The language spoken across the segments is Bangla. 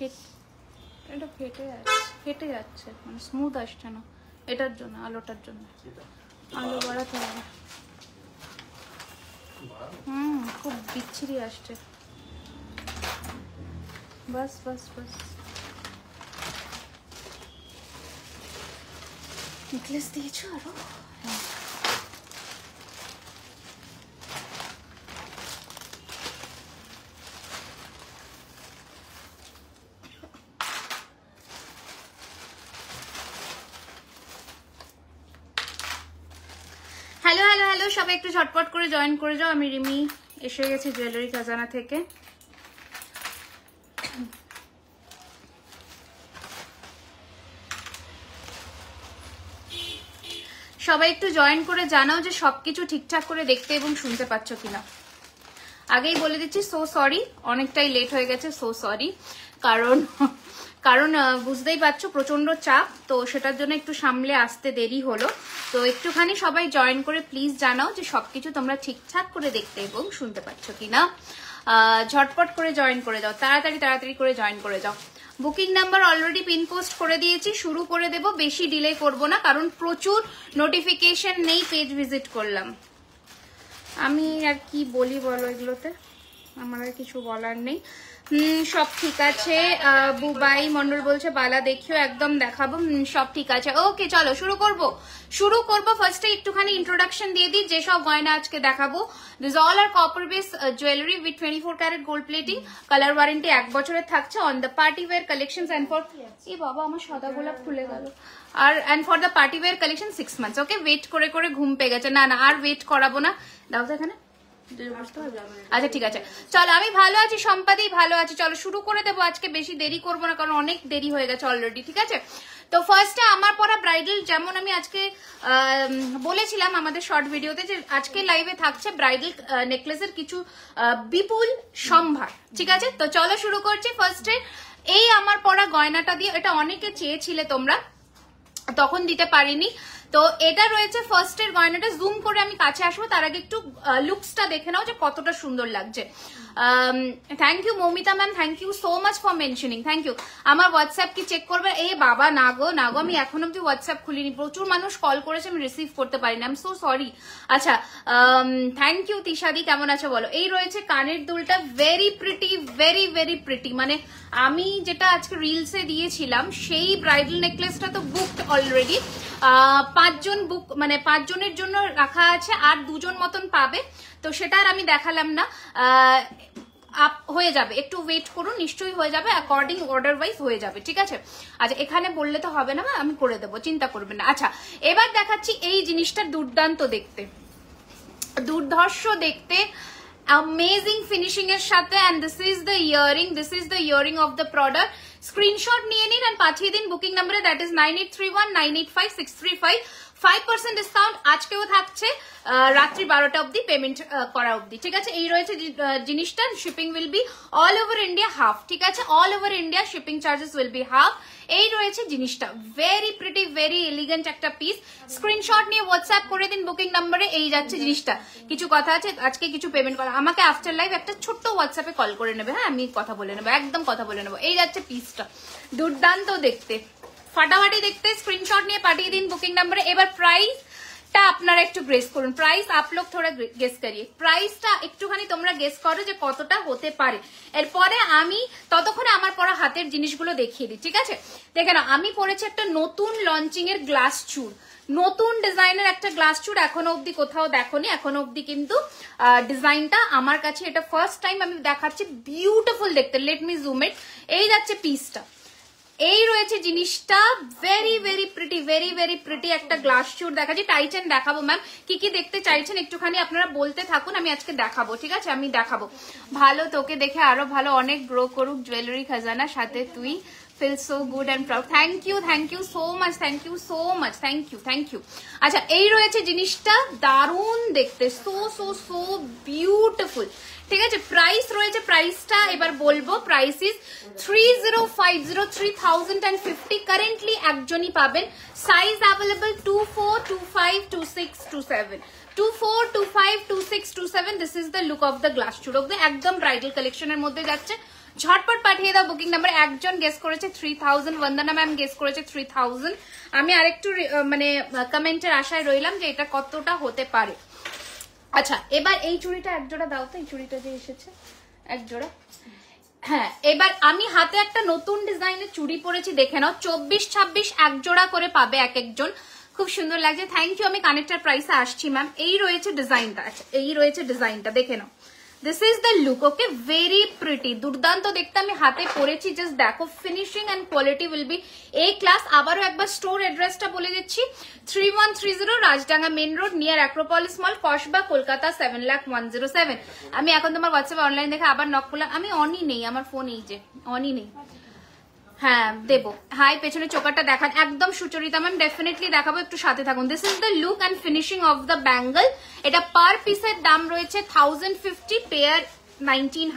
ফেট এটা ফেটে যাচ্ছে ফেটে যাচ্ছে মানে স্মুথ আসছে না এটার জন্য আলোটার জন্য। আলো বাড়াতে হবে। হুম খুব বিচ্ছিরি আসছে। বাস বাস বাস। নেকলেস দিয়েছ আরও হ্যাঁ হ্যালো হ্যালো হ্যালো সবাই একটু ঝটপট করে জয়েন করে যাও। আমি রিমি এসে গেছি জুয়েলারি খাজানা থেকে। সবাই একটু জয়েন করে জানাও যে সবকিছু ঠিকঠাক করে দেখতে এবং শুনতে পাচ্ছ কিনা। আগেই বলে দিচ্ছি সো সরি অনেকটাই লেট হয়ে গেছে সো সরি কারণ কারণ বুঝতেই পারছ প্রচণ্ড চাপ, তো সেটার জন্য একটু সামলে আসতে দেরি হলো। তো একটুখানি সবাই জয়েন করে প্লিজ জানাও যে সবকিছু তোমরা ঠিকঠাক করে দেখতে এবং শুনতে পাচ্ছ কিনা। ঝটপট করে জয়েন করে যাও তাড়াতাড়ি তাড়াতাড়ি করে জয়েন করে যাও booking number already pin post করে দিয়েছি, শুরু করে দেব, বেশি ডিলে করব না, কারণ প্রচুর নোটিফিকেশন নেই পেজ ভিজিট করলাম। আমি আর কি বলি বলো এগুলোতে? আমার আর কিছু বলার নেই। হুম, সব ঠিক আছে। বুবাই মন্ডল বলছে বালা দেখিও একদম দেখাবো। সব ঠিক আছে। ওকে চলো শুরু করব। শুরু করব ফার্স্টে একটুখানি ইন্ট্রোডাকশন দিয়ে দিই যেসব গয়না আজকে দেখাবো। This all are copper base jewellery with twenty four carat gold plating colour warranty এক বছরের থাকছে। On the party wear collection and for এই বাবা আমার সাদা গোলাপ খুলে গেল। আর and for the party wear collection six months okay wait করে করে ঘুম পেয়ে গেছে। না না আর ওয়েট করাবো না। দাও তো এখানে? আচ্ছা ঠিক আছে। চলো, আমি ভালো আছি, সম্পাদি ভালো আছি। চলো, শুরু করে দেবো। আজকে বেশি দেরি করব না, কারণ অনেক দেরি হয়ে গেছে অলরেডি ঠিক আছে? তো ফার্স্টে আমার পরা ব্রাইডাল যেমন আমি আজকে বলেছিলাম আমাদের শর্ট ভিডিওতে যে আজকে লাইভে থাকছে ব্রাইডাল নেকলেসের কিছু বিপুল সম্ভার, ঠিক আছে? তো চলো, শুরু করছি ফার্স্টে এই আমার পরা গয়নাটা দিয়ে, এটা অনেকে চেয়েছিলে তোমরা, তখন দিতে পারিনি। তো এটা রয়েছে ফার্স্ট এর গয়নাটা। জুম করে আমি কাছে আসব। তার আগে একটু লুকসটা দেখে নাও যে কতটা সুন্দর লাগছে। Thank you Moumita ma'am thank you so much for mentioning thank you আমার হোয়াটসঅ্যাপ কি চেক করবে? এই বাবা, না গো না গো, আমি এখন অব্দি হোয়াটসঅ্যাপ খুলিনি। প্রচুর মানুষ কল করেছে, আমি রিসিভ করতে পারি পারিনি। আম সো সরি আচ্ছা থ্যাংক ইউ তিশাদি, কেমন আছে বলো? এই রয়েছে কানের দুলটা। Very pretty very very pretty মানে আমি যেটা আজকে রিলসে দিয়েছিলাম, সেই ব্রাইডাল নেকলেসটা তো বুকড অলরেডি পাঁচজন বুক মানে পাঁচজনের জন্য রাখা আছে, আর দুজন মতন পাবে। তো সেটা আর আমি দেখালাম না। আপ, হয়ে যাবে। একটু ওয়েট করুন, নিশ্চয়ই হয়ে যাবে অ্যাকর্ডিং অর্ডার ওয়াইজ হয়ে যাবে, ঠিক আছে? আচ্ছা এখানে বললে তো হবে না আমি করে দেবো, চিন্তা করবেন না। আচ্ছা এবার দেখাচ্ছি এই জিনিসটা দুর্দান্ত দেখতে। দুর্ধর্ষ দেখতে অ্যামেজিং ফিনিশিং এর সাথে and this is the earring this is the earring of the product screenshot নিয়ে নিন আর পাঠিয়ে দিন বুকিং নাম্বারে that is nine eight three one nine eight five six three five five percent discount আজকেও থাকছে রাত্রি বারোটা অবধি পেমেন্ট করা অবধি, ঠিক আছে? এই রয়েছে জিনিসটা shipping will be all over India half ঠিক আছে? All over India shipping charges will be half এই রয়েছে জিনিসটা। ভেরি প্রিটি ভেরি এলিগেন্ট একটা পিস স্ক্রিনশট নিয়ে হোয়াটসঅ্যাপ করে দিন বুকিং নাম্বারে এই যাচ্ছে জিনিসটা। কিছু কথা আছে, আজকে কিছু পেমেন্ট করা। আমাকে আফটার লাইফ একটা ছোট্ট হোয়াটসঅ্যাপে কল করে নেবে। হ্যাঁ আমি কথা বলে নেব, একদম কথা বলে নেব। এই যাচ্ছে পিসটা দুর্দান্ত দেখতে। ফাটাফাটি দেখতে স্ক্রিনশট নিয়ে পাঠিয়ে দিন বুকিং নাম্বারে এবার প্রাইস টা আপনারা একটু গ্রেস করুন। প্রাইস আপ লোক থোড়া গেস করিয়ে। প্রাইসটা একটুখানি তোমরা গেস করো যে কতটা হতে পারে। এরপরে আমি ততক্ষণে আমার পরা হাতের জিনিসগুলো দেখিয়ে দিই, ঠিক আছে? দেখে না আমি পরেছি একটা নতুন লঞ্চিং এর গ্লাস চুর। নতুন ডিজাইনের একটা গ্লাস চুর, এখনও অবধি কোথাও দেখোনি, এখনও অবধি কিন্তু ডিজাইনটা আমার কাছে এটা ফার্স্ট টাইম আমি দেখাচ্ছি বিউটিফুল দেখতে। লেট মি জুম ইট এই যাচ্ছে পিসটা এই রয়েছে জিনিসটা। Very very pretty very very pretty একটা গ্লাস চুর দেখাচ্ছি টাইচেন দেখাবো ম্যাম কি কি দেখতে চাইছেন একটুখানি আপনারা বলতে থাকুন, আমি আজকে দেখাবো, ঠিক আছে? আমি দেখাবো। ভালো তোকে দেখে আরও ভালো অনেক গ্রো করুক জুয়েলারি খাজানা, সাথে তুই feel so good and proud thank you thank you so much thank you so much thank you thank you আচ্ছা এই রয়েছে জিনিসটা। দারুণ দেখতে। সো সো সো বিউটিফুল ঠিক আছে? প্রাইস রয়েছে প্রাইসটা এবার বলব। Price is three zero five zero three thousand and fifty currently একজনই পাবেন। Size available two four two five two six two seven two four two five two six two seven this is the the glass একদম ব্রাইডাল কালেকশনের মধ্যে যাচ্ছে। ঝটপট পাঠিয়ে দাও বুকিং নাম্বার একজন গেস করেছে three thousand Bandana ma'am guess করেছে থ্রি থাউজেন্ড আমি আরেকটু মানে কমেন্টের আশায় রইলাম যে এটা কতটা হতে পারে। আচ্ছা এবার এই চুড়িটা এক জোড়া দাও তো, এই চুড়িটা যে এসেছে, এক জোড়া। হ্যাঁ এবার আমি হাতে একটা নতুন ডিজাইনের চুড়ি পরেছি, দেখে নাও, চব্বিশ ছাব্বিশ এক জোড়া করে পাবে এক একজন। খুব সুন্দর লাগছে থ্যাংক ইউ আমি কানেক্টার প্রাইসে আসছি ম্যাম এই রয়েছে ডিজাইনটা আচ্ছা এই রয়েছে ডিজাইনটা দেখে নাও। This is the look okay very pretty দুর্দান্ত দেখতে আমি হাতে পরেছি। জাস্ট দেখো finishing and quality will be এই ক্লাস আবারও একবার স্টোর অ্যাড্রেসটা বলে দিচ্ছি। Three one three zero Rajdanga main road near Acropolis mall Kasba Kolkata seven lakh one zero seven আমি এখন তোমার হোয়াটসঅ্যাপে অনলাইন দেখে আবার নক করলাম। আমি অনই নেই, আমার ফোন এই যে। অনই নেই। হ্যাঁ দেবো। হাই দেখান। একদম সুচরিতা ম্যাম ডেফিনেটলি দেখাবো। একটু সাথে থাকুন। This the look and finishing of the bangle এটা পার পিসের দাম রয়েছে thousand fifty pair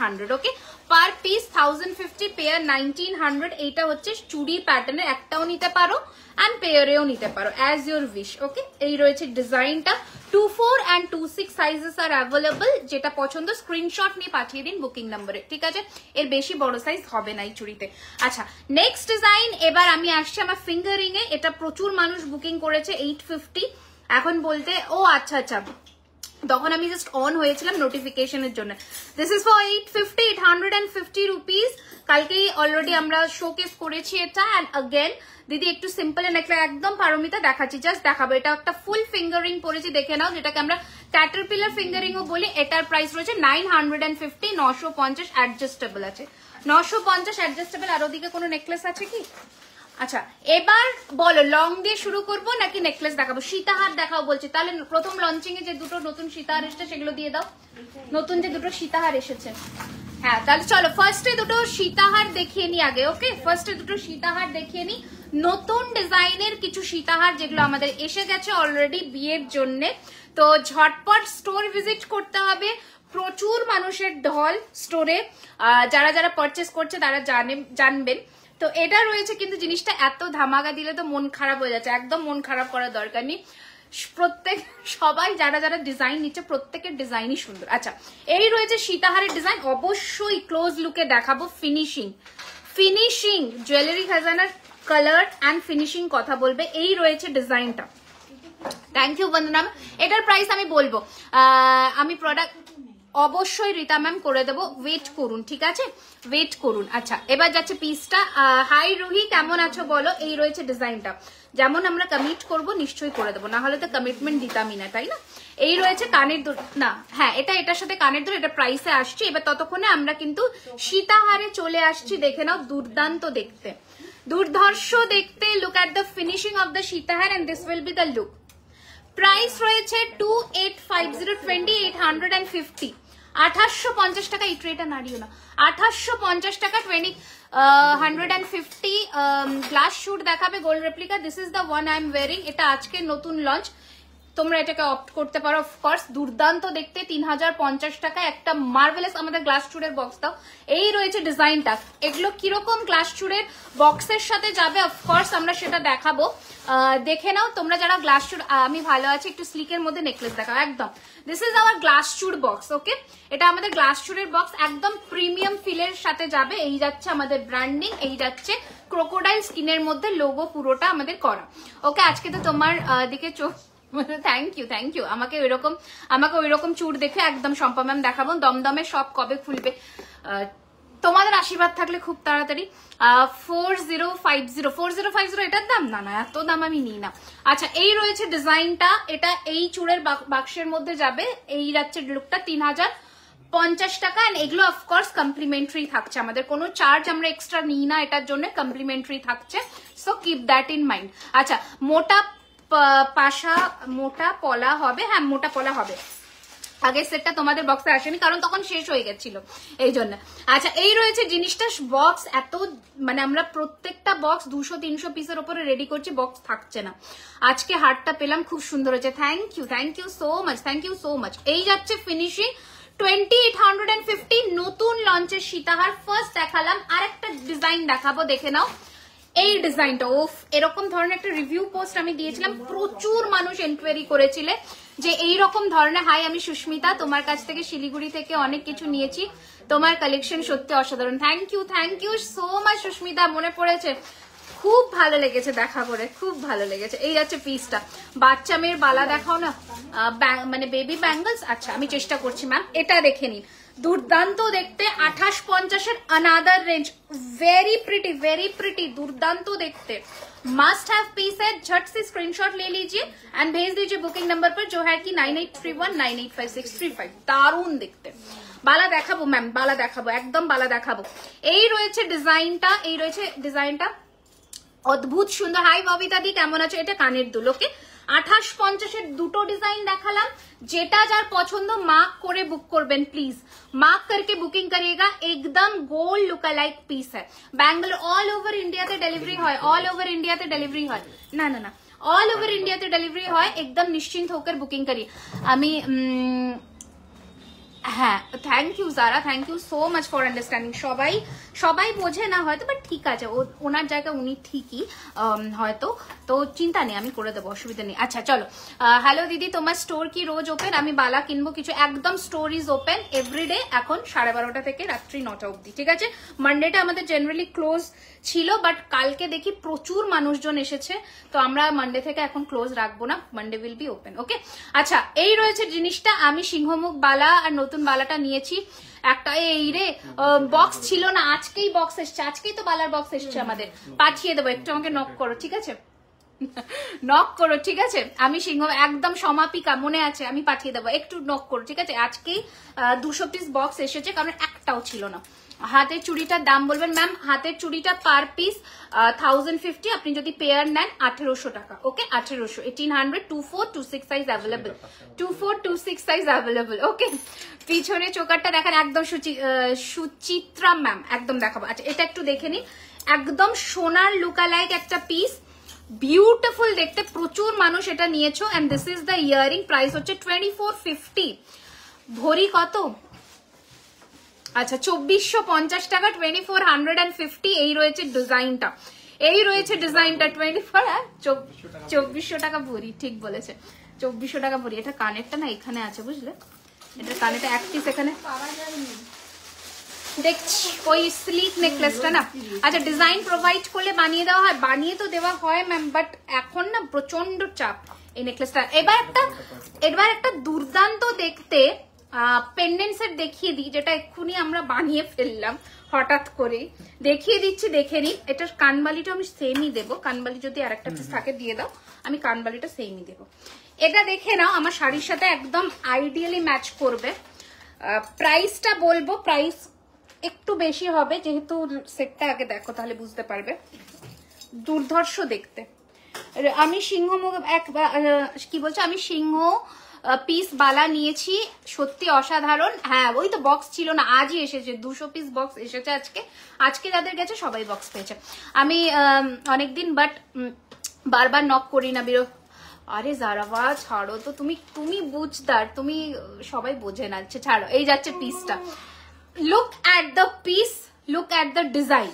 hundred okay per piece thousand fifty pair hundred এইটা হচ্ছে চুড়ি প্যাটার্নের একটাও নিতে পারো। অ্যান্ড পেয়ারেও নিতে পারো অ্যাজ ইউর উইশ ওকে এই রয়েছে ডিজাইনটা two four and two six sizes R available যেটা পছন্দ স্ক্রিনশট নিয়ে পাঠিয়ে দিন বুকিং নাম্বারে ঠিক আছে? এর বেশি বড় সাইজ হবে না এই চুড়িতে। আচ্ছা নেক্সট ডিজাইন এবার আমি আসছি আমার ফিঙ্গারিং এ এটা প্রচুর মানুষ বুকিং করেছে এইট ফিফটি এখন বলতে, ও আচ্ছা আচ্ছা। তখন আমি জাস্ট অন হয়েছিলাম নোটিফিকেশনের জন্য। This is for eight fifty eight hundred and fifty rupees কালকেই অলরেডি আমরা শোকেস করেছি এটা। অ্যান্ড অগেন দিদি একটু সিম্পল নেকলেস একদম পারমিতা দেখাচ্ছি। জাস্ট দেখাবো। এটা একটা ফুল ফিঙ্গারিং পরেছি, দেখে নাও। যেটাকে আমরা ক্যাটারপিলার ফিঙ্গারিং ও বলি। এটার প্রাইস রয়েছে নাইন হান্ড্রেড অ্যান্ড ফিফটি নশো পঞ্চাশ অ্যাডজাস্টেবল আছে। নশো পঞ্চাশ অ্যাডজাস্টেবল আর ওদিকে কোনো নেকলেস আছে কি? আচ্ছা এবার বলো লং দিয়ে শুরু করব নাকি নেকলেস দেখাবো? সীতাহার দেখাও বলছি। তাহলে প্রথম লঞ্চিং এ যে দুটো নতুন সীতাহার এসেছে, সেগুলো দিয়ে দাও। নতুন যে দুটো সীতাহার এসেছে। হ্যাঁ তাহলে চলো ফার্স্টে দুটো সীতাহার দেখিয়ে নি আগে ওকে ফার্স্টে দুটো সীতাহার দেখিয়ে নি। নতুন ডিজাইনের কিছু সীতাহার যেগুলো আমাদের এসে গেছে অলরেডি বিয়ের জন্য। তো ঝটপট স্টোর ভিজিট করতে হবে। প্রচুর মানুষের ঢল স্টোরে যারা যারা পারচেস করছে, তারা জানে জানবেন। তো এটা রয়েছে কিন্তু জিনিসটা এত ধামাকা দিলে তো মন খারাপ হয়ে যাচ্ছে, একদম মন খারাপ করার দরকার নেই। প্রত্যেক, সবাই যারা যারা ডিজাইন নিচ্ছে, প্রত্যেকের ডিজাইনই সুন্দর। আচ্ছা এই রয়েছে সীতাহারের ডিজাইন অবশ্যই ক্লোজ লুকে দেখাবো ফিনিশিং ফিনিশিং জুয়েলারি খাজানার কালার অ্যান্ড ফিনিশিং কথা বলবে, এই রয়েছে ডিজাইনটা থ্যাংক ইউ ma'am। এটার প্রাইস আমি বলব। আমি প্রোডাক্ট অবশ্যই রীতা ম্যাম করে দেবো। ওয়েট করুন, ঠিক আছে? ওয়েট করুন। আচ্ছা এবার যাচ্ছে পিসটা হাই রুহি, কেমন আছো বলো? এই রয়েছে ডিজাইনটা যেমন আমরা কমিট করব, নিশ্চয়ই করে দেবো। না হলে তো কমিটমেন্ট দিতামই না, তাই না? এই রয়েছে কানের দুল না হ্যাঁ এটা এটার সাথে কানের দুল, এটা প্রাইসে আসছে। এবার ততক্ষণে আমরা কিন্তু সীতাহারে চলে আসছি, দেখে নাও দুর্দান্ত দেখতে। দুর্ধর্ষ দেখতে look at the finishing of the sitahar and this will be the look price রয়েছে two eight five zero twenty eight hundred and fifty আঠাশশো পঞ্চাশ টাকা এই ট্রেটা নাড়িও না। আঠাশশো পঞ্চাশ টাকা twenty hundred and fifty glass shoot দেখাবে gold replica this is the one I am wearing এটা আজকে নতুন লঞ্চ তোমরা এটাকে অপ্ট করতে পারো। অফকোর্স দুর্দান্ত দেখতে তিন হাজার পঞ্চাশ টাকা, একটা মার্ভেলাস আমাদের গ্লাস চুড়ের বক্স দাও। এই রয়েছে ডিজাইনটা এগুলো কীরকম গ্লাস চুড়ের বক্সের সাথে যাবে? অফকোর্স আমরা সেটা দেখাবো। দেখে নাও, তোমরা যারা গ্লাস চুড় আমি ভালো আছি, একটু স্লিকের মধ্যে নেকলেস দেখাও, একদম। দিস ইজ আওয়ার গ্লাস চুড় বক্স ওকে এটা আমাদের গ্লাস চুড়ের বক্স একদম প্রিমিয়াম ফিলের সাথে যাবে। এই যাচ্ছে আমাদের ব্র্যান্ডিং এই যাচ্ছে ক্রোকোডাইল স্কিনের মধ্যে লোগো পুরোটা আমাদের করা। ওকে আজকে তো তোমার দিকে চোখ থ্যাংক ইউ থ্যাংক ইউ আমাকে ওইরকম আমাকে ওইরকম চুড় দেখে একদম সম্পা ম্যাম দেখাবো। দমদমে সব কবে খুলবে? তোমাদের আশীর্বাদ থাকলে খুব তাড়াতাড়ি। Four zero five zero four zero five zero এটার দাম? না না, এত দাম আমি নিই না। আচ্ছা এই রয়েছে ডিজাইনটা। এটা এই চুড়ের বাক- বাক্সের মধ্যে যাবে। এই যাচ্ছে লুকটা তিন হাজার পঞ্চাশ টাকা। অ্যান্ড এগুলো অফকোর্স কমপ্লিমেন্টারি থাকছে। আমাদের কোনো চার্জ আমরা এক্সট্রা নিই না। এটার জন্য কমপ্লিমেন্টারি থাকছে। So keep that in mind আচ্ছা মোটা পাশা মোটা পলা হবে হ্যাঁ মোটা পলা হবে। আগের সেটটা তোমাদের বক্সে আসেনি, কারণ তখন শেষ হয়ে গেছিল। এই জন্য। আচ্ছা এই রয়েছে জিনিসটা বক্স এত মানে আমরা প্রত্যেকটা বক্স দুশো, তিনশো পিসের উপরে রেডি করছি বক্স থাকছে না। আজকে হারটা পেলাম, খুব সুন্দর হয়েছে। Thank you thank you so much thank you so much এই যাচ্ছে finishing twenty eight hundred and fifty নতুন লঞ্চের সীতাহার। ফার্স্ট দেখালাম আর একটা ডিজাইন দেখাবো, দেখে নাও। এই ডিজাইনটা ওফ এরকম ধরনের একটা রিভিউ পোস্ট আমি দিয়েছিলাম। প্রচুর মানুষ এনকোয়ারি করেছিলে যে এই রকম ধরনের হাই আমি সুস্মিতা, তোমার কাছ থেকে শিলিগুড়ি থেকে অনেক কিছু নিয়েছি। তোমার কালেকশন সত্যি অসাধারণ। Thank you thank you so much Susmita, মনে পড়েছে। খুব ভালো লেগেছে দেখা করে, খুব ভালো লেগেছে। এই যাচ্ছে পিসটা বাচ্চা মেয়ের বালা দেখাও না? মানে বেবি ব্যাঙ্গলস আচ্ছা আমি চেষ্টা করছি ম্যাম এটা দেখে নিন। দুর্দান্ত দেখতে আঠাশ পঞ্চাশের another range very pretty very pretty দুর্দান্ত দেখতে। মাস্ট হ্যাভ পিস है ঝট সে স্ক্রিনশট লে লিজিয়ে অ্যান্ড ভেজ দিজিয়ে বুকিং নম্বর পর जो হ্যাঁ কি nine eight three one nine eight five six three five দারুণ দেখতে বালা দেখাবো ম্যাম বালা দেখাবো একদম বালা দেখাবো এই রয়েছে ডিজাইনটা এই রয়েছে ডিজাইনটা অদ্ভুত সুন্দর। হাই ববিতা দি, কেমন আছে? এটা কানের দুল ওকে আঠাশ পঞ্চাশের দুটো ডিজাইন দেখালাম যেটা যার পছন্দ মার্ক করে বুক করবেন প্লিজ মার্ক करके বুকিং करिएगा একদম গোল লুকা লাইক পিস है ব্যাঙ্গালোর অল ওভার ইন্ডিয়াতে ডেলিভারি হয় অল ওভার ইন্ডিয়াতে ডেলিভারি হয় না না না অল ওভার ইন্ডিয়াতে ডেলিভারি হয় একদম নিশ্চিন্ত হোকের বুকিং করি আমি উম, হ্যাঁ thank you Zara thank you so much for understanding সবাই সবাই বোঝে না হয়তো বাট ঠিক আছে ওনার জায়গায় উনি ঠিকই হয়তো। তো চিন্তা নেই, আমি করে দেবো, অসুবিধা নেই। আচ্ছা চলো। হ্যালো দিদি, তোমার স্টোর কি রোজ ওপেন আমি বালা কিনবো কিছু, একদম স্টোর ইজ ওপেন এভরিডে এখন সাড়ে বারোটা থেকে রাত্রি নটা অবধি, ঠিক আছে? মানডেটা আমাদের জেনারেলি ক্লোজ ছিল বাট কালকে দেখি প্রচুর মানুষজন এসেছে, তো আমরা মানডে থেকে এখন ক্লোজ রাখব না Monday will be open okay আচ্ছা এই রয়েছে জিনিসটা, আমি সিংহমুখ বালা আর নতুন বালাটা নিয়েছি। একটা এই রে বক্স ছিল না, আজকেই বক্স এসছে, আজকেই তো বালার বক্স এসছে আমাদের। পাঠিয়ে দেবো, একটু আমাকে নক করো, ঠিক আছে? নক করো, ঠিক আছে? আমি সিংহ, একদম সমাপিকা, মনে আছে, আমি পাঠিয়ে দেবো, একটু নক করো, ঠিক আছে? আজকেই দুশো পিস বক্স এসেছে, কারণ একটাও ছিল না। হাতের চুড়িটার দাম বলবেন ম্যাম হাতের চুড়িটা পার পিস থাউজেন্ড ফিফটি আপনি যদি পেয়ার নেন, আঠেরোশো টাকা ওকে আঠেরোশো eighteen hundred two four two six size available two four two six size available okay পিছনে চোকারটা দেখেন একদম সুচি সুচিত্রা ম্যাম একদম দেখাবো। আচ্ছা এটা একটু দেখে নিন একদম সোনার লুকালাইক একটা পিস বিউটিফুল দেখতে, প্রচুর মানুষ এটা নিয়েছো and this is the earring price হচ্ছে টোয়েন্টি ফোর ফিফটি ভরি কত? আচ্ছা চব্বিশশো পঞ্চাশ টাকা twenty four hundred and fifty এই রয়েছে ডিজাইনটা। এই রয়েছে ডিজাইনটা টোয়েন্টি ফোর চব্বিশশো টাকা ভরি, ঠিক বলেছে। চব্বিশশো টাকা ভরি, এটা কানেরটা না এখানে আছে, বুঝলে? এটা কানেরটা এক পিস এখানে। দেখছি, ওই স্লিক নেকলেসটা না। আচ্ছা ডিজাইন প্রোভাইড করলে বানিয়ে দেওয়া হয়। বানিয়ে তো দেওয়া হয় ম্যাম বাট এখন না প্রচণ্ড চাপ এই নেকলেসটা এবার একটা এবার একটা দুর্দান্ত দেখতে পেন্ডেন্ট সেট দেখিয়ে দিই যেটা এক্ষুনি আমরা বানিয়ে ফেললাম হঠাৎ করে। দেখিয়ে দিচ্ছি দেখে নিই এটার কানবালিটা আমি সেমই দেবো। কানবালি যদি আর একটা পিস থাকে দিয়ে দাও। আমি কানবালিটা সেমই দেবো। এটা দেখে নাও আমার শাড়ির সাথে একদম আইডিয়ালি ম্যাচ করবে। প্রাইসটা বলব প্রাইস একটু বেশি হবে যেহেতু সেটটা আগে দেখো তাহলে বুঝতে পারবে। দুর্ধর্ষ দেখতে। আমি সিংহ মুখ- এক কি বলছো? আমি সিংহ পিস বালা নিয়েছি সত্যি অসাধারণ। হ্যাঁ ওই তো বক্স ছিল না আজই এসেছে দুশো পিস বক্স এসেছে আজকে। আজকে যাদের গেছে সবাই বক্স পেয়েছে। আমি অনেকদিন বাট বারবার নক করি না বিরো আরে জারাবা ছাড়ো তো তুমি তুমি বুঝদার তুমি সবাই বোঝে না। আচ্ছা, ছাড়ো এই যাচ্ছে পিসটা look at the piece look at the design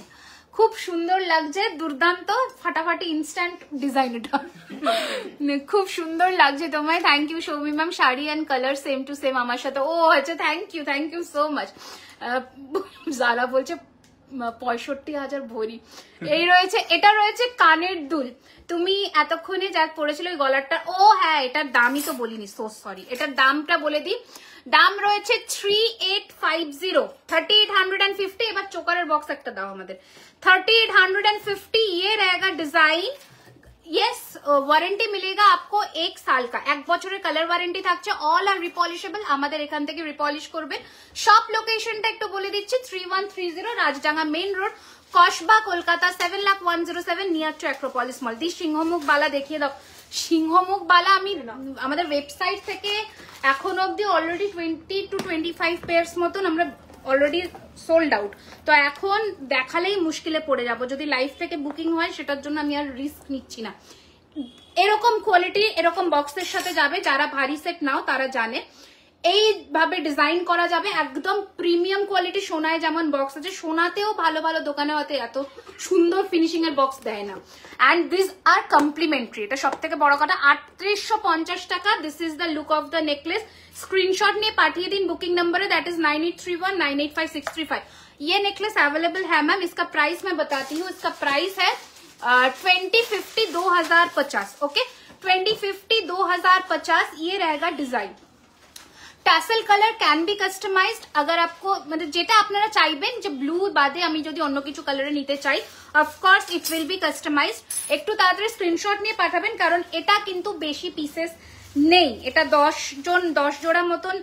খুব সুন্দর লাগছে, দুর্দান্ত, ফাটাফাটি ইনস্ট্যান্ট ডিজাইন এটা। খুব সুন্দর লাগছে তোমায়। Thank you Soumi ma'am sari and colour same to same আমার সাথে। ও আচ্ছা thank you thank you so much Zara বলছে পঁয়ষট্টি হাজার ভরি। এই রয়েছে, এটা রয়েছে কানের দুল। তুমি এতক্ষণে যা পড়েছিল ওই গলারটা, ও হ্যাঁ এটার দামই তো বলিনি সো সরি এটার দামটা বলে দিই। দাম রয়েছে three eight five zero thirty eight hundred and fifty এবার চোকারের বক্স একটা দাও আমাদের। Thirty eight hundred and fifty ইয়ে রয়েগা ডিজাইন ইয়েস ওয়ারেন্টি মিলেগা আপকো এক সাল কা এক বছরের কালার ওয়ারেন্টি থাকছে অল আর রিপলিশেবল আমাদের এখান থেকে রিপলিশ করবেন সব লোকেশনটা একটু বলে দিচ্ছি three one three zero Rajdanga main road Kasba Kolkata seven lakh one zero seven near to Acropolis mall the সিংহমুখ বালা দেখিয়ে দাও সিংহমুখ বালা আমি আমাদের ওয়েবসাইট থেকে এখন অবধি already twenty two twenty five pairs মতন আমরা অলরেডি সোল্ড আউট তো এখন দেখালেই মুশকিলে পড়ে যাব। যদি লাইফ থেকে বুকিং হয়, সেটার জন্য আমি আর রিস্ক নিচ্ছি না। এরকম কোয়ালিটি এরকম বক্সের সাথে যাবে। যারা ভারী সেট নাও, তারা জানে। डिज़ाइन करा जादम प्रिमियम क्वालिटी सोना जमन बक्स आज सोनाते भलो भलो दोकने सुंदर फिनीशिंग बक्स देना एंड दिस आर कम्प्लीमेंटरि सब बड़ कथा आठ पंचाश टाक this is the look of the necklace screenshot नहीं पाठिए दिन booking number that is nine eight three one nine eight five six three five ये नेकलेस अवेलेबल है मैम इसका प्राइस मैं बताती हूँ, इसका प्राइस है ट्वेंटी फिफ्टी दो हज़ार पचास ओके ट्वेंटी फिफ्टी दो हज़ार पचास, ये रहेगा design tassel colour can be customised agar আপকো মানে যেটা আপনারা চাইবেন যে ব্লু বাদে আমি যদি অন্য কিছু কালারে নিতে চাই of course it will be customised একটু তাড়াতাড়ি স্ক্রিনশট নিয়ে পাঠাবেন কারণ এটা কিন্তু বেশি পিসেস নেই এটা দশ জন দশ জোড়া মতন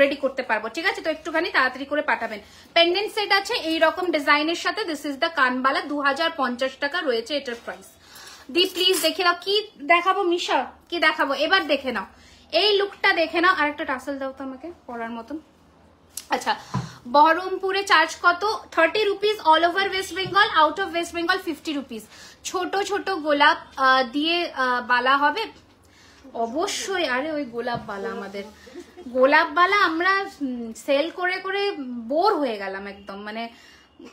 রেডি করতে পারব ঠিক আছে তো একটুখানি তাড়াতাড়ি করে পাঠাবেন পেন্ডেন্ট সেট আছে এই রকম ডিজাইনের সাথে দিস ইজ দ্য কানবালা দু হাজার পঞ্চাশ টাকা রয়েছে এটার প্রাইস দি প্লিজ দেখে নাও কি দেখাবো মিশা কি দেখাবো এবার দেখে নাও এই লুকটা দেখে নাও আর একটা টাসেল দাও তো আমাকে, পরার মতন। আচ্ছা বহরমপুরে চার্জ কত? Thirty rupees all over West Bengal out of West Bengal fifty rupees ছোট ছোট গোলাপ দিয়ে বালা হবে? অবশ্যই, আরে ওই গোলাপ বালা আমাদের। গোলাপ বালা আমরা সেল করে করে বোর হয়ে গেলাম একদম। মানে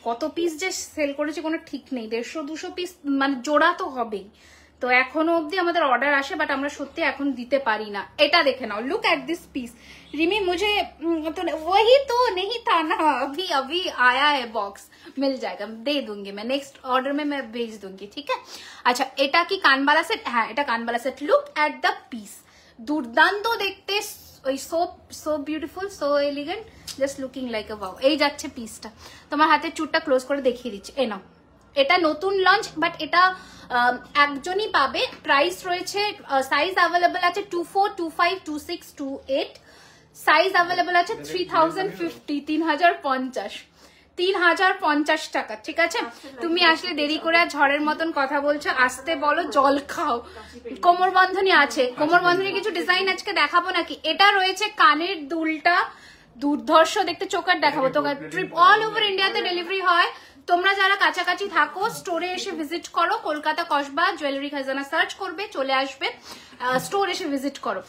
কত পিস যে সেল করেছি কোনো ঠিক নেই। দেড়শো, দুশো পিস মানে জোড়া তো হবেই। তো এখনো অবধি আমাদের অর্ডার আসে বাট আমরা সত্যি এখন দিতে পারি না এটা দেখে নাও look at this piece Rimi मुझे उम, तो वही तो नहीं था ना अभी अभी आया है बॉक्स मिल जाएगा दे दूंगी मैं नेक्स्ट ऑर्डर में मैं भेज दूंगी ठीक है अच्छा এটা কি কানবালা সেট হ্যাঁ এটা কানবালা set look at the piece দুর্দান্ত দেখতে ওই so so beautiful so elegant just looking like a wow এই যাচ্ছে পিসটা তোমার হাতে চুটটা ক্লোজ করে দেখিয়ে দিচ্ছি এ নাও এটা নতুন লঞ্চ বাট এটা আম, একজনই পাবে। প্রাইস রয়েছে সাইজ অ্যাভেলেবল আছে two four two five two six two eight size available আছে থ্রি থাউজেন্ড ফিফটি তিন হাজার পঞ্চাশ তিন হাজার পঞ্চাশ টাকা, ঠিক আছে? তুমি আসলে দেরি করে আর ঝড়ের মতন কথা বলছো, আসতে বলো, জল খাও। কোমর বন্ধনী আছে। কোমর বন্ধনী কিছু ডিজাইন আজকে দেখাবো নাকি? এটা রয়েছে কানের দুলটা। দুর্ধর্ষ, দেখতে চোখার দেখাবো। তো ট্রিপ অল ওভার ইন্ডিয়াতে ডেলিভারি হয়। তোমরা যারা কাছাকাছি থাকো স্টোরে এসে ভিজিট করো। কলকাতা কসবা জুয়েলারি খাজানা সার্চ করবে, চলে আসবে। স্টোর এসে ভিজিট করো।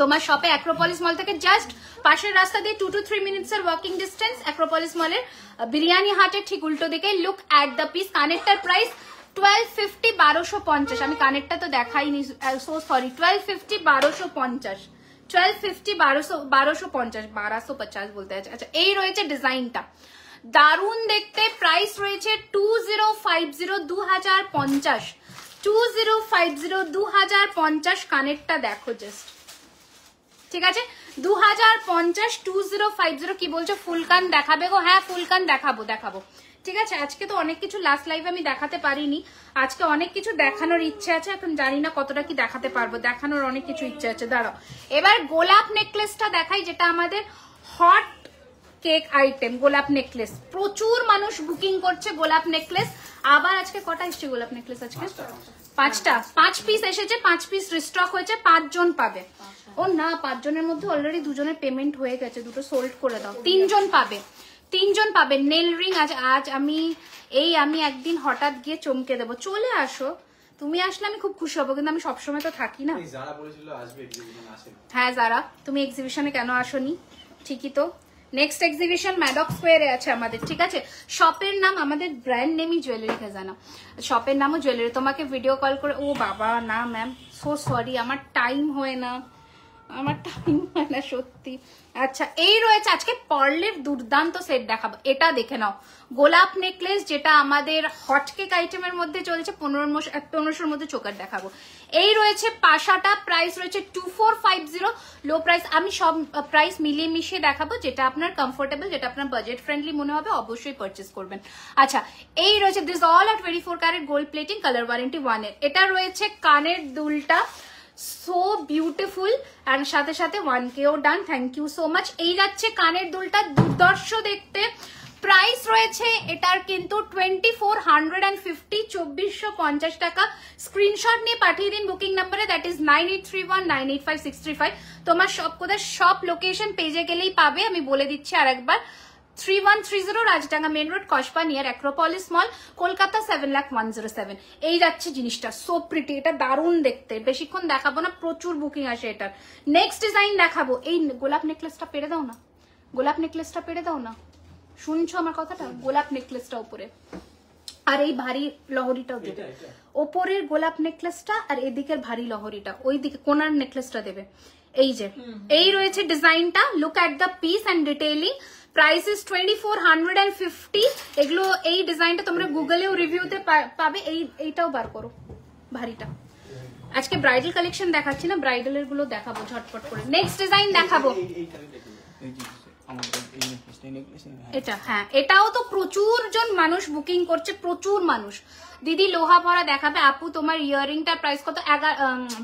তোমার শপে অ্যাক্রোপলিস মল থেকে জাস্ট পাশের রাস্তা দিয়ে টু টু থ্রি মিনিটস এর ওয়াকিং ডিস্টেন্স অ্যাক্রোপলিস মলের বিরিয়ানি হাটের ঠিক উল্টো দিকে লুক অ্যাট দ্য পিস কানেরটার প্রাইস টুয়েলভ ফিফটি বারোশো পঞ্চাশ। আমি কানেরটা তো দেখাইনি সো সরি টুয়েলভ ফিফটি বারোশো পঞ্চাশ। টুয়েলভ ফিফটি বারোশো বারোশো পঞ্চাশ বারোশো পঞ্চাশ বলতে আচ্ছা এই রয়েছে ডিজাইনটা দারুণ দেখতে। প্রাইস রয়েছে টু জিরো ফাইভ জিরো দু হাজার পঞ্চাশ টু জিরো ফাইভ জিরো দু হাজার পঞ্চাশ কানেরটা দেখো জাস্ট ঠিক আছে? দু হাজার পঞ্চাশ টু জিরো ফাইভ জিরো কি বলছো? ফুলকান দেখাবে গো। হ্যাঁ ফুলকান দেখাবো দেখাবো। ঠিক আছে? আজকে তো অনেক কিছু লাস্ট লাইভে আমি দেখাতে পারিনি। আজকে অনেক কিছু দেখানোর ইচ্ছে আছে, এখন জানি না কতটা কি দেখাতে পারব। দেখানোর অনেক কিছু ইচ্ছে আছে। দাঁড়াও। এবার গোলাপ নেকলেসটা দেখাই, যেটা আমাদের হট কেক আইটেম গোলাপ নেকলেস। প্রচুর মানুষ বুকিং করছে গোলাপ নেকলেস। আবার আজকে কটা এসছে গোলাপ নেকলেস আজকে? পাঁচটা পাঁচ পিস এসেছে পাঁচ পিস রিস্টক হয়েছে পাঁচজন পাবে। ও না পাঁচজনের মধ্যে অলরেডি দুজনের পেমেন্ট হয়ে গেছে দুটো সোল্ড করে দাও। তিনজন পাবে। তিনজন পাবে। নেল রিং আজ আজ আমি এই আমি একদিন হঠাৎ গিয়ে চমকে দেবো। চলে আসো। তুমি আসলে আমি খুব খুশি হব কিন্তু আমি সবসময় তো থাকি না। হ্যাঁ যারা। তুমি এক্সিবিশনে কেন আসোনি? ঠিকই তো। নেক্সট এক্সিবিশন ম্যাডক স্কোয়ারে আছে আমাদের, ঠিক আছে? শপের নাম আমাদের ব্র্যান্ড নেমই জুয়েলারি খাজানা। শপের নামও জুয়েলারি তোমাকে ভিডিও কল করে, ও বাবা, না ম্যাম সো সরি আমার টাইম হয় না। আমার টাইম হয় না, সত্যি। আচ্ছা এই রয়েছে আজকে পার্লের দুর্দান্ত সেট দেখাবো, এটা দেখে নাও। গোলাপ নেকলেস যেটা আমাদের হটকেক আইটেমের মধ্যে চলছে, পনেরো পনেরোশোর মধ্যে চোকার দেখাবো। এই রয়েছে পাশাটা প্রাইস রয়েছে two four five zero low price আমি সব প্রাইস মিলিয়ে মিশিয়ে দেখাবো, যেটা আপনার কমফোর্টেবল যেটা আপনার বাজেট ফ্রেন্ডলি মনে হবে, অবশ্যই পারচেস করবেন। আচ্ছা এই রয়েছে this all are twenty four carat gold plating colour warranty ওয়ানের এটা রয়েছে কানের দুলটা। সো বিউটিফুল অ্যান্ড সাথে সাথে ওয়ান কেও done thank you so much এই যাচ্ছে কানের দুলটা দুর্দর্শ দেখতে। প্রাইস রয়েছে এটার কিন্তু twenty four hundred and fifty চব্বিশশো পঞ্চাশ টাকা। স্ক্রিনশট নিয়ে পাঠিয়ে দিন বুকিং নাম্বারে that is nine eight three one nine eight five six three five তোমার সব, কোথায় সব লোকেশন পেজে গেলেই পাবে, আমি বলে দিচ্ছি আর একবার three one three zero Rajdanga main road Kasba near Acropolis mall Kolkata seven lakh one zero seven এই যাচ্ছে জিনিসটা সো প্রিটি এটা দারুণ দেখতে। বেশিক্ষণ দেখাবো না, প্রচুর বুকিং আসে এটার। নেক্সট ডিজাইন দেখাবো। এই গোলাপ নেকলেসটা পেরে দাও না। গোলাপ নেকলেসটা পেরে দাও না। শুনছো আমার কথাটা গোলাপ নেকলেসটা উপরে আর এই ভারী লহরিটাও দেবে। ওপরের গোলাপ নেকলেসটা আর এদিকের ভারী লহরিটা ওই দিকে কোনার নেকলেসটা দেবে এই যে এই রয়েছে ডিজাইনটা look at the piece and detailing price is twenty four hundred and fifty এগুলো এই ডিজাইনটা তোমরা গুগলেও রিভিউতে পাবে এই এইটাও বার করো ভারীটা আজকে ব্রাইডাল কালেকশন দেখাচ্ছি না ব্রাইডালেরগুলো দেখাবো ঝটপট করে নেক্সট ডিজাইন দেখাবো এটা হ্যাঁ। এটাও তো প্রচুর জন মানুষ বুকিং করছে, প্রচুর মানুষ। দিদি, লোহা ভরা দেখাবে। আপু, তোমার ইয়ারিংটার প্রাইস কত?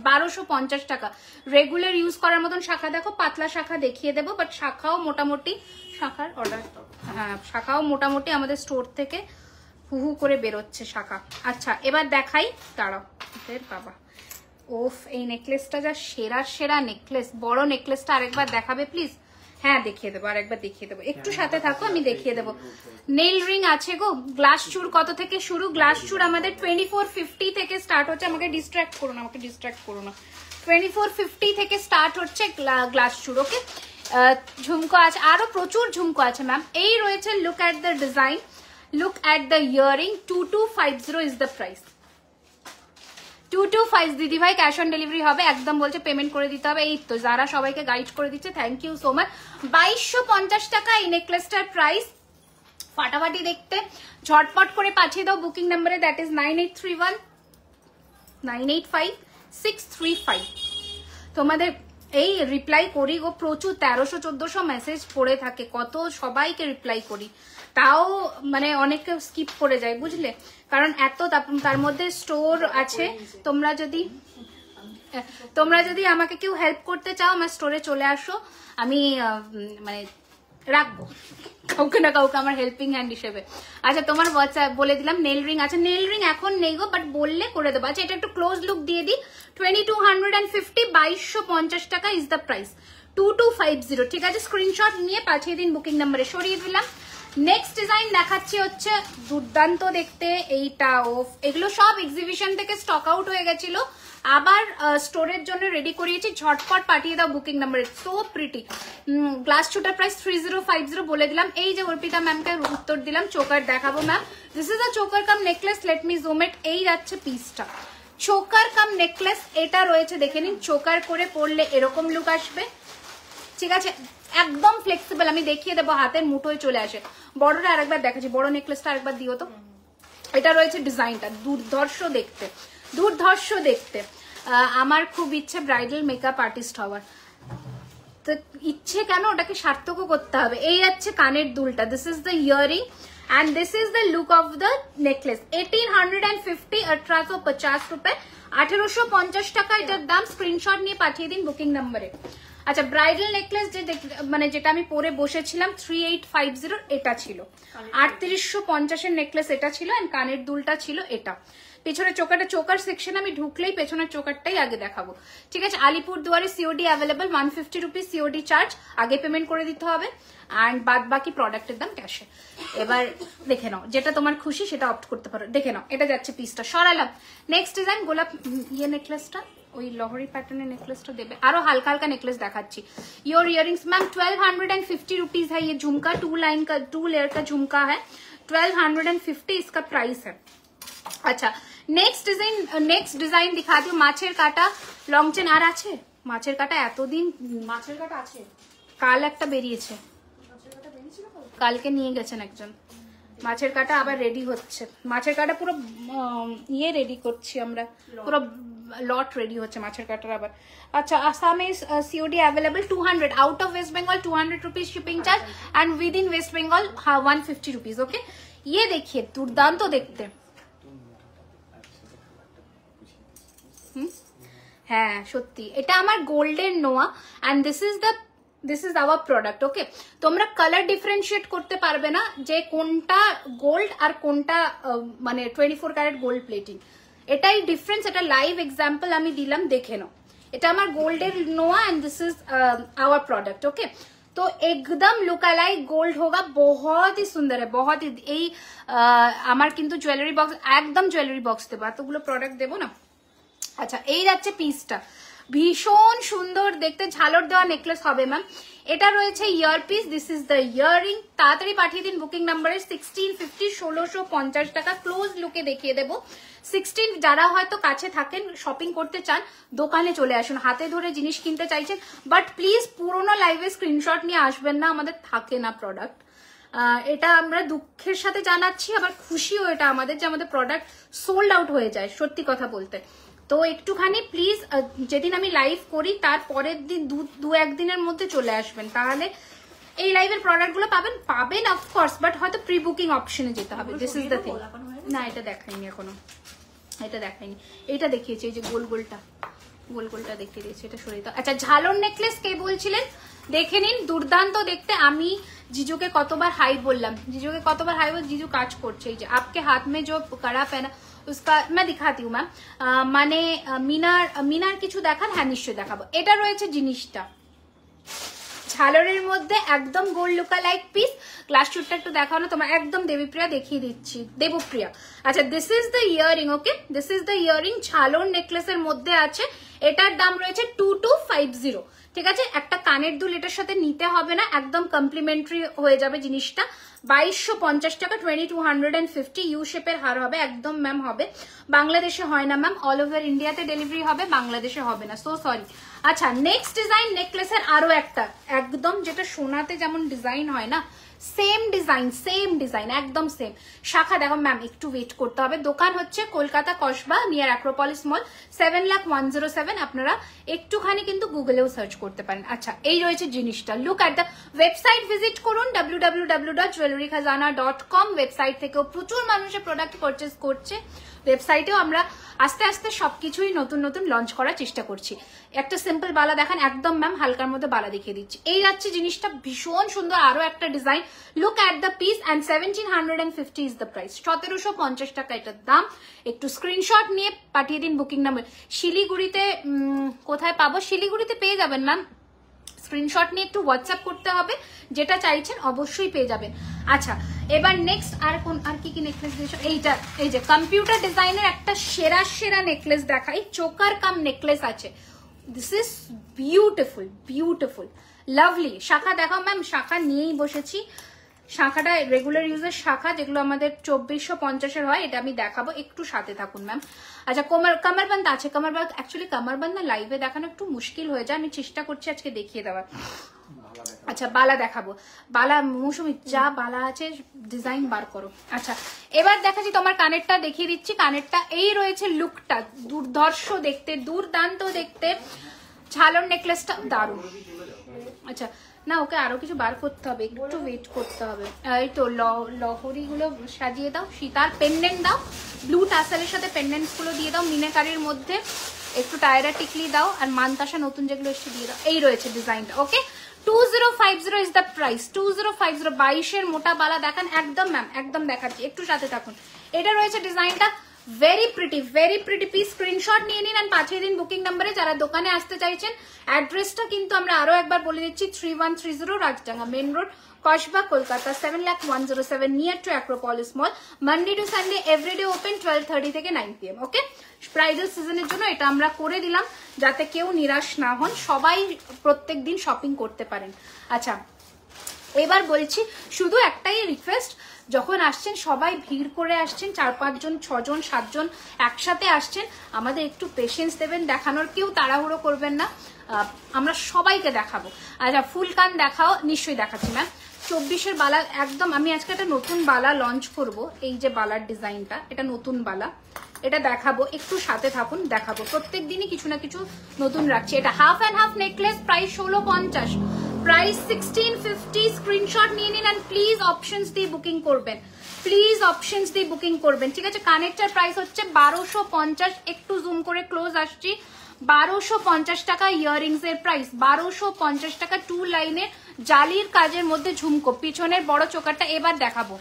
বারোশো পঞ্চাশ টাকা। রেগুলার ইউজ করার মতন শাখা দেখো, পাতলা শাখা দেখিয়ে দেবো বাট শাখাও মোটামুটি শাখার অর্ডার হ্যাঁ শাখাও মোটামুটি আমাদের স্টোর থেকে হু হু করে বেরোচ্ছে শাখা। আচ্ছা এবার দেখাই। দাঁড়াও বাবা। ওফ, এই নেকলেসটা যা সেরা সেরা নেকলেস বড় নেকলেসটা আরেকবার দেখাবে প্লিজ হ্যাঁ দেখিয়ে দেবো আর একবার দেখিয়ে দেবো। একটু সাথে থাকো আমি দেখিয়ে দেবো। নেল রিং আছে গো গ্লাস চুর কত থেকে শুরু? গ্লাস চুর আমাদের টোয়েন্টি ফোর ফিফটি থেকে স্টার্ট হচ্ছে আমাকে ডিস্ট্র্যাক্ট করো না আমাকে ডিস্ট্র্যাক্ট করো না। টোয়েন্টি ফোর ফিফটি থেকে স্টার্ট হচ্ছে গ্লাস চুর ওকে ঝুমকো আছে আরও প্রচুর ঝুমকো আছে ম্যাম এই রয়েছে look at the design look at the earring two two five zero is the price two two five দিদি ভাই ক্যাশ অন ডেলিভারি হবে একদম বলছে পেমেন্ট করে দিতে হবে। এই তো যারা সবাইকে গাইড করে দিচ্ছে থ্যাংক ইউ সো মাচ বাইশশো পঞ্চাশ টাকা এই নেকলেসটার প্রাইস ফাটাফাটি দেখতে। ঝটপট করে পাঠিয়ে দাও বুকিং নাম্বারে that is nine eight three one nine eight five six three five তোমাদের এই রিপ্লাই করি গো, প্রচুর তেরোশো চোদ্দশো মেসেজ পড়ে থাকে। কত সবাইকে রিপ্লাই করি। তাও মানে অনেকে স্কিপ করে যায়, বুঝলে? কারণ এত তার মধ্যে স্টোর আছে। তোমরা যদি তোমরা যদি আমাকে কেউ হেল্প করতে চাও, আমার স্টোরে চলে আসো। আমি মানে রাখব। কাউকে না কাউকে আমার হেল্পিং হ্যান্ড হিসেবে। আচ্ছা তোমার হোয়াটসঅ্যাপ বলে দিলাম নেল রিং আছে। নেল রিং এখন নেই গো বাট বললে করে দেবো। আচ্ছা এটা একটু ক্লোজ লুক দিয়ে দিই। Twenty two hundred and fifty বাইশশো পঞ্চাশ টাকা is the price two two five zero ঠিক আছে? স্ক্রিনশট নিয়ে পাঠিয়ে দিন বুকিং নাম্বারে সরিয়ে দিলাম। নেক্সট ডিজাইন দেখাচ্ছি হচ্ছে দুর্দান্ত দেখতে, এইটা ওফ এগুলো সব এক্সিবিশন থেকে স্টক আউট হয়ে গেছিল। আবার স্টোরের জন্য রেডি করিয়েছি। ঝটপট পাঠিয়ে দাও বুকিং নাম্বারে so pretty glass ছুটার price three zero five zero বলে দিলাম। এই যে অর্পিতা ম্যামকে উত্তর দিলাম চোকার দেখাবো ma'am this is a choker cum necklace let me zoom it এই যাচ্ছে পিসটা চোকার কাম নেকলেস এটা রয়েছে, দেখে নিন চোকার করে পরলে এরকম লুক আসবে। ঠিক আছে? একদম ফ্লেক্সিবল আমি দেখিয়ে দেবো হাতের মুঠোয় চলে আসে। বড়টা আরেকবার দেখাচ্ছি, বড় নেকলেসটা আরেকবার দিও তো। এটা রয়েছে ডিজাইনটা দুর্ধর্ষ দেখতে। দুর্ধর্ষ দেখতে। আমার খুব ইচ্ছে ব্রাইডাল মেকআপ আর্টিস্ট হওয়ার। তো ইচ্ছে কেন ওটাকে সার্থকও করতে হবে? এই যাচ্ছে কানের দুলটা। This is the earring and this is the look of the necklace eighteen hundred and fifty আঠারোশো পচাশ রুপে আঠেরোশো পঞ্চাশ টাকা এটার দাম। স্ক্রিনশট নিয়ে পাঠিয়ে দিন বুকিং নাম্বারে আচ্ছা ব্রাইডাল নেকলেস যে মানে যেটা আমি পরে বসেছিলাম থ্রি এইট ফাইভ জিরো এটা ছিল। আটত্রিশশো পঞ্চাশের নেকলেস এটা ছিল অ্যান্ড কানের দুলটা ছিল এটা। পেছনে চোকাটা, চোকার সেকশন আমি ঢুকলেই পেছনের চোকারটাই আগে দেখাবো। ঠিক আছে? আলিপুর দুয়ারে COD available one fifty rupees COD charge আগে পেমেন্ট করে দিতে হবে। অ্যান্ড বাদ বাকি প্রোডাক্টের দাম ক্যাশে এবার দেখে নাও, যেটা তোমার খুশি সেটা অপ্ট করতে পারো। দেখে নাও, এটা যাচ্ছে পিসটা সরালাম। নেক্সট ডিজাইন গোলাপ ইয়ে নেকলেসটা ওই লহরি প্যাটার্নের নেকলেসটা দেবে। আরও হালকা হালকা নেকলেস দেখাচ্ছি। Your earrings ma'am twelve hundred and fifty rupees হ্যাঁ ইয়ে ঝুমকা টু লাইন কা টু লেয়ার কা ঝুমকা হ্যাঁ টুয়েলভ হান্ড্রেড অ্যান্ড ফিফটি ইসকা প্রাইস হ্যাঁ আচ্ছা নেক্সট ডিজাইন নেক্সট ডিজাইন দেখাতে মাছের কাটা লং চেন আর আছে? মাছের কাটা এতদিন মাছের কাটা আছে? কাল একটা বেরিয়েছে। কালকে নিয়ে গেছেন একজন। মাছের কাটা আবার রেডি হচ্ছে। মাছের কাটা পুরো ইয়ে রেডি করছি আমরা। পুরো লট রেডি হচ্ছে মাছের কাটার আবার। আচ্ছা আসামে COD available two hundred out of West Bengal two hundred rupees shipping charge and within West Bengal one fifty rupees okay ইয়ে দেখিয়ে দুর্দান্ত দেখতে। হ্যাঁ সত্যি এটা আমার গোল্ডেন নোয়া and this is the this is our product okay তোমরা কালার ডিফারেন্সিয়েট করতে পারবে না যে কোনটা গোল্ড আর কোনটা আহ, মানে twenty four carat gold plating এটাই ডিফারেন্স এটা লাইভ এক্সাম্পল আমি দিলাম দেখে নাও এটা আমার গোল্ডের নোয়া and this is our product okay तो एकदम लुक अलाइक गोल्ड होगा बहुत ही सुंदर है बहुत ही এই আহ, আমার কিন্তু জুয়েলারি বক্স একদম জুয়েলারি বক্স দেবো এতগুলো প্রোডাক্ট দেবো না আচ্ছা এই যাচ্ছে পিসটা ভীষণ সুন্দর, দেখতে ঝালর দেওয়া নেকলেস হবে ম্যাম এটা রয়েছে ear piece this is the earring তাড়াতাড়ি পাঠিয়ে দিন বুকিং নাম্বারে সিক্সটিন ফিফটি ষোলোশো পঞ্চাশ টাকা। ক্লোজ লুকে দেখিয়ে দেবো। সিক্সটিন যারা হয়তো কাছে থাকেন শপিং করতে চান, দোকানে চলে আসুন। হাতে ধরে জিনিস কিনতে চাইছেন বাট প্লিজ পুরোনো লাইভে স্ক্রিনশট নিয়ে আসবেন না, আমাদের থাকে না প্রোডাক্ট এটা আমরা দুঃখের সাথে জানাচ্ছি, আবার খুশিও এটা আমাদের যে আমাদের প্রোডাক্ট সোল্ড আউট হয়ে যায়, সত্যি কথা বলতে। তো একটুখানি প্লিজ যেদিন আমি লাইভ করি তার পরের দিন দু একদিনের মধ্যে চলে আসবেন। তাহলে এই লাইভের প্রোডাক্টগুলো পাবেন পাবেন অফকোর্স বাট হয়তো প্রি বুকিং অপশনে যেতে হবে। দিস ইজ দ্য থিং না এটা দেখাইনি এখনও। এটা দেখাইনি। এটা দেখিয়েছি এই যে গোল গোলটা। গোল গোলটা দেখিয়ে দিয়েছি এটা সরিয়ে দাও। আচ্ছা ঝালর নেকলেস কে বলছিলেন? দেখে নিন দুর্দান্ত দেখতে। আমি জিজুকে কতবার হাই বললাম। জিজুকে কতবার হাই বল জিজু কাজ করছে। এই যে আপকে হাত মে জো কড়া পেনা उसका मैं दिखाती हूँ ম্যাম মানে আহ, মিনার মিনার কিছু দেখান হ্যাঁ নিশ্চয়ই দেখাবো এটা রয়েছে জিনিসটা ঝালরের মধ্যে একদম gold look like piece glass শুটটা একটু দেখানো তোমার একদম দেবীপ্রিয়া দেখিয়ে দিচ্ছি দেবপ্রিয়া আচ্ছা this is the earring okay this is the earring ঝালর নেকলেসের মধ্যে আছে এটার দাম রয়েছে টু টু ফাইভ জিরো ঠিক আছে? একটা কানের দুল এটার সাথে নিতে হবে না, একদম কমপ্লিমেন্টারি হয়ে যাবে জিনিসটা। বাইশশো পঞ্চাশ টাকা twenty two hundred and fifty U শেপের হার হবে, একদম ম্যাম হবে। বাংলাদেশে হয় না ম্যাম অল ওভার ইন্ডিয়াতে ডেলিভারি হবে, বাংলাদেশে হবে না সো সরি আচ্ছা নেক্সট ডিজাইন নেকলেসের আরও একটা। একদম যেটা সোনাতে যেমন ডিজাইন হয় না সেম ডিজাইন সেম ডিজাইন একদম সেম শাখা, দেখো ম্যাম একটু ওয়েট করতে হবে। দোকান হচ্ছে Kolkata Kasba near Acropolis mall seven lakh one zero seven আপনারা একটুখানি কিন্তু গুগলেও সার্চ করতে পারেন। আচ্ছা এই রয়েছে জিনিসটা। Look at the website visit করুন W jewellery dot com website থেকেও প্রচুর মানুষের প্রোডাক্ট পারচেস করছে। ওয়েবসাইটেও আমরা আস্তে আস্তে সবকিছুই নতুন নতুন লঞ্চ করার চেষ্টা করছি। একটা সিম্পল বালা দেখান, একদম ম্যাম হালকার মধ্যে বালা দেখিয়ে দিচ্ছি। এই যাচ্ছে জিনিসটা, ভীষণ সুন্দর আরও একটা design look at the piece and seventeen hundred and fifty is the price সতেরোশো পঞ্চাশ টাকা এটার দাম। একটু স্ক্রিনশট নিয়ে পাঠিয়ে দিন বুকিং নাম্বার শিলিগুড়িতে কোথায় পাবো? শিলিগুড়িতে পেয়ে যাবেন ম্যাম স্ক্রিনশট নিয়ে একটু হোয়াটসঅ্যাপ করতে হবে। যেটা চাইছেন অবশ্যই পেয়ে যাবেন। আচ্ছা এবার নেক্সট আর কোন, আর কি কি নেকলেস দিয়েছ? এইটা, এই যে কম্পিউটার ডিজাইনের একটা সেরা সেরা নেকলেস দেখাই। চোকার কাম নেকলেস আছে। This is beautiful beautiful lovely শাখা দেখাও ম্যাম শাখা নিয়েই বসেছি। শাখাটা রেগুলার ইউজের শাখা যেগুলো আমাদের চব্বিশশো পঞ্চাশের হয়, এটা আমি দেখাবো। একটু সাথে থাকুন ম্যাম আচ্ছা কোমর কামারবান্ধ আছে। কামারবান্ধ অ্যাকচুয়ালি কামারবান্ধ না লাইভে দেখানো একটু মুশকিল হয়ে যায়। আমি চেষ্টা করছি আজকে দেখিয়ে দেওয়ার। আচ্ছা বালা দেখাবো। বালা, মৌসুমি, যা বালা আছে ডিজাইন বার করো। আচ্ছা এবার দেখাচ্ছি তোমার কানেরটা, দেখিয়ে দিচ্ছি। কানেরটা, এই রয়েছে লুকটা দুর্ধর্ষ দেখতে, দুর্দান্ত দেখতে। ঝালর নেকলেসটা দারুণ। আচ্ছা না, ওকে আরও কিছু বার করতে হবে, একটু ওয়েট করতে হবে। এই তো লহরিগুলো সাজিয়ে দাও সীতার পেন্ডেন্ট দাও ব্লু টাসেলের সাথে পেন্ডেন্টসগুলো দিয়ে দাও, মিনাকারির মধ্যে, একটু টায়রা টিকলি দাও, আর মানতাসা নতুন যেগুলো এসে দিয়ে দাও। এই রয়েছে ডিজাইনটা okay two zero five zero is the price two zero five zero বাইশের মোটা বালা দেখান, একদম ম্যাম একদম দেখাচ্ছি, একটু সাথে থাকুন। এটা রয়েছে ডিজাইনটা very pretty very pretty piece screenshot নিয়ে নিন আর পাঠিয়ে দিন বুকিং নাম্বারে যারা দোকানে আসতে চাইছেন অ্যাড্রেসটা কিন্তু আমরা আরও একবার বলে দিচ্ছি। Three one three zero Rajdanga main road Kasba, Kolkata seven lakh one zero seven near to Acropolis mall Monday to Sunday every day open twelve thirty থেকে নাইন পিএম ওকে ব্রাইডাল সিজনের জন্য এটা আমরা করে দিলাম, যাতে কেউ নিরাশ না হন। সবাই প্রত্যেক দিন শপিং করতে পারেন। আচ্ছা এবার বলছি, শুধু একটাই রিকোয়েস্ট যখন আসছেন, সবাই ভিড় করে আসছেন, চার পাঁচজন, ছজন, সাতজন একসাথে আসছেন, আমাদের একটু পেশেন্স দেবেন, দেখানোর কেউ তাড়াহুড়ো করবেন না। আমরা সবাইকে দেখাবো। আচ্ছা ফুল কান দেখাও, নিশ্চয়ই দেখাচ্ছি ম্যাম চব্বিশের বালা, একদম, আমি আজকে একটা নতুন বালা লঞ্চ করব, এই যে বালার ডিজাইনটা এটা নতুন বালা। এটা দেখাবো, একটু সাথে থাকুন, দেখাবো। প্রত্যেক দিনই কিছু না কিছু নতুন রাখছি। এটা half and half necklace price ষোলো পঞ্চাশ। প্রাইস সিক্সটিন ফিফটি স্ক্রিনশট নিয়ে নিন অ্যান্ড প্লিজ অপশনস দিয়ে বুকিং করবেন। প্লিজ অপশনস দিয়ে বুকিং করবেন, ঠিক আছে? কানেক্টার প্রাইস হচ্ছে বারোশো পঞ্চাশ। একটু জুম করে ক্লোজ আসছি। বারোশো পঞ্চাশ টাকা ইয়াররিংস এর প্রাইস বারোশো পঞ্চাশ টাকা টু লাইনের জালির কাজের মধ্যে ঝুমকো। পিছনের বড় চোকারটা এবার দেখাবো।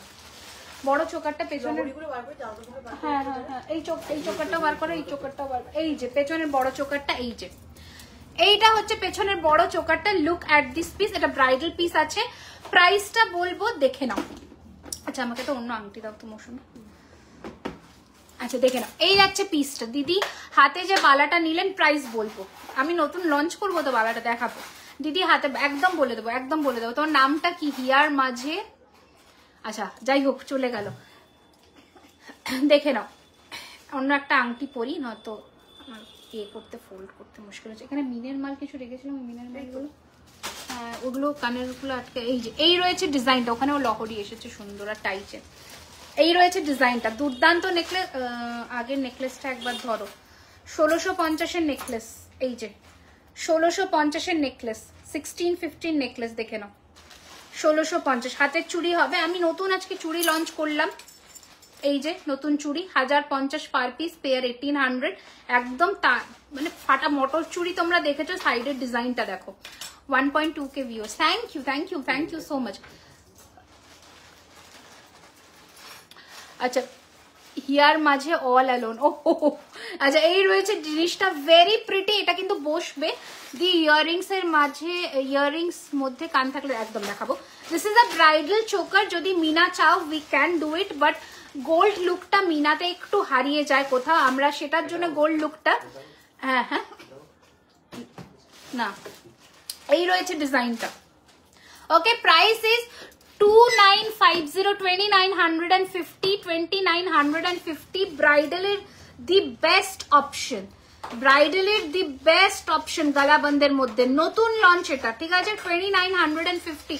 বড় চোকারটা পেছনের হ্যাঁ হ্যাঁ হ্যাঁ এই চোখ এই চোকারটা বার করো এই চোকারটা বার এই যে পেছনের বড় চোকারটা এই যে। এইটা হচ্ছে পেছনের বড় চোকারটা। লুক অ্যাট দিস পিস এটা ব্রাইডাল পিস আছে। প্রাইসটা বলব দেখে নাও। আচ্ছা আমাকে তো অন্য আংটি দাও তো মৌসুমি। আচ্ছা দেখে নাও। এই যাচ্ছে পিসটা দিদি হাতে যে বালাটা নিলেন প্রাইস বলব। আমি নতুন লঞ্চ করব তো বালাটা দেখাবো। দিদি হাতে একদম বলে দেবো একদম বলে দেবো। তোমার নামটা কি? হিয়ার মাঝে আচ্ছা যাই হোক চলে গেল। দেখে নাও। অন্য একটা আংটি পরি নয়তো আমার ইয়ে করতে ফোল্ড করতে মুশকিল হচ্ছে। এখানে মিনের মাল কিছু রেখেছিলাম মিনের মালগুলো। হ্যাঁ, ওগুলো কানেরগুলো আটকে এই যে এই রয়েছে ডিজাইনটা ওখানেও লহরি এসেছে সুন্দর আর টাইচে এই রয়েছে ডিজাইনটা। দুর্দান্ত নেকলেস আগের নেকলেসটা একবার ধরো। ষোলোশো পঞ্চাশের নেকলেস এই যে। ষোলোশো পঞ্চাশের নেকলেস সিক্সটিন ফিফটিন নেকলেস দেখে নাও। ষোলোশো পঞ্চাশ। হাতের চুড়ি হবে। আমি নতুন আজকে চুড়ি লঞ্চ করলাম। এই যে, নতুন চুড়ি, হাজার পঞ্চাশ per piece pair eighteen hundred একদম তা মানে ফাটা মটর চুড়ি তোমরা দেখেছ সাইডের ডিজাইনটা দেখো। One point two K view thank you thank you thank you so much আচ্ছা হিয়ার মাঝে অল অ্যালোন ও। আচ্ছা এই রয়েছে জিনিসটা ভেরি প্রিটি এটা কিন্তু বসবে। দি ইয়াররিংস এর মাঝে ইয়াররিংস মধ্যে কান থাকলে একদম দেখাবো। This is a bridal choker যদি মিনা চাও we can do it but gold লুকটা মিনাতে একটু হারিয়ে যায় কোথাও। আমরা সেটার জন্য গোল্ড লুকটা হ্যাঁ হ্যাঁ। না, এই রয়েছে ডিজাইনটা ওকে প্রাইস is 2950 2950 2950 bridal এর the best option. ব্রাইডাল এর দি বেস্ট অপশন মধ্যে নতুন ঠিক আছে twenty nine hundred and fifty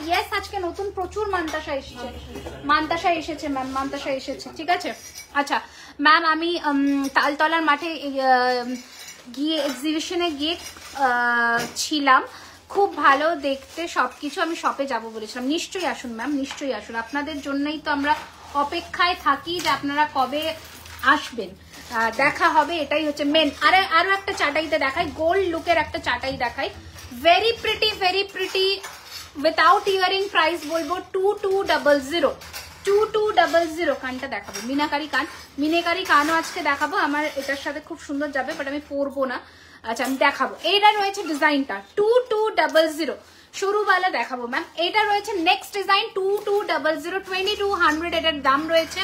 yes আজকে নতুন প্রচুর মান্তাসা এসেছে এসেছে ম্যাম এসেছে ঠিক আছে আচ্ছা ম্যাম আমি তালতলার মাঠে গিয়ে এক্সিবিশনে গিয়ে ছিলাম খুব ভালো দেখতে সবকিছু আমি শপে যাব বলেছিলাম। নিশ্চয়ই আসুন ম্যাম নিশ্চয়ই আসুন। আপনাদের জন্যই তো আমরা অপেক্ষায় থাকি যে আপনারা কবে আসবেন। দেখা হবে, এটাই হচ্ছে মেন আরে, আরও একটা চাটাইতে দেখাই গোল্ড লুকের একটা চাটাই দেখাই। Very pretty very pretty without earring price বলব two two double zero two two double zero কানটা দেখাবো। মিনাকারি কান। মিনাকারি কানও আজকে দেখাবো। আমার এটার সাথে খুব সুন্দর যাবে বাট আমি পরবো না। আচ্ছা আমি দেখাবো। এইটা রয়েছে ডিজাইনটা টু টু ডাবল জিরো সরুবালা দেখাবো ম্যাম এটা রয়েছে next design two two double zero twenty two hundred এটার দাম রয়েছে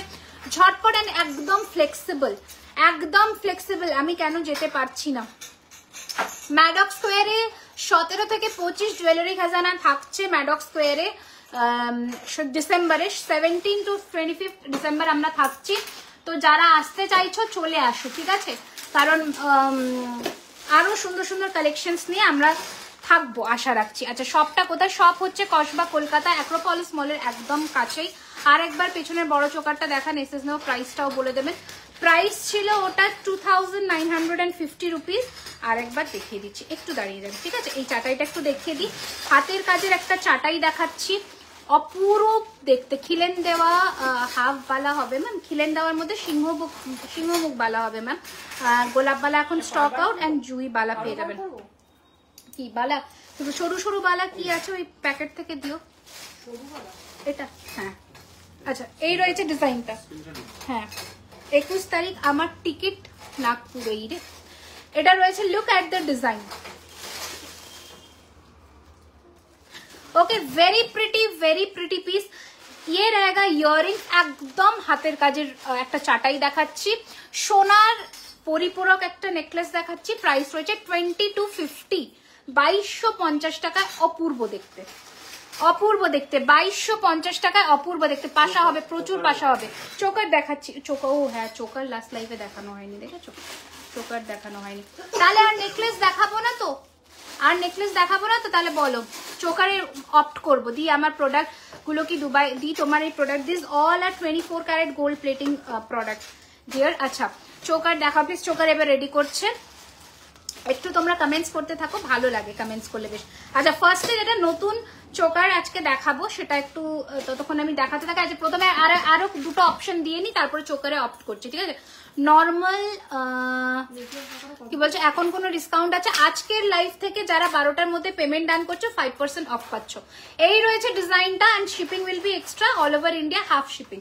ঝটপট অ্যান্ড একদম ফ্লেক্সিবল একদম ফ্লেক্সিবল আমি কেন যেতে পারছি না? ম্যাডক স্কোয়ারে সতেরো থেকে পঁচিশ জুয়েলারি খাজানা থাকছে ম্যাডক স্কোয়ারে ডিসেম্বরে seventeen to twenty fifth December আমরা থাকছি। তো যারা আসতে চাইছো, চলে আসো, ঠিক আছে? কারণ উম, আরও সুন্দর সুন্দর কালেকশনস নিয়ে আমরা থাকব আশা রাখছি। আচ্ছা শপটা কোথায়? শপ হচ্ছে কসবা কলকাতা অ্যাক্রোপলিস মলের একদম কাছেই। আর একবার পেছনের বড় চোকারটা দেখান এসএস নেও প্রাইসটাও বলে দেবেন। প্রাইস ছিল ওটা two thousand nine hundred and fifty rupees আর একবার দেখিয়ে দিচ্ছি একটু দাঁড়িয়ে যাবে ঠিক আছে? এই চাটাইটা একটু দেখিয়ে দিই। হাতের কাজের একটা চাটাই দেখাচ্ছি। অপূরূপ দেখতে। খিলেন দেওয়া হাফ বালা হবে ম্যাম খিলেন দেওয়ার মধ্যে সিংহ সিংহমুখ বালা হবে ম্যাম গোলাপ বালা এখন স্টক আউট অ্যান্ড জুই বালা পেয়ে যাবেন। কি বালা? সরু সরু বালা কি আছে ওই প্যাকেট থেকে দিও? এটা হ্যাঁ। আচ্ছা এই রয়েছে ডিজাইনটা হ্যাঁ। একুশ তারিখ আমার টিকিট নাগপুরেই রে। এটা রয়েছে look at the design okay very pretty very pretty piece ইয়ে रहेगा ইয়ারিং একদম হাতের কাজের আহ, একটা চাটাই দেখাচ্ছি সোনার পরিপূরক একটা নেকলেস দেখাচ্ছি প্রাইস রয়েছে টোয়েন্টি টু ফিফটি বাইশশো পঞ্চাশ টাকায় অপূর্ব দেখতে অপূর্ব দেখতে বাইশশো পঞ্চাশ টাকায় অপূর্ব দেখতে পাশা হবে প্রচুর পাশা হবে চোকার দেখাচ্ছি চোকা ও হ্যাঁ চোকার লাস্ট লাইফে দেখানো হয়নি দেখেছো চোকার দেখানো হয়নি তাহলে আর নেকলেস দেখাবো না তো আর নেকলেস দেখাবো না তো তাহলে বলো। চোকারের অপ্ট করব দি আমার প্রোডাক্টগুলো কি দুবাই দি তোমার এই product this all are twenty four carat gold plating product dear আচ্ছা চোকার দেখা প্লিজ চোকার এবার রেডি করছে। একটু তোমরা কমেন্টস করতে থাকো, ভালো লাগে কমেন্টস করলে বেশ। আচ্ছা ফার্স্টে যেটা নতুন চোকার আজকে দেখাবো, সেটা একটু ততক্ষণ আমি দেখাতে থাকি। আজকে প্রথমে আরও আরও দুটো অপশন দিয়ে নি, তারপরে চোকারে অপ্ট করছি, ঠিক আছে? নর্মাল কি বলছো? এখন কোনো ডিসকাউন্ট আছে? আজকের লাইফ থেকে যারা বারোটার মধ্যে পেমেন্ট ডান করছ ফাইভ পার্সেন্ট অফ পাচ্ছ। এই রয়েছে ডিজাইনটা and shipping will be extra all over India half shipping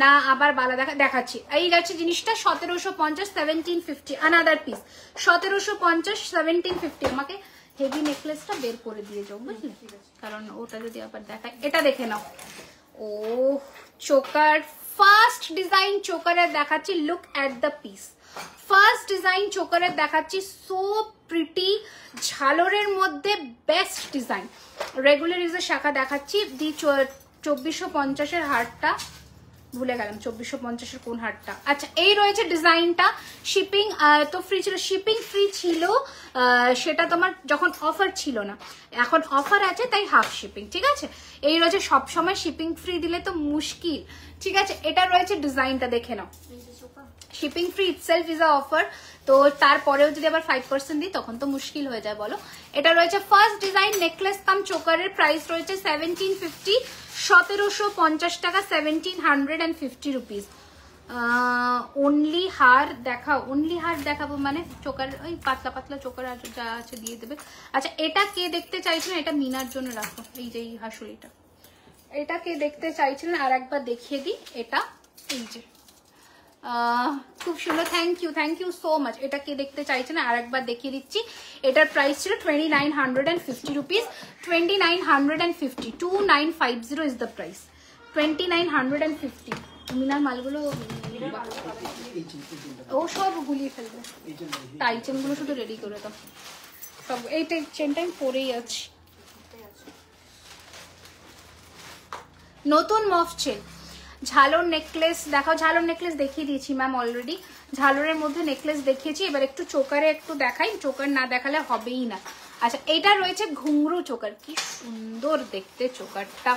না, আবার বালা দেখা দেখাচ্ছি। এই যাচ্ছে জিনিসটা সতেরোশো পঞ্চাশ সেভেন্টিন ফিফটি আনাদার পিস সতেরোশো পঞ্চাশ সেভেন্টিন ফিফটি আমাকে হেভি নেকলেসটা বের করে দিয়ে যাও, বুঝলি? কারণ ওটা যদি আবার দেখায় এটা দেখে নাও। ও চোকার ফার্স্ট ডিজাইন চোকারের দেখাচ্ছি look at the piece first design চোকারের দেখাচ্ছি সো প্রিটি ঝালরের মধ্যে বেস্ট ডিজাইন রেগুলার ইউজের শাখা দেখাচ্ছি, দি চব্বিশশো পঞ্চাশের হারটা, ভুলে গেলাম, চব্বিশশো পঞ্চাশের কোন হারটা? আচ্ছা এই রয়েছে ডিজাইনটা শিপিং তো ফ্রি ছিল শিপিং ফ্রি ছিল সেটা তোমার যখন অফার ছিল না। এখন অফার আছে, তাই হাফ শিপিং ঠিক আছে? এই রয়েছে, সবসময় শিপিং ফ্রি দিলে তো মুশকিল। ঠিক আছে এটা রয়েছে ডিজাইনটা দেখে নাও। Shipping free itself is a offer তো তারপরেও যদি আবার ফাইভ পার্সেন্ট দিই তখন তো মুশকিল হয়ে যায় বলো। এটা রয়েছে ফার্স্ট ডিজাইন নেকলেস কাম চোকারের প্রাইস রয়েছে সেভেন্টিন ফিফটি সতেরোশো পঞ্চাশ টাকা seventeen hundred and fifty rupees only হার দেখাও অনলি হার দেখাবো মানে চোকার ওই পাতলা পাতলা চোকার আর যা আছে দিয়ে দেবে। আচ্ছা এটা কে দেখতে চাইছেন এটা মিনার জন্য রাখো এই যে এই হাসুড়িটা এটা কে দেখতে চাইছিলেন, আর একবার দেখিয়ে দিই, এটা এই যে। খুব সুন্দর thank you thank you so much এটা কে দেখতে চাইছেন আর একবার দেখিয়ে দিচ্ছি। এটার প্রাইস ছিল twenty nine hundred and fifty rupees twenty nine hundred and fifty two nine five zero is the price twenty nine hundred and fifty মিনার মালগুলো ও সব গুলিয়ে ফেলবে। তাই চেনগুলো শুধু রেডি করে দাও। সব এইটা চেনটা আমি পরেই আছি। নতুন মফ চেন। ঝালর নেকলেস দেখাও ঝালর নেকলেস দেখিয়ে দিয়েছি ম্যাম অলরেডি ঝালরের মধ্যে নেকলেস দেখিয়েছি, এবার একটু চোকারে একটু দেখাই। চোকার না দেখালে হবেই না। আচ্ছা এটা রয়েছে ঘুংরু চোকার। কি সুন্দর দেখতে চোকারটা।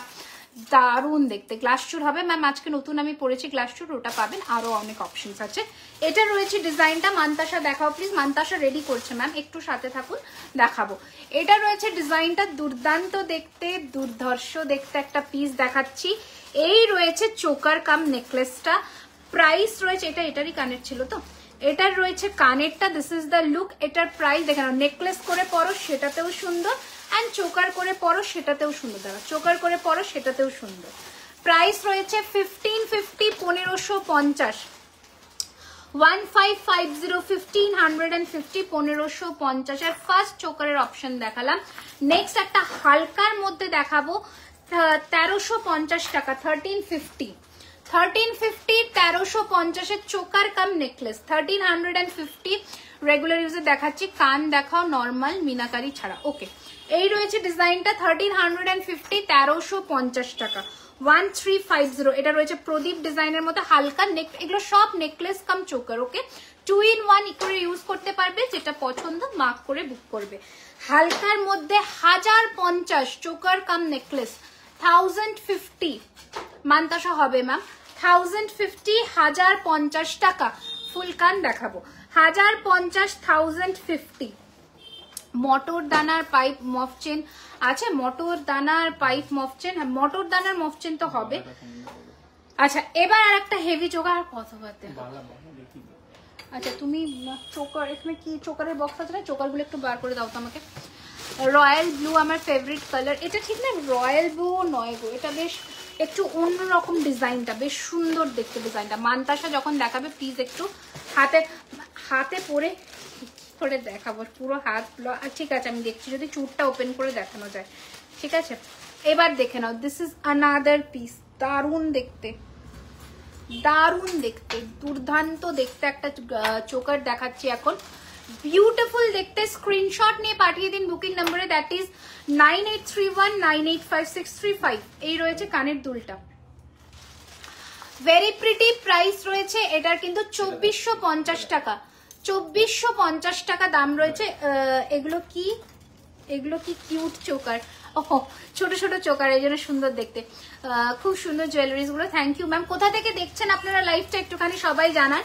দারুণ দেখতে। গ্লাস চুর হবে। ম্যাম আজকে নতুন আমি পড়েছি গ্লাস চুর ওটা পাবেন। আরও অনেক অপশনস আছে। এটা রয়েছে ডিজাইনটা মান্তাসা, দেখাও প্লিজ মান্তাসা রেডি করছে ম্যাম একটু সাথে থাকুন, দেখাবো। এটা রয়েছে ডিজাইনটা দুর্দান্ত দেখতে, দুর্ধর্ষ দেখতে একটা পিস দেখাচ্ছি। এই রয়েছে চোকার কাম নেকলেসটা প্রাইস রয়েছে, এটা এটারই কানের ছিল তো? এটার রয়েছে কানেরটা। দিস ইজ দ্য লুক এটার প্রাইস দেখে নেকলেস করে পরো, সেটাতেও সুন্দর। অ্যান্ড চোকার করে পরো সেটাতেও সুন্দর। দাঁড়া চোকার করে পরো সেটাতেও সুন্দর। প্রাইস রয়েছে ফিফটিন ফিফটি পনেরোশো পঞ্চাশ। One five five zero fifteen hundred and fifty পনেরোশো পঞ্চাশ। আর ফার্স্ট চোকারের অপশন দেখালাম। নেক্সট একটা হালকার মধ্যে দেখাবো। তেরোশো পঞ্চাশ টাকা থার্টিন ফিফটি থার্টিন ফিফটি তেরোশো পঞ্চাশের choker cum necklace thirteen hundred and fifty regular ইউজে দেখাচ্ছি। কান দেখাও নর্মাল মিনাকারি ছাড়া। ওকে এই রয়েছে ডিজাইনটা থার্টিন হান্ড্রেড অ্যান্ড ফিফটি তেরোশো পঞ্চাশ টাকা। ওয়ান থ্রি ফাইভ জিরো এটা রয়েছে প্রদীপ ডিজাইনের মধ্যে হালকা নেক, এগুলো সব necklace cum choker okay two in one করে ইউজ করতে পারবে, যেটা পছন্দ মার্ক করে বুক করবে। হালকার মধ্যে হাজার পঞ্চাশ choker cum necklace thousand fifty Mantasa হবে ম্যাম থাউজেন্ড ফিফটি হাজার পঞ্চাশ টাকা। ফুল কান দেখাবো। হাজার পঞ্চাশ থাউজেন্ড ফিফটি মটর দানার পাইপ মফচেন আছে মটর দানার পাইপ মফচেন হ্যাঁ মটর দানার মফ চেন তো হবে। আচ্ছা এবার আর একটা হেভি চোখা আর কত দেখি আচ্ছা তুমি চোকার, এখানে কি চোকারের বক্স আছে না? চোকারগুলো একটু বার করে দাও তো আমাকে। রয়্যাল ব্লু আমার ফেভারিট কালার এটা ঠিক না রয়্যাল ব্লু নয় গো, এটা বেশ একটু অন্যরকম ডিজাইনটা, বেশ সুন্দর দেখতে ডিজাইনটা। মানতাসা যখন দেখাবে প্লিজ একটু হাতে হাতে পরে করে দেখাবো পুরো হাত ঠিক আছে আমি দেখছি যদি চুরটা ওপেন করে দেখানো যায়। ঠিক আছে? এবার দেখে নাও দিস ইজ আনাদার পিস দারুণ দেখতে। দারুণ দেখতে। দুর্দান্ত দেখতে একটা চোকার দেখাচ্ছি এখন। বিউটিফুল দেখতে। স্ক্রিনশট নিয়ে পাঠিয়ে দিন বুকিং নম্বরে that is nine eight three one nine eight five six three five এই রয়েছে কানের দুলটা। ভেরি প্রিটি প্রাইস রয়েছে। এটার কিন্তু চব্বিশশো পঞ্চাশ টাকা। চব্বিশশো পঞ্চাশ টাকা দাম রয়েছে আহ, এগুলো কি এগুলো কি কিউট চোকার ও ছোট ছোট চোকার এই জন্য সুন্দর দেখতে আহ, খুব সুন্দর জুয়েলারিজ গুলো থ্যাংক ইউ ম্যাম কোথা থেকে দেখছেন আপনারা লাইভটা একটুখানি সবাই জানান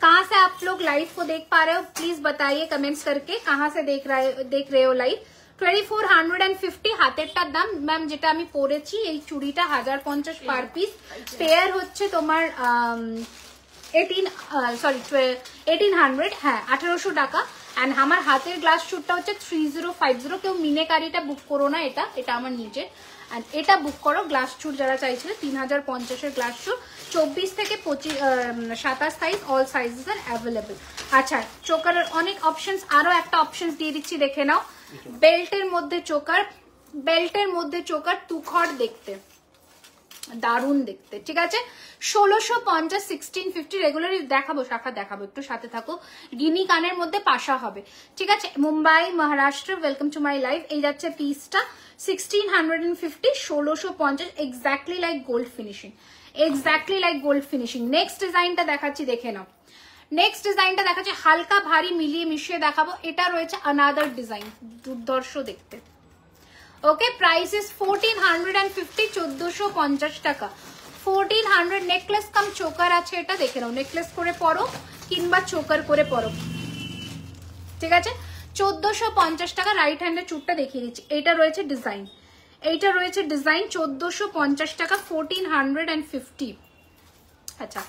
कहाँ से आप लोग लाइव को देख पा रहे हो प्लीज बताइए कमेंट्स करके कहाँ से देख रहे देख रहे हो live twenty four hundred and fifty হাতেরটার দাম ম্যাম যেটা আমি পরেছি এই চুড়িটা হাজার পঞ্চাশ পার পিস পেয়ার হচ্ছে তোমার এইটিন সরি এইটিন হান্ড্রেড হ্যাঁ আঠারোশো টাকা। অ্যান্ড আমার হাতের গ্লাস শুটটা হচ্ছে থ্রি জিরো ফাইভ জিরো কেউ মিনেকারিটা বুক করো না এটা এটা আমার নিজের। অ্যান্ড এটা বুক করো গ্লাস চুট যারা চাইছিল তিন হাজার পঞ্চাশের গ্লাস চুট চব্বিশ থেকে পঁচিশ সাতাশ size all sizes are available আচ্ছা চোকারের অনেক অপশনস আরও একটা অপশনস দিয়ে দিচ্ছি দেখে নাও। বেল্টের মধ্যে চোকার বেল্টের মধ্যে চোকার তুখর দেখতে। দারুণ দেখতে, ঠিক আছে? ষোলোশো পঞ্চাশ সিক্সটিন ফিফটি রেগুলারই দেখাবো, শাখা দেখাবো, একটু সাথে থাকো। গিনি কানের মধ্যে পাশা হবে, ঠিক আছে? Mumbai, Maharashtra welcome to my life এই যাচ্ছে পিসটা সিক্সটিন হান্ড্রেড এন্ড ফিফটি ষোলোশো পঞ্চাশ exactly like gold finishing exactly like gold finishing next ডিজাইনটা দেখাচ্ছি, দেখে নাও। নেক্সট ডিজাইনটা দেখাচ্ছি, হালকা ভারী মিলিয়ে মিশিয়ে দেখাবো, এটা রয়েছে আনাদার ডিজাইন দুর্দর্শ দেখতে। Okay price is fourteen hundred and fifty চোদ্দশো পঞ্চাশ টাকা। Fourteen hundred necklace cum choker আছে এটা, দেখে নাও। নেকলেস করে পরো কিংবা চোকার করে পরো। ঠিক আছে? চোদ্দশো পঞ্চাশ টাকা রাইট হ্যান্ডের চুটটা দেখিয়ে দিচ্ছি। রয়েছে ডিজাইন এইটা রয়েছে ডিজাইন চোদ্দশো পঞ্চাশ টাকা ফোরটিন হান্ড্রেড অ্যান্ড ফিফটি আচ্ছা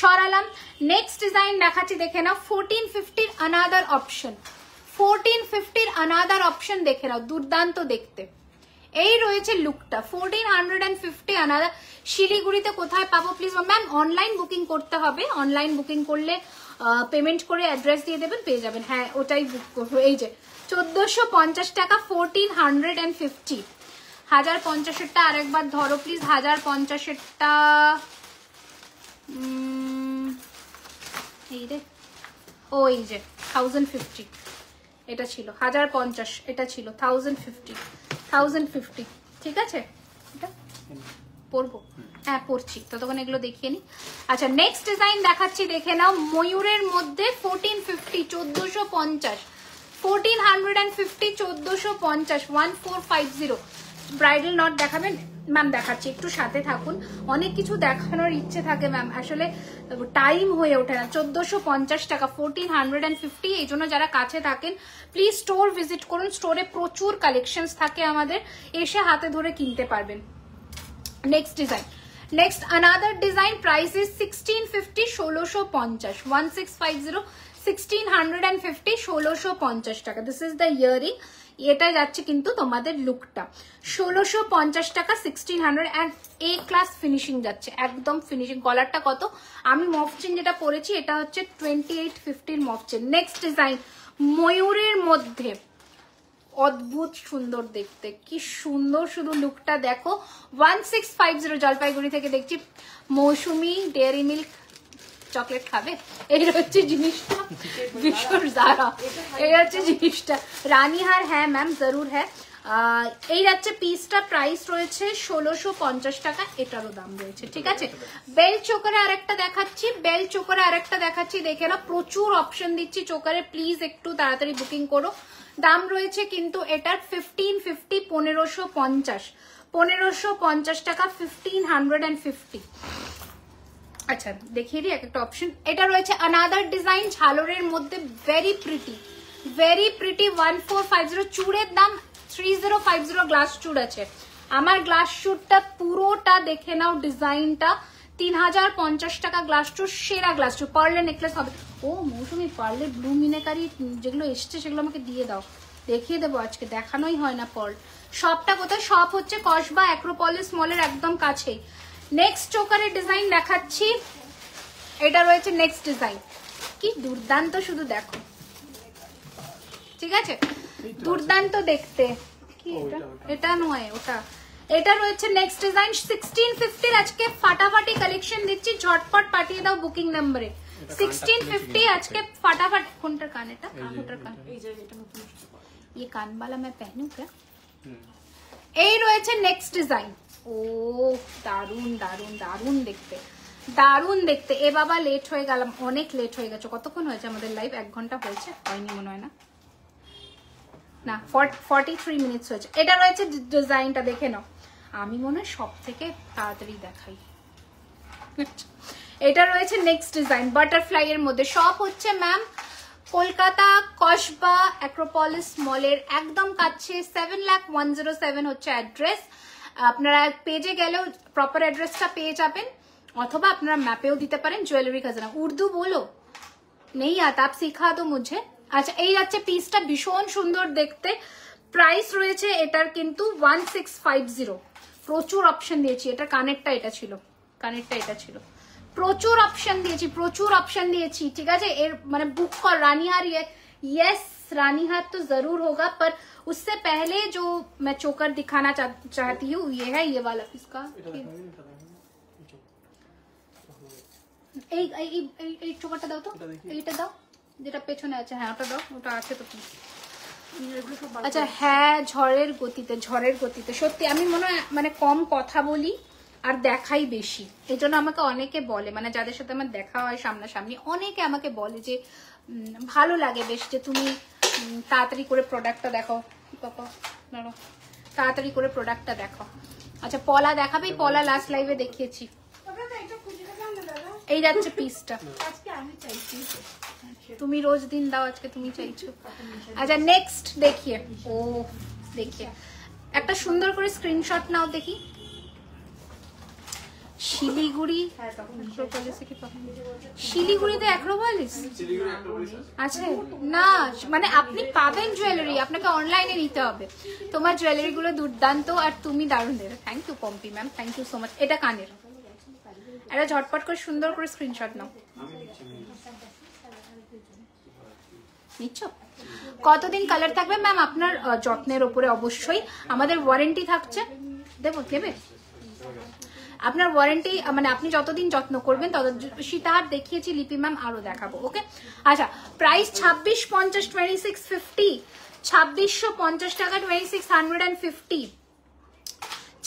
সরালাম। নেক্সট ডিজাইন দেখাচ্ছি, দেখে নাও। ফোরটিন ফিফটির আনাদার অপশন ফোরটিন ফিফটির আনাদার অপশন দেখে নাও, দুর্দান্ত দেখতে। এই রয়েছে লুকটা fourteen hundred and fifty another শিলিগুড়িতে কোথায় পাবো? প্লিজ ম্যাম অনলাইন বুকিং করতে হবে। অনলাইন বুকিং করলে পেমেন্ট করে অ্যাড্রেস দিয়ে দেবেন, পেয়ে যাবেন। হ্যাঁ ওটাই বুক করব। এই যে, চোদ্দশো পঞ্চাশ টাকা ফোরটিন হান্ড্রেড অ্যান্ড ফিফটি হাজার পঞ্চাশেরটা আরেকবার ধরো প্লিজ হাজার পঞ্চাশেরটা এই রে ও এই যে থাউজেন্ড ফিফটি এটা ছিল, হাজার পঞ্চাশ, এটা ছিল থাউজেন্ড ফিফটি থাউজেন্ড ফিফটি ঠিক আছে? এটা পরবো। হ্যাঁ পড়ছি, ততক্ষণ এগুলো দেখিয়ে নি আচ্ছা নেক্সট ডিজাইন দেখাচ্ছি, দেখে নাও, ময়ূরের মধ্যে ফোরটিন ফিফটি চোদ্দোশো পঞ্চাশ ফোরটিন হান্ড্রেড অ্যান্ড ফিফটি চোদ্দোশো পঞ্চাশ one four five zero bridal not দেখাবেন? ম্যাম দেখাচ্ছি। একটু সাথে থাকুন। অনেক কিছু দেখানোর ইচ্ছে থাকে ম্যাম আসলে টাইম হয়ে ওঠে না। চোদ্দশো পঞ্চাশ টাকা ফোরটিন হান্ড্রেড অ্যান্ড ফিফটি এই জন্য যারা কাছে থাকেন প্লিজ স্টোর ভিজিট করুন। স্টোরে প্রচুর কালেকশনস থাকে আমাদের। এসে হাতে ধরে কিনতে পারবেন। Next design next another design price is sixteen fifty ষোলোশো পঞ্চাশ। One six five zero sixteen hundred and fifty ষোলোশো পঞ্চাশ টাকা। দিস ইজ দ্য ইয়ারিং এটা যাচ্ছে কিন্তু তোমাদের লুকটা ষোলোশো পঞ্চাশ টাকা sixteen and a class finishing যাচ্ছে। একদম ফিনিশিং কত? আমি মফচেন যেটা পরেছি, এটা হচ্ছে টোয়েন্টি এইট ফিফটির নেক্সট ডিজাইন ময়ূরের মধ্যে। অদ্ভুত সুন্দর দেখতে। কি সুন্দর শুধু লুকটা দেখো। One six five zero Jalpaiguri থেকে দেখছি। মৌসুমি ডেয়ারি মিল্ক চকলেট খাবে? এই হচ্ছে জিনিসটা, ভীষণ জারা এই হচ্ছে জিনিসটা। রানীহার হ্যাঁ ম্যাম জরুর হ্যাঁ। এই যাচ্ছে পিসটা প্রাইস রয়েছে ষোলোশো পঞ্চাশ টাকা, এটারও দাম রয়েছে, ঠিক আছে? বেল চোকারে আরেকটা দেখাচ্ছি বেল চোকারে আরেকটা দেখাচ্ছি, দেখে না প্রচুর অপশন দিচ্ছি চোকারে প্লিজ একটু তাড়াতাড়ি বুকিং করো। দাম রয়েছে কিন্তু এটার ফিফটিন ফিফটি পনেরোশো পঞ্চাশ। পনেরোশো পঞ্চাশ টাকা ফিফটিন হান্ড্রেড অ্যান্ড ফিফটি আচ্ছা দেখিয়ে দিই এক একটা অপশন এটা রয়েছে আনাদার ডিজাইন ঝালরের মধ্যে very pretty very pretty one four five zero চুড়ের দাম three zero five zero glass চুড় আছে। আমার গ্লাস চুড়টা পুরোটা দেখে নাও ডিজাইনটা তিন হাজার পঞ্চাশ টাকা গ্লাস চুড়, সেরা গ্লাস চুড়। পার্লে নেকলেস হবে। ও, মৌসুমি পার্লে ব্লু মিনেকারি যেগুলো এসছে সেগুলো আমাকে দিয়ে দাও। দেখিয়ে দেবো, আজকে দেখানোই হয় না পল শপটা কোথায়? শপ হচ্ছে কসবা অ্যাক্রোপলিস মলের একদম কাছেই। নেক্সট চোকারের ডিজাইন দেখাচ্ছি এটা রয়েছে নেক্সট ডিজাইন কি দুর্দান্ত শুধু দেখো ঠিক আছে দুর্দান্ত দেখতে কি এটা এটা নয় ওটা এটা রয়েছে নেক্সট ডিজাইন সিক্সটিন ফিফটির আজকে ফাটাফাটি কালেকশন দিচ্ছি ঝটপট পাঠিয়ে দাও বুকিং নাম্বারে সিক্সটিন ফিফটি আজকে ফাটাফাটি কোনটার কান এটা কোনটার কান ये कान वाला मैं पहनूं क्या এই রয়েছে নেক্সট ডিজাইন ও দারুণ দারুণ দারুণ দেখতে। দারুণ দেখতে। এ বাবা লেট হয়ে গেলাম। অনেক লেট হয়ে গেছে। কতক্ষণ হয়েছে আমাদের লাইভ এক ঘণ্টা হয়েছে? হয়নি মনে হয় না। না ফর্টি থ্রি মিনিটস হয়েছে। এটা রয়েছে ডিজাইনটা দেখে নাও। আমি মনে হয় সব থেকে তাড়াতাড়ি দেখাই। এটা রয়েছে নেক্সট ডিজাইন বাটারফ্লাই এর মধ্যে। সব হচ্ছে ম্যাম কলকাতা কসবা অ্যাক্রোপলিস মলের একদম কাছে। Seven lakh one zero seven হচ্ছে অ্যাড্রেস আপনারা পেজে গেলেও প্রপার অ্যাড্রেসটা পেয়ে যাবেন, অথবা আপনারা ম্যাপেও দিতে পারেন জুয়েলারি খাজানা। উর্দু বলো। নেই আতা আপ শিখা তো মুঝে। আচ্ছা এই যাচ্ছে পিসটা ভীষণ সুন্দর দেখতে। প্রাইস রয়েছে এটার কিন্তু ওয়ান সিক্স ফাইভ জিরো প্রচুর অপশন দিয়েছি, এটা কানেরটা এটা ছিল। কানেরটা এটা ছিল। প্রচুর অপশন দিয়েছি, প্রচুর অপশন দিয়েছি, ঠিক আছে? এর মানে বুক কর রানিহার यस रानीहार तो जरूर होगा पर उससे पहले जो मैं चोकर दिखाना चाह, चाहती हूँ ये है ये वाला इसका এটা দেখাবি এটা দেখাবি এই চোখ। এই এই- এই- এই- এই চোকারটা দাও তো এটা দেখি। এইটা দাও যেটা পেছনে আছে হ্যাঁ ওটা দাও ওটা আছে তো কি এগুলো সব বার আচ্ছা হ্যাঁ ঝড়ের গতিতে ঝড়ের গতিতে সত্যি আমি মনে হয় মানে কম কথা বলি আর দেখাই বেশি এই জন্য আমাকে অনেকে বলে মানে যাদের সাথে আমার দেখা হয় সামনাসামনি অনেকে আমাকে বলে যে উম, ভালো লাগে বেশ যে তুমি উম, তাড়াতাড়ি করে প্রোডাক্টটা দেখো। দাঁড়াও। তাড়াতাড়ি করে প্রোডাক্টটা দেখো। আচ্ছা পলা দেখাবে? পলা লাস্ট লাইভে দেখিয়েছি। এই যাচ্ছে পিসটা তুমি রোজ দিন দাও, আজকে তুমি চাইছো। আচ্ছা নেক্সট দেখিয়ে। ও, দেখিয়ে। একটা সুন্দর করে স্ক্রিনশট নাও দেখি। শিলিগুড়ি? কি পাবো? শিলিগুড়িতে অ্যাক্রোপলিস? আছে আছে না মানে আপনি পাবেন জুয়েলারি আপনাকে অনলাইনে নিতে হবে। তোমার জুয়েলারি গুলো দুর্দান্ত আর তুমি দারুণ দেবে। Thank you Pompi ma'am thank you so much এটা কানের। এটা ঝটপট করে সুন্দর করে স্ক্রিনশট নাও। নিচ্ছ? কতদিন কালার থাকবে ম্যাম আপনার যত্নের ওপরে? অবশ্যই। আমাদের ওয়ারেন্টি থাকছে। দেবো দেবে? আপনার ওয়ারেন্টি মানে আপনি যতদিন যত্ন করবেন তত সীতাহার দেখিয়েছি লিপি ম্যাম আরো দেখাবো ওকে আচ্ছা প্রাইস ছাব্বিশ পঞ্চাশ টোয়েন্টি সিক্স ফিফটি ছাব্বিশশো পঞ্চাশ টাকা twenty six hundred and fifty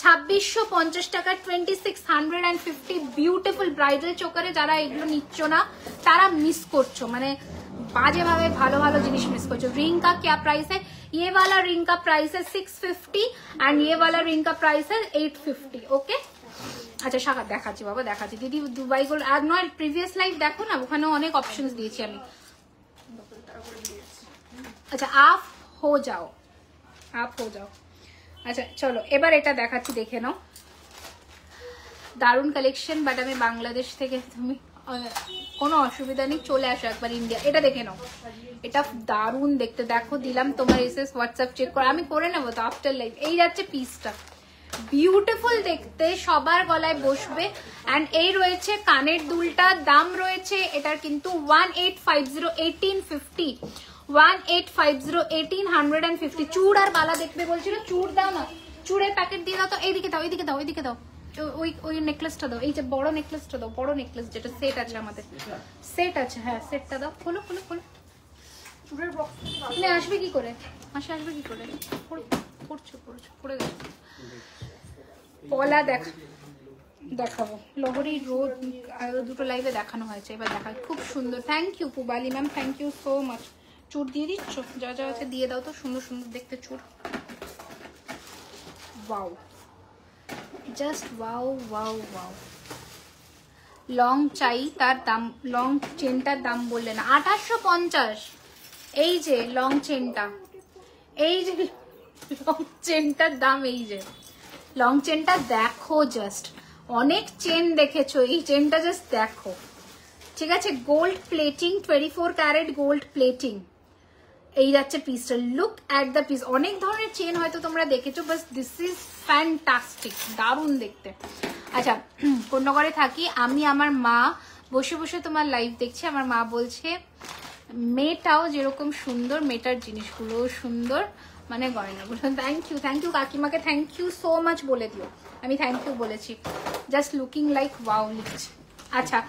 ছাব্বিশশো পঞ্চাশ টাকা twenty six hundred and fifty beautiful bridal চোকারে যারা এগুলো নিচ্ছ না তারা মিস করছো মানে বাজেভাবে ভালো ভালো জিনিস মিস করছো रिंग का क्या प्राइस है ये वाला रिंग का प्राइस है सिक्स फिफ्टी एंड ये वाला रिंग का प्राइस है एट फिफ्टी ओके আচ্ছা শাখা দেখাচ্ছি, বাবা, দেখাচ্ছি। দিদি, দুবাই গোল্ড আর নয় প্রিভিয়াস লাইফ দেখো না ওখানে অনেক অপশনস দিয়েছি আমি। আচ্ছা আপ হো যাও। আপ হো যাও। আচ্ছা চলো, এবার এটা দেখাচ্ছি, দেখে নাও। দারুণ কালেকশন বাট আমি বাংলাদেশ থেকে তুমি কোনো অসুবিধা নেই, চলে আসো একবার ইন্ডিয়া এটা দেখে নাও। এটা দারুণ দেখতে। দেখো, দিলাম তোমার এসএস হোয়াটসঅ্যাপ চেক করো। আমি করে নেব তো আফটার লাইফ এই যাচ্ছে পিসটা বিউটিফুল দেখতে সবার গলায় বসবে। অ্যান্ড এই রয়েছে কানের দুলটা দাম রয়েছে এটার কিন্তু one eight five zero eighteen fifty one eight five zero eighteen hundred and fifty চুড় আর বালা দেখবে বলছিল চুড় দাও না। চুড়ের প্যাকেট দিয়ে দাও তো এইদিকে দাও এইদিকে দাও এইদিকে দাও। ওই ওই নেকলেসটা দাও এই যে বড় নেকলেসটা দাও বড় নেকলেস যেটা সেট আছে আমাদের। সেট আছে হ্যাঁ সেটটা দাও। খোলো খোলো খোলো। বক্স আসবে কি করে? আসবে কি করে? পড়ছো পড়ছো পড়ে গেছো। পলা দেখ দেখাবো। লহরি রোড দুটো লাইভে দেখানো হয়েছে। এবার দেখা খুব সুন্দর। Thank you Pubali ma'am thank you so much চুর দিয়ে দিচ্ছ? যা যা আছে দিয়ে দাও তো। সুন্দর সুন্দর দেখতে চুর। Wow just wow wow wow long চাই তার দাম লং চেনটার দাম বললে না। আঠাশশো পঞ্চাশ। এই যে লং চেনটা এই যে লং চেনটার দাম এই যে। লং চেনটা দেখো জাস্ট অনেক চেন দেখেছ, এই চেনটা জাস্ট দেখো। ঠিক আছে gold plating twenty four carat gold plating এই যাচ্ছে পিসটা লুক অ্যাট দ্য পিস অনেক ধরনের চেন হয়তো তোমরা দেখেছ বাস দিস ইজ ফ্যান্টাস্টিক দারুণ দেখতে। আচ্ছা কোন্নগরে থাকি, আমি আমার মা বসে বসে তোমার লাইভ দেখছি। আমার মা বলছে, মেয়েটাও যেরকম সুন্দর, মেয়েটার জিনিসগুলো সুন্দর। মানে গয়না গয়নাগুলো থ্যাংক ইউ থ্যাংক ইউ কাকিমাকে থ্যাংক ইউ সো মাচ বলে দিও। আমি থ্যাংক ইউ বলেছি। জাস্ট লুকিং লাইক ওয়াও লিখছি। আচ্ছা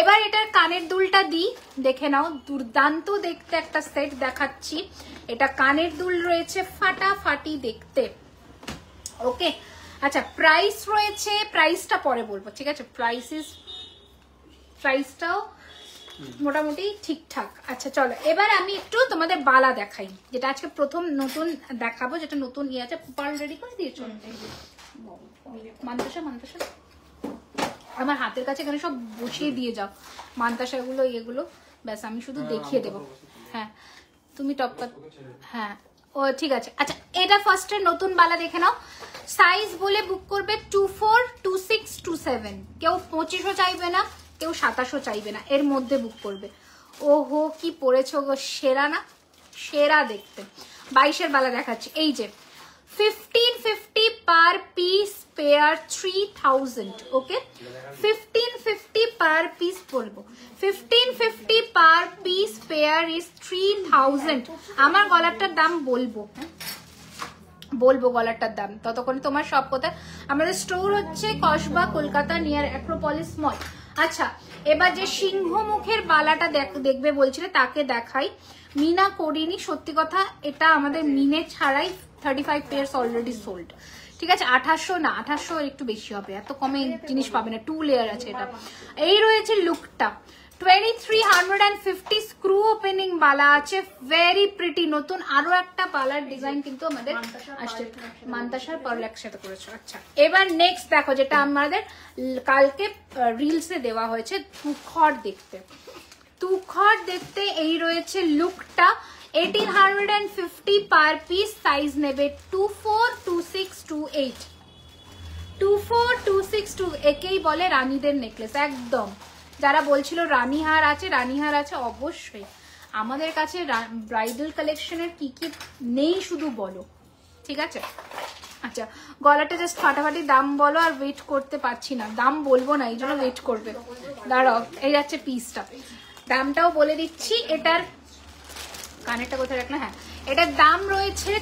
এবার এটার কানের দুলটা দিই, দেখে নাও। দুর্দান্ত দেখতে একটা সেট দেখাচ্ছি। এটা কানের দুল রয়েছে ফাটাফাটি দেখতে। ওকে আচ্ছা প্রাইস রয়েছে প্রাইসটা পরে বলব, ঠিক আছে? প্রাইস ইজ প্রাইসটাও মোটামুটি ঠিকঠাক। আচ্ছা চলো। এবার আমি একটু তোমাদের বালা দেখাই যেটা আজকে প্রথম নতুন দেখাবো যেটা নতুন ইয়ে আছে। পার্ল রেডি করে দিয়েছ? মান্তাসা মান্তাসা। আমার হাতের কাছে এখানে সব বসিয়ে দিয়ে যাও। মান্তাসাগুলো ইয়েগুলো ব্যাস আমি শুধু দেখিয়ে দেবো। হ্যাঁ তুমি টপ হ্যাঁ ও ঠিক আছে। আচ্ছা এটা ফার্স্টে নতুন বালা দেখে নাও। সাইজ বলে বুক করবে two four two six two seven কেউ পঁচিশও চাইবে না। কেউ সাতাশও চাইবে না, এর মধ্যে বুক করবে। ওহো, কি পড়েছো গো, সেরা না? সেরা দেখতে। বাইশের বালা দেখাচ্ছি, এই যে fifteen fifty per piece pair three thousand okay fifteen fifty per piece বলব। Fifteen fifty per piece pair is three thousand আমার গলারটার দাম বলব হ্যাঁ? বলব গলারটার দাম, ততক্ষণ তোমার সব কথা আমাদের স্টোর হচ্ছে Kasba, Kolkata near Acropolis mall আচ্ছা এবার যে সিংহ মুখের বালাটা দেখ- দেখবে বলছিলে তাকে দেখাই। মিনা করিনি সত্যি কথা এটা আমাদের মিনে ছাড়াই thirty five pairs already sold ঠিক আছে আঠাশশো না আঠাশশো একটু বেশি হবে এত কমে জিনিস পাবে না টু লেয়ার আছে এটা। এই রয়েছে লুকটা twenty three hundred and fifty screw opening বালা আছে ভেরি প্রিটি নতুন আরও একটা বালার ডিজাইন কিন্তু আমাদের আসছে। মান্তাসার পার্ল একসাথে করেছে। আচ্ছা এবার নেক্সট দেখো যেটা আমাদের কালকে রিলসে দেওয়া হয়েছে তুখর দেখতে। তুখর দেখতে এই রয়েছে লুকটা eighteen hundred and fifty per piece size নেবে two four two six two eight two four two six two একেই বলে রানীদের নেকলেস একদম। যারা বলছিল রানীহার আছে রানীহার আছে, অবশ্যই। আমাদের কাছে ব্রাইডাল কালেকশনের কি কি নেই শুধু বলো। ঠিক আছে? আচ্ছা গলাটা জাস্ট ফাটাফাটি দাম বলো আর ওয়েট করতে পারছি না। দাম বলব না, এই জন্য ওয়েট করবে। দাঁড়াও, এই যাচ্ছে পিসটা দামটাও বলে দিচ্ছি, এটার কানেরটা কোথায় রাখলাম হ্যাঁ এটার দাম রয়েছে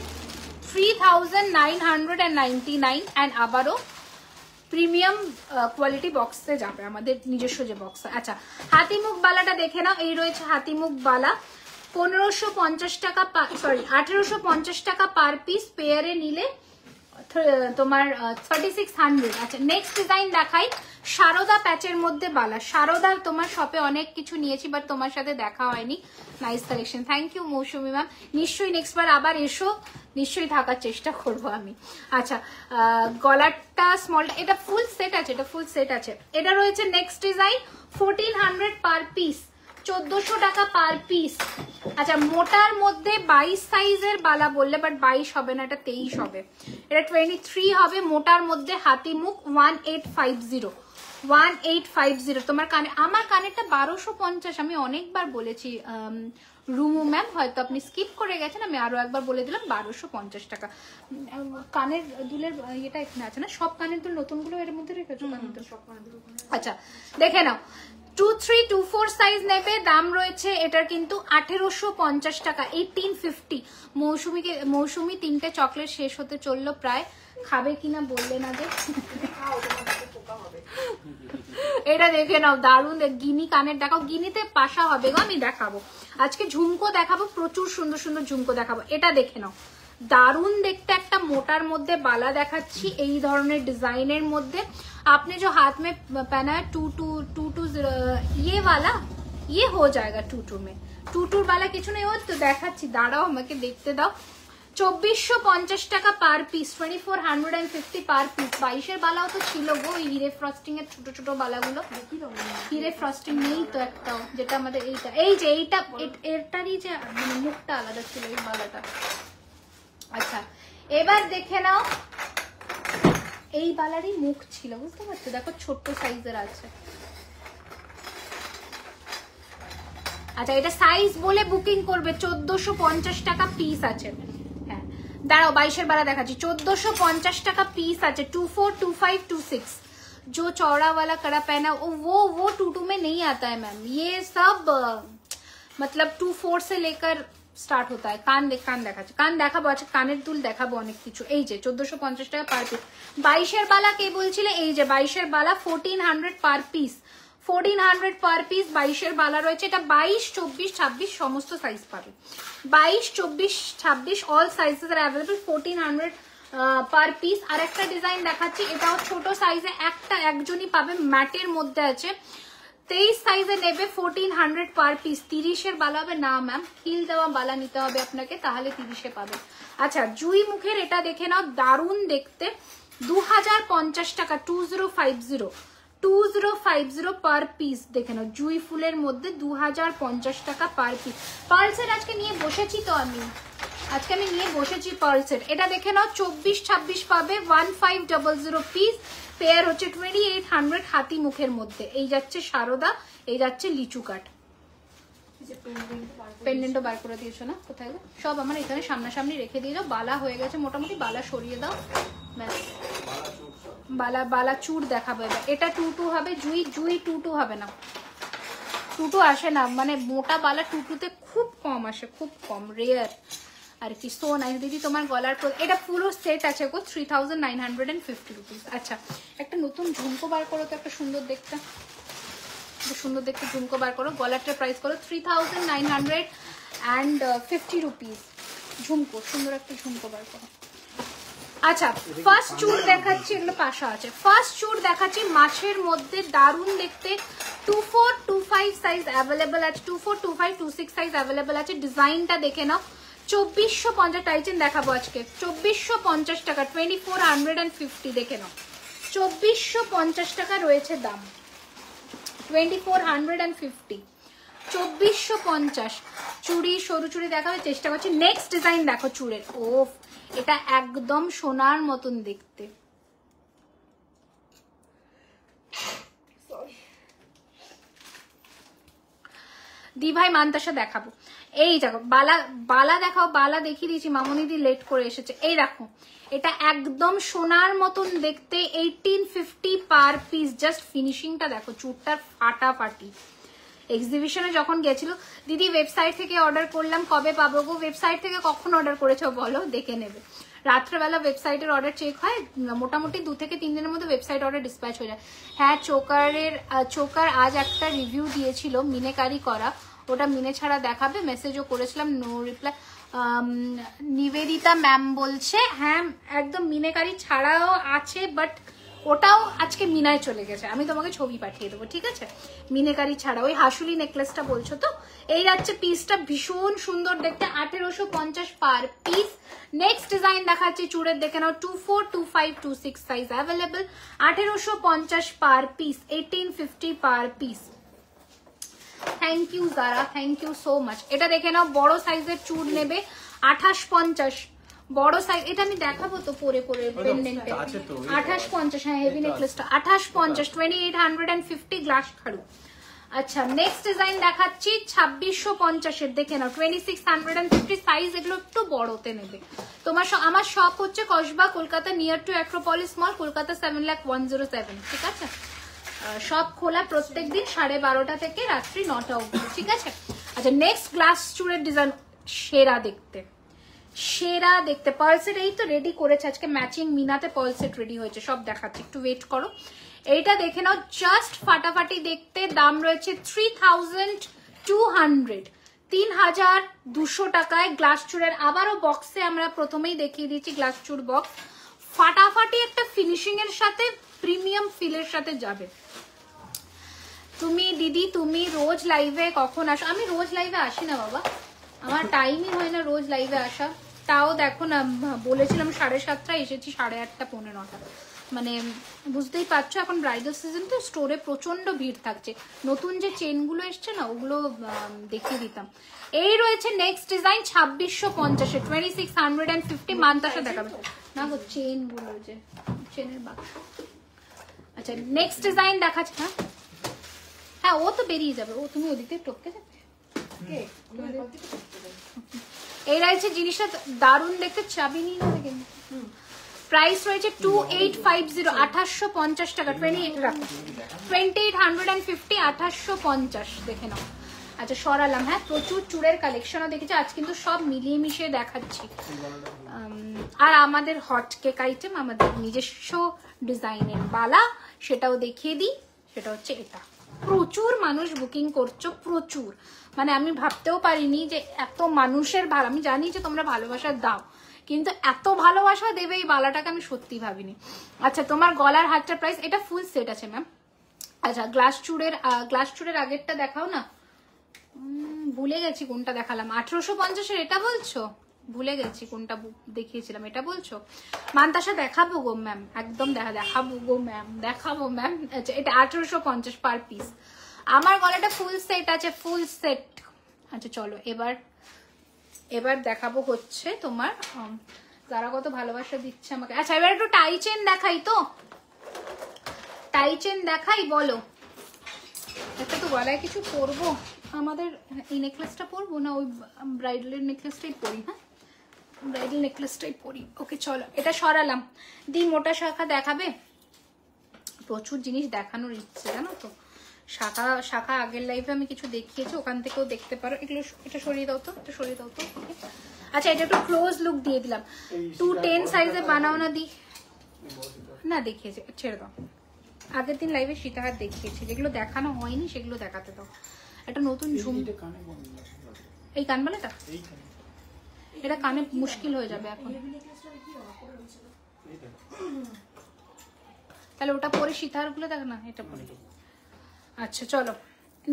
three thousand nine hundred and ninety nine and আবারও প্রিমিয়াম কোয়ালিটি বক্সে যাবে, আমাদের নিজস্ব যে বক্স আচ্ছা হাতিমুখ বালাটা দেখে নাও, এই রয়েছে হাতিমুখ বালা। পনেরোশো পঞ্চাশ টাকা সরি আঠেরোশো পঞ্চাশ টাকা পার পিস পেয়ারে নিলে তোমার থার্টি সিক্স হান্ড্রেড আচ্ছা নেক্সট ডিজাইন দেখাই। সারদা প্যাচের মধ্যে বালা। সারদার তোমার শপে অনেক কিছু নিয়েছি বাট তোমার সাথে দেখা হয়নি। Nice collection thank you Mousumi ma'am নিশ্চয়ই নেক্সট বার আবার এসো। নিশ্চয়ই থাকার চেষ্টা করব আমি। আচ্ছা গলারটা স্মল এটা ফুল সেট আছে, এটা ফুল সেট আছে। এটা রয়েছে next design fourteen hundred per piece চোদ্দশো টাকা পার পিস আচ্ছা মোটার মধ্যে বাইশ সাইজের বালা বললে বাট বাইশ হবে না, এটা তেইশ হবে। এটা টোয়েন্টি থ্রি হবে, মোটার মধ্যে হাতিমুখ one eight five zero one eight five zero তোমার কানে আমার কানেরটা বারোশো পঞ্চাশ। আমি অনেকবার বলেছি রুমু ম্যাম হয়তো আপনি স্কিপ করে গেছেন। আমি আরও একবার বলে দিলাম বারোশো পঞ্চাশ টাকা। কানের দুলের ইয়েটা এখানে আছে না? সব কানের দুল নতুনগুলো এর মধ্যে রেখেছো? আচ্ছা দেখে নাও। Two three two four size নেবে দাম রয়েছে এটার কিন্তু আঠেরোশো পঞ্চাশ টাকা এইটিন ফিফটি মৌসুমিকে মৌসুমি তিনটে চকলেট শেষ হতে চলল প্রায়। খাবে কিনা বললে না যে। এটা দেখে নাও দারুণ দেখ- গিনি কানের দেখাও গিনিতে পাশা হবে গো আমি দেখাবো আজকে ঝুমকো দেখাবো প্রচুর সুন্দর সুন্দর ঝুমকো দেখাবো এটা দেখে নাও দারুণ দেখতে একটা মোটার মধ্যে বালা দেখাচ্ছি এই ধরনের ডিজাইনের মধ্যে আপনি যে हाथ में पहना है टू टू टू टू ये वाला ये हो जाएगा टू टू में টু টুর বালা কিছু নেই ও তো দেখাচ্ছি দাঁড়াও আমাকে দেখতে দাও চব্বিশশো পঞ্চাশ টাকা per piece twenty four hundred and fifty per piece বাইশের বালাও তো ছিল গো ওই হিরে ফ্রস্টিং এর ছোট ছোট বালাগুলো। হিরে ফ্রস্টিং নেই তো একটাও, যেটা আমাদের এইটা। এই যে এইটা এ- এটারই যে মানে মুখটা আলাদা ছিল এই বালাটা। আচ্ছা এবার দেখে নাও, এই বালারই মুখ ছিল, বুঝতে পারছ? দেখো ছোট্ট সাইজের আছে। আচ্ছা এটা সাইজ বলে বুকিং করবে, চোদ্দশো পঞ্চাশ টাকা পিস আছে। দাঁড়াও বাইশের বারা দেখাচ্ছি চোদ্দশো পঞ্চাশ টাকা পিস আছে two four two five two six जो चौड़ा वाला कड़ा पहना है, वो वो टू टू में नहीं आता है मैम ये सब अ, मतलब टू फोर से लेकर স্টার্ট হতে হয় কান দেখ কান দেখাচ্ছে কান দেখাবো আচ্ছা কানের দুল দেখাবো অনেক কিছু এই যে চোদ্দশো পঞ্চাশ টাকা পার পিস বাইশের বালা কে বলছিলে এই যে বাইশের বালা fourteen hundred per piece fourteen hundred per piece বাইশের বালা রয়েছে এটা বাইশ চব্বিশ ছাব্বিশ সমস্ত সাইজ পাবে বাইশ, চব্বিশ, ছাব্বিশ all sizes are available fourteen hundred per piece আর একটা ডিজাইন দেখাচ্ছি, এটাও ছোট সাইজে একটা একজনই পাবে, ম্যাটের মধ্যে আছে। তেইশ সাইজে নেবে ফোরটিন হান্ড্রেড পার পিস তিরিশের বালা হবে, না ম্যাম হিল দেওয়া বালা নিতে হবে আপনাকে, তাহলে তিরিশে পাবে। আচ্ছা জুই মুখের এটা দেখে নাও, দারুণ দেখতে। দু হাজার পঞ্চাশ টাকা two zero five zero two zero five zero per piece দেখে নাও, জুই ফুলের মধ্যে দু হাজার পঞ্চাশ টাকা পার পিস পার্লসের আজকে নিয়ে বসেছি তো আমি। আজকে আমি নিয়ে বসেছি পার্লসের এটা দেখে নাও, চব্বিশ ছাব্বিশ পাবে one five double zero piece pair হচ্ছে টোয়েন্টি এইট হান্ড্রেড হাতি মুখের মধ্যে। এই যাচ্ছে সারদা, এই যাচ্ছে লিচু কাঠ। পেন্ডেন্টও বার করে দিয়েছ না? কোথায় গো? সব আমার এখানে সামনাসামনি রেখে দিয়ে যাও। বালা হয়ে গেছে মোটামুটি, বালা সরিয়ে দাও। ব্যাস। বালা বালা চুর দেখাবো এবার। এটা টু টু হবে, জুই জুই টু টু হবে না। টু টু আসে না মানে মোটা বালা টু টুতে খুব কম আসে, খুব কম রেয়ার আর কি সো নাইস দিদি, তোমার গলার এটা পুরো সেট আছে গো three thousand nine hundred and fifty rupees আচ্ছা একটা নতুন ঝুমকো বার করো তো, একটা সুন্দর দেখতে। সুন্দর দেখতে ঝুমকো বার করো। গলারটার প্রাইস করো three thousand nine hundred and fifty rupees ঝুমকো সুন্দর একটা ঝুমকো বার করো। আচ্ছা ফার্স্ট চুর দেখাচ্ছি, এগুলো পাশা আছে। ফার্স্ট চুর দেখাচ্ছি, মাছের মধ্যে দারুণ দেখতে। Two four two five size available আছে। Two four two five two six size available আছে। ডিজাইনটা দেখে নাও। চব্বিশশো পঞ্চাশ টাইচেন দেখাবো আজকে। চব্বিশশো পঞ্চাশ টাকা twenty four hundred and fifty দেখে নাও। চব্বিশশো পঞ্চাশ টাকা রয়েছে দাম। Twenty four hundred and fifty চব্বিশশো পঞ্চাশ। চুড়ি, সরু চুড়ি দেখাবার চেষ্টা করছি। নেক্সট ডিজাইন দেখো এটা একদম সোনার মতন দেখতে। মান্তাসা দেখাবো। এই দেখো, বালা বালা দেখাও, বালা দেখিয়ে দিয়েছি মামনিদি লেট করে এসেছে। এই দেখো এটা একদম সোনার মতন দেখতে eighteen fifty per piece just ফিনিশিংটা দেখো চুটটার ফাটাফাটি। এক্সিবিশনে যখন গেছিল, দিদি ওয়েবসাইট থেকে অর্ডার করলাম, কবে পাবো গো? ওয়েবসাইট থেকে কখন অর্ডার করেছ বলো? দেখে নেবে। রাত্রেবেলা ওয়েবসাইটের অর্ডার চেক হয়, মোটামুটি দু থেকে তিন দিনের মধ্যে ওয়েবসাইট অর্ডার ডিসপ্যাচ হয়ে যায়। হ্যাঁ চোকারের চোকার আজ একটা রিভিউ দিয়েছিল মিনেকারি করা ওটা মিনে ছাড়া দেখাবে। মেসেজও করেছিলাম নো রিপ্লাই নিবেদিতা ম্যাম বলছে হ্যাঁ একদম মিনেকারি ছাড়াও আছে বাট ওটাও আজকে মিনায় চলে গেছে। আমি তোমাকে ছবি পাঠিয়ে দেবো, ঠিক আছে? মিনেকারি ছাড়া ওই হাসুলি নেকলেসটা বলছো তো? এই যাচ্ছে পিসটা ভীষণ সুন্দর দেখতে, আঠেরোশো পঞ্চাশ পার পিস নেক্সট ডিজাইন দেখাচ্ছি, চুড়ের দেখে নাও two four two five two six size available আঠেরোশো পঞ্চাশ per piece eighteen fifty per piece thank you Zara thank you so much এটা দেখে নাও বড় সাইজের চুড় নেবে আঠাশ পঞ্চাশ। বড় সাইজ এটা আমি দেখাবো তো পরে পরে পেন্ডেন্টে আঠাশ পঞ্চাশ হ্যাঁ হেভি নেকলেসটা আঠাশ পঞ্চাশ twenty eight hundred and fifty glass খাড়ু। আচ্ছা নেক্সট ডিজাইন দেখাচ্ছি ছাব্বিশশো পঞ্চাশের। দেখে নাও twenty six hundred and fifty size এগুলো একটু বড়তে নেবে। তোমার আমার শপ হচ্ছে Kasba Kolkata near to Acropolis mall Kolkata seven lakh one zero seven ঠিক আছে? সব খোলা প্রত্যেক দিন সাড়ে বারোটা থেকে রাত্রি নটা অবধি, ঠিক আছে? আচ্ছা নেক্সট গ্লাস চুড়ের ডিজাইন সেরা দেখতে। সেরা দেখতে। পার্লসেট এই তো রেডি করেছে, আজকে ম্যাচিং মিনাতে পার্লসেট রেডি হয়েছে, সব দেখাচ্ছি, একটু ওয়েট করো। এইটা দেখে নাও জাস্ট ফাটাফাটি দেখতে, দাম রয়েছে থ্রি থাউজেন্ড টু হান্ড্রেড তিন হাজার দুশো টাকায় গ্লাস চুরের আবারও বক্সে আমরা প্রথমেই দেখিয়ে দিয়েছি গ্লাস চুর বক্স ফাটাফাটি একটা ফিনিশিং এর সাথে প্রিমিয়াম ফিলের সাথে যাবে। তুমি দিদি, তুমি রোজ লাইভে কখন আসো? আমি রোজ লাইভে আসি না বাবা। আমার টাইমই হয় না রোজ লাইভে আসা। তাও দেখো না, বলেছিলাম সাড়ে সাতটা এসেছি, সাড়ে আটটা, পৌনে নটা। মানে বুঝতেই পারছ, এখন ব্রাইডাল সিজন তো স্টোরে প্রচণ্ড ভিড় থাকছে। নতুন যে চেনগুলো এসছে না, ওগুলো দেখিয়ে দিতাম। এই রয়েছে নেক্সট ডিজাইন ছাব্বিশশো পঞ্চাশে twenty six hundred and fifty মান্তাসে দেখাবে। না গো চেনগুলো যে চেনের বাক্স। আচ্ছা নেক্সট ডিজাইন দেখাচ্ছে হ্যাঁ? হ্যাঁ ও তো বেরিয়ে যাবে। ও তুমি ওদিকে টপকে যাবে? এই রয়েছে জিনিসটা দারুণ দেখতে চাবি নিয়ে নেবে কিন্তু। প্রাইস রয়েছে টু এইট ফাইভ জিরো আঠাশশো পঞ্চাশ টাকা twenty eight twenty eight hundred and fifty আঠাশশো পঞ্চাশ দেখে নাও। আচ্ছা সরালাম হ্যাঁ? প্রচুর চুড়ের কালেকশনও দেখেছি আজ কিন্তু সব মিলিয়ে মিশিয়ে দেখাচ্ছি আর আমাদের হট কেক আইটেম আমাদের নিজস্ব ডিজাইনের বালা সেটাও দেখিয়ে দিই, সেটা হচ্ছে এটা। প্রচুর মানুষ বুকিং করছ, প্রচুর। মানে আমি ভাবতেও পারিনি যে এত মানুষের ভালো, আমি জানি যে তোমরা ভালোবাসা দাও, কিন্তু এত ভালোবাসা দেবে এই বালাটাকে আমি সত্যি ভাবিনি। আচ্ছা তোমার গলার হাতটার প্রাইস এটা ফুল সেট আছে ম্যাম আচ্ছা গ্লাস চুড়ের গ্লাস চুড়ের আগেরটা দেখাও না? ভুলে গেছি কোনটা দেখালাম। আঠারোশো পঞ্চাশের এটা বলছো? ভুলে গেছি কোনটা দেখিয়েছিলাম, এটা বলছো? মান্তাসা দেখাবো গো ম্যাম একদম দেখা দেখাবো গো ম্যাম দেখাবো ম্যাম আচ্ছা এটা আঠেরোশো পঞ্চাশ পার পিস আমার গলাটা ফুল সেট আছে ফুল সেট আচ্ছা চলো, এবার এবার দেখাবো হচ্ছে তোমার যারা কত ভালোবাসা দিচ্ছে আমাকে। আচ্ছা এবার একটু টাই চেন দেখাই তো। টাই চেন দেখাই, বলো। একটা তো গলায় কিছু পরবো। আমাদের এই নেকলেসটা পরবো না ওই ব্রাইডালের নেকলেসটাই পরি হ্যাঁ? ব্রাইডাল নেকলেসটাই পরি। ওকে চলো এটা সরালাম। দি মোটা শাখা দেখাবে? প্রচুর জিনিস দেখানোর ইচ্ছে জানো তো? শাখা শাখা আগের লাইফে আমি কিছু দেখিয়েছি ওখান থেকেও দেখতে পারো। এগুলো এটা সরিয়ে দাও তো এটা সরিয়ে দাও তো? আচ্ছা এটা একটু ক্লোজ লুক দিয়ে দিলাম। টু টেন সাইজে বানাও না দি। না দেখিয়েছি ছেড়ে দাও। আগের দিন লাইভে সীতাহার দেখিয়েছি যেগুলো দেখানো হয়নি সেগুলো দেখাতে দাও। একটা নতুন ঝুম। এই কানবালাটা। এটা কানে মুশকিল হয়ে যাবে এখন। তাহলে ওটা পরে সীতাহারগুলো দেখ না, এটা পরে। আচ্ছা চলো।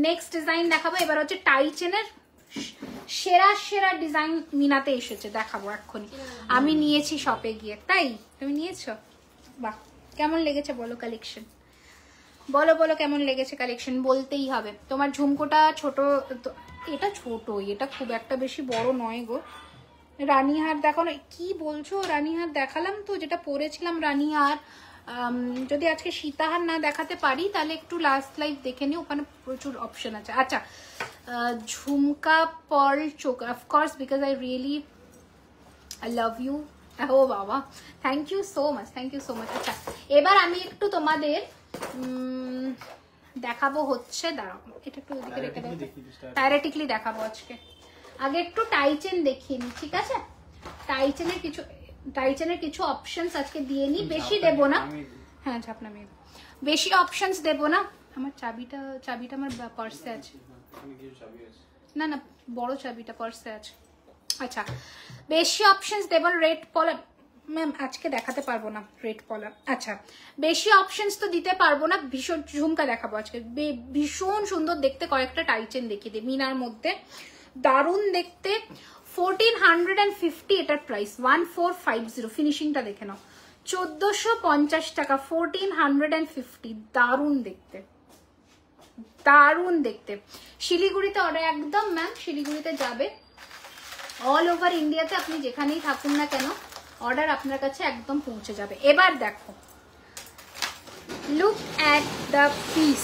নেক্সট ডিজাইন দেখাবো। এবার হচ্ছে টাই চেনের সেরা সেরা ডিজাইন মিনাতে এসেছে। দেখাবো এক্ষুনি। আমি নিয়েছি শপে গিয়ে। তাই? তুমি নিয়েছো? বাহ, কেমন লেগেছে বলো কালেকশন বলো বলো কেমন লেগেছে কালেকশন বলতেই হবে। তোমার ঝুমকোটা ছোট এটা ছোটই। এটা খুব একটা বেশি বড় নয় গো। রানীহার দেখানো কি বলছো? রানীহার দেখালাম তো যেটা পরেছিলাম রানীহার। যদি আজকে সীতাহার না দেখাতে পারি তাহলে একটু লাস্ট লাইফ দেখে নিই ওখানে প্রচুর অপশন আছে। আচ্ছা ঝুমকা পল চোখ of course because I really I love you ও বাবা thank you so much thank you so much আচ্ছা এবার আমি একটু তোমাদের দেখাবো হচ্ছে দাঁড়াও এটা একটু ওদিকে রেখে direct। প্যারাটিকলি দেখাবো আজকে। আগে একটু টাইচেন দেখিয়ে নি ঠিক আছে? টাইচেনের কিছু টাইচেনের কিছু অপশনস আজকে দিয়ে নি বেশি দেব না। হ্যাঁ ঝাপ মেয়ে বেশি অপশনস দেব না। আমার চাবিটা চাবিটা আমার পার্সে আছে। না না বড় চাবিটা পার্সে আছে। আচ্ছা বেশি অপশনস দেব রেড পলার ম্যাম আজকে দেখাতে পারব না রেড পলার আচ্ছা বেশি অপশনস তো দিতে পারব না ভীষণ ঝুমকা দেখাবো আজকে। ভীষণ সুন্দর দেখতে কয়েকটা টাইচেন দেখিয়ে দিই মিনার মধ্যে। দারুণ দেখতে। ফোরটিন হান্ড্রেড অ্যান্ড ফিফটি এটার price one four five zero ফিনিশিংটা দেখে নাও। চোদ্দোশো পঞ্চাশ টাকা ফোরটিন হান্ড্রেড অ্যান্ড ফিফটি দারুণ দেখতে। দারুণ দেখতে। শিলিগুড়িতে অর্ডার একদম ম্যাম শিলিগুড়িতে যাবে। অল ওভার ইন্ডিয়াতে আপনি যেখানেই থাকুন না কেন অর্ডার আপনার কাছে একদম পৌঁছে যাবে। এবার দেখো। লুক অ্যাট দ্য পিস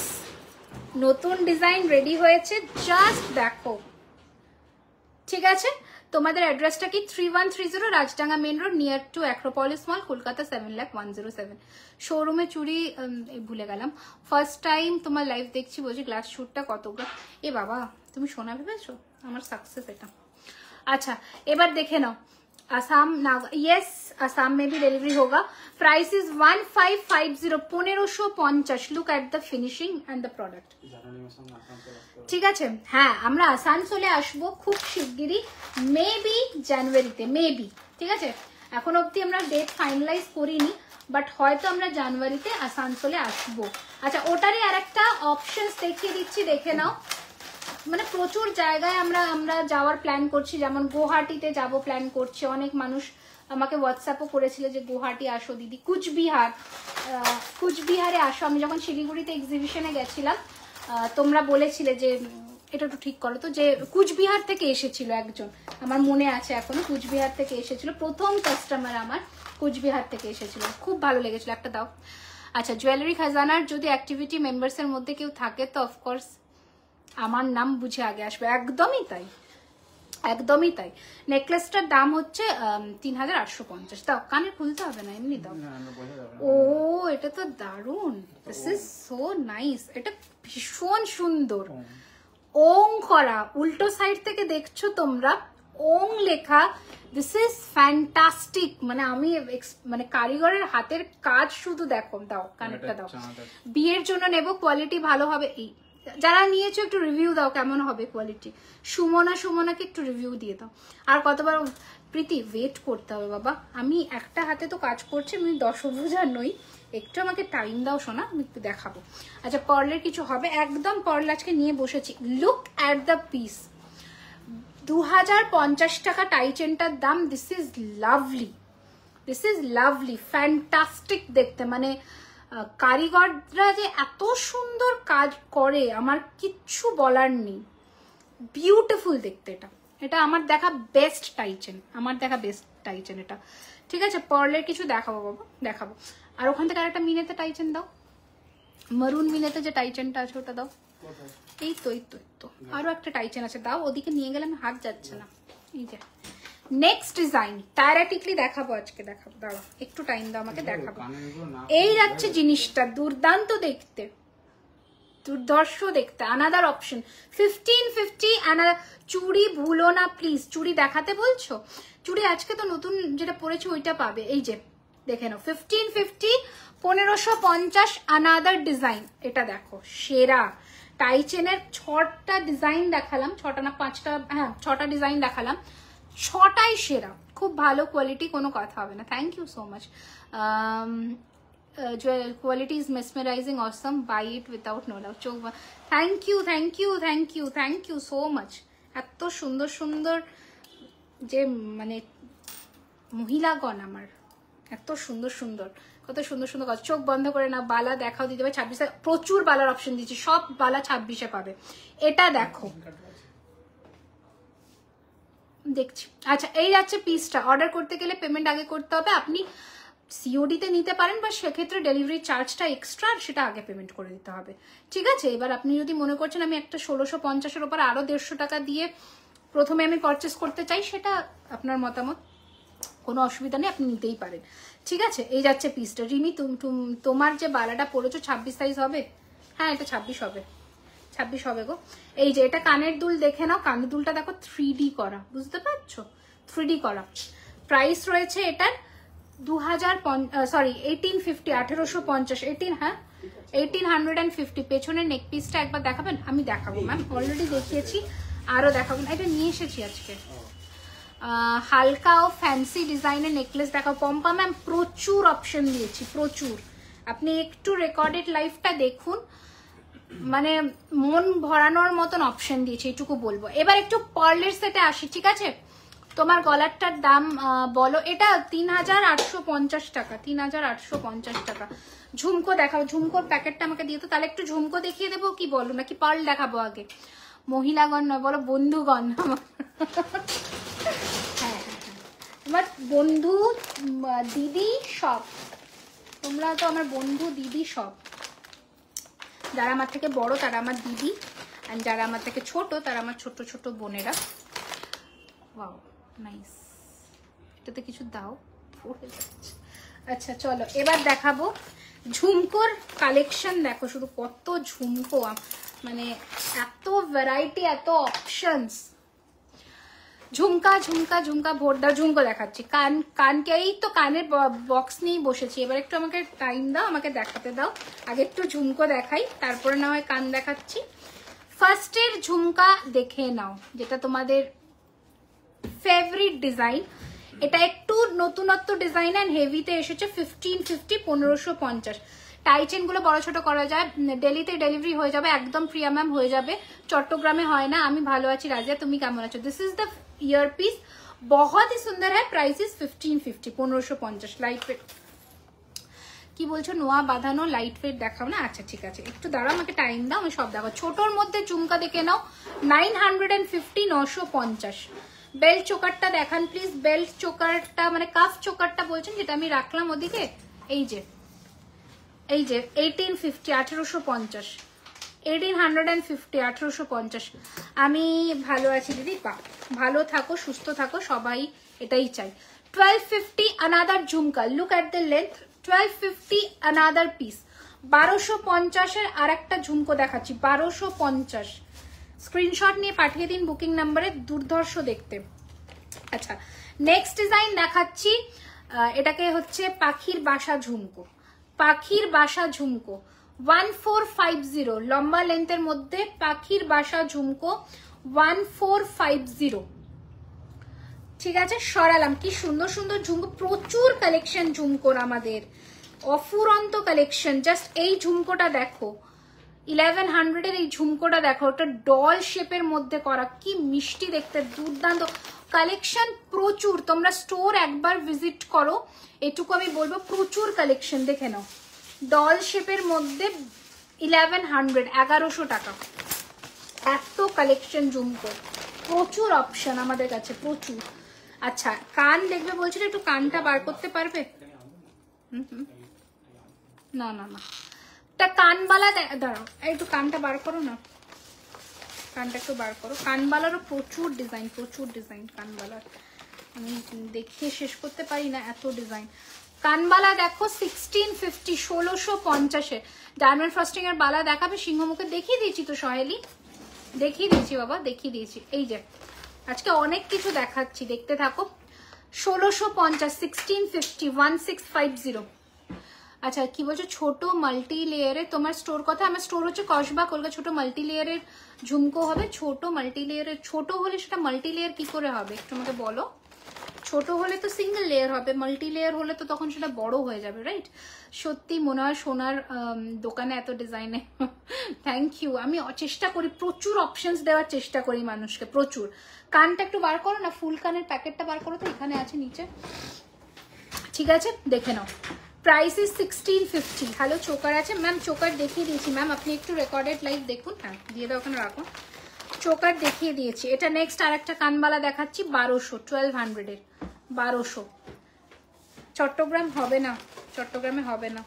নতুন ডিজাইন রেডি হয়েছে জাস্ট দেখো। ঠিক আছে? তোমাদের অ্যাড্রেসটা কি? Three one three zero Rajdanga main road near to Acropolis mall Kolkata seven lakh one zero seven শোরুমে চুরি ভুলে গেলাম। ফার্স্ট টাইম তোমার লাইফ দেখছি বলছি গ্লাস শ্যুটটা কতগুলো এ বাবা, তুমি শোনা ভেবেছো? আমার সাকসেস এটা। আচ্ছা এবার দেখে নাও। আসাম নাগ ইয়েস আসাম মে ভি delivery Hoga price is one five five zero পনেরোশো পঞ্চাশ look at the finishing and the product জানানির সঙ্গে আসানসোল আসতে হবে। ঠিক আছে হ্যাঁ আমরা আসানসোলে আসব খুব শিগগিরই মেবি জানুয়ারিতে মেবি ঠিক আছে এখন অবধি আমরা ডেট ফাইনালাইজ করিনি বাট হয়তো আমরা জানুয়ারিতে আসানসোলে আসব আচ্ছা ওটারই আর একটা অপশনস দেখিয়ে দিচ্ছি দেখে নাও মানে প্রচুর জায়গায় আমরা আমরা যাওয়ার প্ল্যান করছি। যেমন গুয়াহাটিতে যাব প্ল্যান করছি। অনেক মানুষ আমাকে হোয়াটসঅ্যাপও করেছিল যে, গুয়াহাটি আসো দিদি। কুচবিহার কুচবিহারে আসো। আমি যখন শিলিগুড়িতে এক্সিবিশনে গেছিলাম তোমরা বলেছিলে যে, এটা একটু ঠিক করো। তো যে, কুচবিহার থেকে এসেছিল একজন। আমার মনে আছে এখনও, কুচবিহার থেকে এসেছিল। প্রথম কাস্টমার আমার কুচবিহার থেকে এসেছিল। খুব ভালো লেগেছিল। একটা দাও। আচ্ছা জুয়েলারি খাজানার যদি অ্যাক্টিভিটি মেম্বার্সের মধ্যে কেউ থাকে, তো অফকোর্স আমার নাম বুঝে আগে আসবে। একদমই তাই। একদমই তাই। নেকলেসটার দাম হচ্ছে তিন হাজার আটশো পঞ্চাশ। দাও কানে খুলতে হবে না এমনি দাও। ও এটা তো দারুণ। দিস ইজ সো নাইস এটা ভীষণ সুন্দর। ওং করা। উল্টো সাইড থেকে দেখছ তোমরা ওং লেখা। দিস ইজ ফ্যান্টাস্টিক মানে আমি মানে কারিগরের হাতের কাজ শুধু দেখো। দাও কানেরটা দাও। বিয়ের জন্য নেব কোয়ালিটি ভালো হবে। এই যারা নিয়েছো একটু রিভিউ দাও কেমন হবে কোয়ালিটি সুমনা, সুমনাকে একটু রিভিউ দিয়ে দাও। আর কতবার প্রীতি ওয়েট করতে হবে বাবা। আমি একটা হাতে তো কাজ করছি, আমি দশভুজা নই। একটু আমাকে টাইম দাও শোনা আমি একটু দেখাবো। আচ্ছা পার্লের কিছু হবে। একদম পার্ল আজকে নিয়ে বসেছি। লুক অ্যাট দ্য পিস দু হাজার পঞ্চাশ টাকা টাইচেনটার দাম this is lovely this is lovely fantastic দেখতে। মানে কারিগররা যে এত সুন্দর কাজ করে আমার কিচ্ছু বলার নেই। বিউটিফুল দেখতে এটা। এটা আমার দেখা বেস্ট টাইচেন আমার দেখা বেস্ট টাইচেন এটা। ঠিক আছে পার্লের কিছু দেখাবো বাবা দেখাবো। আর ওখান থেকে আরেকটা মিনেতে টাইচেন দাও। মারুন মিনেতে যে টাইচেনটা আছে ওটা দাও। এই তো এই তো এই তো। আরও একটা টাইচেন আছে দাও। ওদিকে নিয়ে গেলে আমি হাত যাচ্ছে না। এই যে। নেক্সট ডিজাইন প্যারাটিকলি দেখাবো আজকে দেখাবো দাঁড়াও একটু টাইম দাও আমাকে দেখাবো। এই যাচ্ছে জিনিসটা দুর্দান্ত দেখতে। দুর্ধর্ষ দেখতে another option fifteen fifty another চুড়ি ভুলো না প্লিজ চুড়ি দেখাতে বলছো? চুড়ি আজকে তো নতুন যেটা পরেছি ওইটা পাবে। এই যে দেখে নাও ফিফটিন ফিফটি পনেরোশো পঞ্চাশ আনাদার ডিজাইন এটা দেখো সেরা। টাইচেনের ছটা ডিজাইন দেখালাম ছটা না পাঁচটা হ্যাঁ ছটা ডিজাইন দেখালাম। ছটাই সেরা। খুব ভালো কোয়ালিটি কোনো কথা হবে না। Thank you so much quality is mesmerising awesome buy it without no love চোখ thank you thank you thank you thank you so much এত সুন্দর সুন্দর যে মানে মহিলাগণ আমার। এত সুন্দর সুন্দর। কত সুন্দর সুন্দর কথা। চোখ বন্ধ করে না বালা দেখাও দিতে হবে ছাব্বিশে প্রচুর বালার অপশন দিচ্ছি সব বালা ছাব্বিশে পাবে। এটা দেখো। দেখছি। আচ্ছা এই যাচ্ছে পিসটা অর্ডার করতে গেলে পেমেন্ট আগে করতে হবে। আপনি সিওডিতে নিতে পারেন বা সেক্ষেত্রে ডেলিভারি চার্জটা এক্সট্রা সেটা আগে পেমেন্ট করে দিতে হবে। ঠিক আছে? এবার আপনি যদি মনে করছেন আমি একটা ষোলোশো পঞ্চাশের ওপর আরও দেড়শো টাকা দিয়ে প্রথমে আমি পারচেস করতে চাই, সেটা আপনার মতামত? কোনো অসুবিধা নেই, আপনি নিতেই পারেন। ঠিক আছে? এই যাচ্ছে পিসটা রিমি, তুম, তুম- তোমার যে বালাটা পড়েছো, ছাব্বিশ সাইজ হবে? হ্যাঁ এটা ছাব্বিশ হবে। ছাব্বিশ হবে গো। এই যে, এটা কানের দুল দেখে নাও, কানের দুলটা দেখো থ্রি করা, বুঝতে পারছ? থ্রি করা। প্রাইস রয়েছে এটার দু হাজার সরি এইটিন ফিফটি আঠেরোশো পঞ্চাশ এইটিন হ্যাঁ? এইটিন হান্ড্রেড অ্যান্ড ফিফটি পেছনের নেক পিসটা একবার দেখাবেন? আমি দেখাবো ম্যাম অলরেডি দেখিয়েছি আরও দেখাবো। না এটা নিয়ে এসেছি আজকে। হালকা ও ফ্যান্সি ডিজাইনের নেকলেস দেখাও। পম্পা ম্যাম প্রচুর অপশন দিয়েছি, প্রচুর। আপনি একটু রেকর্ডেড লাইফটা দেখুন। মানে মন ভরানোর মতন অপশন দিয়েছে এইটুকু বলব। এবার একটু পার্লের সেটে আসি, ঠিক আছে? তোমার গলারটার দাম বলো। এটা তিন হাজার আটশো পঞ্চাশ টাকা, তিন হাজার আটশো পঞ্চাশ টাকা। ঝুমকো দেখাও ঝুমকোর প্যাকেটটা আমাকে দিয়ে তো, তাহলে একটু ঝুমকো দেখিয়ে দেবো কি বলো, নাকি পার্ল দেখাবো আগে? মহিলাগণ নয়, বলো বন্ধুগণ হ্যাঁ হ্যাঁ হ্যাঁ। আমার বন্ধু দিদি সব। তোমরা তো আমার বন্ধু, দিদি সব। যারা আমার থেকে বড়, তারা আমার দিদি। অ্যান্ড যারা আমার থেকে ছোট, তারা আমার ছোট ছোট বোনেরা। ওয়াও নাইস এটাতে কিছু দাও আচ্ছা চলো, এবার দেখাবো ঝুমকোর কালেকশন দেখো শুধু কত ঝুমকো মানে এত ভ্যারাইটি এত অপশনস ঝুমকা ঝুমকা ঝুমকা, ভোরদা ঝুমকো দেখাচ্ছি। কান, কানকে এই তো কানের বক্স নিয়েই বসেছি। এবার একটু আমাকে টাইম দাও, আমাকে দেখাতে দাও। আগে একটু ঝুমকো দেখাই, তারপরে না হয় কান দেখাচ্ছি। ফার্স্টের ঝুমকা দেখে নাও, যেটা তোমাদের ফেভারিট ডিজাইন এটা একটু নতুনত্ব ডিজাইন অ্যান্ড হেভিতে এসেছে ফিফটিন ফিফটি পনেরোশো পঞ্চাশ। টাইচেনগুলো বড় ছোট করা যায় ডেলিতে ডেলিভারি হয়ে যাবে, একদম প্রিয়া ম্যাম হয়ে যাবে। চট্টগ্রামে হয় না, আমি ভালো আছি রাজা তুমি কেমন আছো? This is the year piece बहुत ही সুন্দর হ্যাঁ প্রাইস ইজ ফিফটিন ফিফটি পনেরোশো পঞ্চাশ লাইট ওয়েট কি বলছো নোয়া বাঁধানো লাইট ওয়েট দেখাও না আচ্ছা ঠিক আছে একটু দাঁড়াও আমাকে টাইম দাও আমি সব দেখাও ছোটোর মধ্যে চুমকা দেখে নাও নাইন হান্ড্রেড অ্যান্ড ফিফটি নশো পঞ্চাশ বেল্ট চোকারটা দেখান প্লিজ বেল্ট চোকারটা মানে কাফ চোকারটা বলছেন যেটা আমি রাখলাম ওদিকে এই যে এই যে এইটিন ফিফটি আঠেরোশো পঞ্চাশ এইটিন হান্ড্রেড অ্যান্ড ফিফটি আঠেরোশো পঞ্চাশ আমি ভালো আছি দিদি পা ভালো থাকো, সুস্থ থাকো, সবাই এটাই চাই। Twelve fifty another jhumka look at the length twelve fifty another piece বারোশো পঞ্চাশের আর একটা ঝুমকো দেখাচ্ছি। বারোশো পঞ্চাশ স্ক্রিনশট নিয়ে পাঠিয়ে দিন বুকিং নাম্বারে দুর্ধর্ষ দেখতে। আচ্ছা নেক্সট ডিজাইন দেখাচ্ছি। এটাকে হচ্ছে পাখির বাসা ঝুমকো পাখির বাসা ঝুমকো ওয়ান ফোর ফাইভ জিরো, লম্বা লেন্থের মধ্যে পাখির বাসা ঝুমকো, ওয়ান ফোর ফাইভ জিরো। ঠিক আছে, সরালাম। কি সুন্দর সুন্দর ঝুমকো, প্রচুর কালেকশন ঝুমকোর আমাদের। অফুরন্ত কালেকশন জাস্ট এই ঝুমকোটা দেখো। ইলেভেন হান্ড্রেডের এই ঝুমকোটা দেখো, ওটা ডল শেপের মধ্যে করা। কি মিষ্টি দেখতে, দুর্দান্ত। কালেকশন প্রচুর, তোমরা স্টোর একবার ভিজিট করো। এটুকু আমি বলব, প্রচুর কালেকশন দেখে নাও। ডল শেপের মধ্যে ইলেভেন হান্ড্রেড এগারোশো টাকা। এত কালেকশন ঝুমকো প্রচুর অপশন আমাদের কাছে, প্রচুর। আচ্ছা কান দেখবে বলছিল, একটু কানটা বার করতে পারবে। না না না। তা কানবালা দাঁড়াও একটু কানটা বার করো না। কানটা একটু বার করো। কানবালারও প্রচুর ডিজাইন প্রচুর ডিজাইন কানবালার। আমি দেখিয়ে শেষ করতে পারি না, এত ডিজাইন কানবালা দেখো সিক্সটিন ফিফটি ষোলোশো পঞ্চাশে। ডায়মন্ড ফাস্টিং এর বালা দেখাবে, সিংহমুখে দেখিয়ে দিয়েছি তো সহেলি। দেখিয়ে দিয়েছি বাবা, দেখিয়ে দিয়েছি। এই যে, আজকে অনেক কিছু দেখাচ্ছি, দেখতে থাকো। ষোলোশো পঞ্চাশ sixteen fifty one six five zero আচ্ছা কি বলছো? ছোট মাল্টি লেয়ারে তোমার স্টোর কথা আমার স্টোর হচ্ছে কসবা, কলকাতা। ছোট মাল্টি লেয়ারের ঝুমকো হবে। ছোট মাল্টি লেয়ারের ছোট হলে সেটা মাল্টি লেয়ার কি করে হবে? একটু আমাকে বলো। ছোট হলে তো সিঙ্গেল লেয়ার হবে মাল্টি লেয়ার হলে তো তখন সেটা বড় হয়ে যাবে রাইট সত্যি মনে হয় সোনার দোকানে এত ডিজাইনে থ্যাংক ইউ আমি চেষ্টা করি, প্রচুর অপশনস দেওয়ার চেষ্টা করি মানুষকে, প্রচুর। কানটা একটু বার করো না, ফুল কানের প্যাকেটটা বার করো তো, এখানে আছে নিচে। ঠিক আছে? দেখে নাও। Price is sixteen fifty hello choker আছে? ম্যাম চোকার দেখিয়ে দিয়েছি। ম্যাম আপনি একটু রেকর্ডেড লাইভ দেখুন। হ্যাঁ দিয়ে দাও ওখানে রাখুন চোকার দেখিয়ে দিয়েছি। এটা নেক্সট আর একটা কানবালা দেখাচ্ছি, বারোশো টুয়েলভ হান্ড্রেডের বারোশো। চট্টগ্রাম হবে না। চট্টগ্রামে হবে না।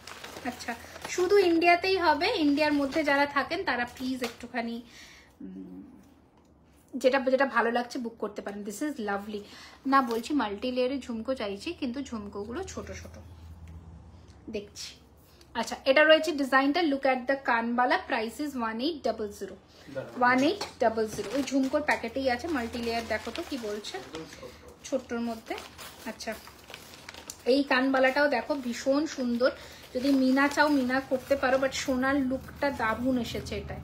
আচ্ছা শুধু ইন্ডিয়াতেই হবে। ইন্ডিয়ার মধ্যে যারা থাকেন, তারা প্লিজ একটুখানি যেটা যেটা ভালো লাগছে বুক করতে পারেন। দিস ইজ লাভলি না, বলছি মাল্টি লেয়ারে ঝুমকো চাইছি, কিন্তু ঝুমকোগুলো ছোট ছোট। দেখছি। আচ্ছা এটা রয়েছে ডিজাইনটা look at the কানবালা। Price is one eight double zero one eight double zero ওই ঝুমকোর প্যাকেটেই আছে মাল্টি লেয়ার দেখো তো কি বলছে ছোট্টর মধ্যে আচ্ছা এই কানবালাটাও দেখো ভীষণ সুন্দর যদি মিনা চাও মিনা করতে পারো বাট সোনার লুকটা দারুণ এসেছে এটায়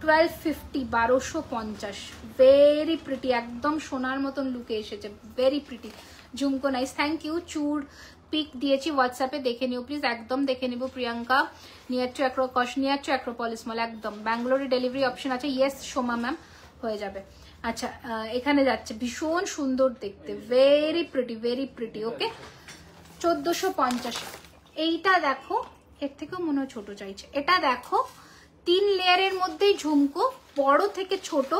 টুয়েলভ ফিফটি বারোশো পঞ্চাশ ভেরি প্রিটি একদম সোনার মতন লুকে এসেছে ভেরি প্রিটি ঝুমকো নাইস থ্যাংক ইউ চুর পিক দিয়েছি হোয়াটসঅ্যাপে দেখে নিও প্লিজ একদম দেখে নিব, প্রিয়াঙ্কা নিয়ার টু অ্যাক্রোকস নিয়ার টু অ্যাক্রোপলিস মল একদম। ব্যাঙ্গালোরে ডেলিভারি অপশন আছে ইয়েস সোমা ম্যাম হয়ে যাবে। আচ্ছা এখানে যাচ্ছে, ভীষণ সুন্দর দেখতে very pretty very pretty okay চোদ্দশো পঞ্চাশ। এইটা দেখো, এর থেকেও মনে হয় ছোট চাইছে। এটা দেখো, তিন লেয়ারের মধ্যেই ঝুমকো, বড় থেকে ছোট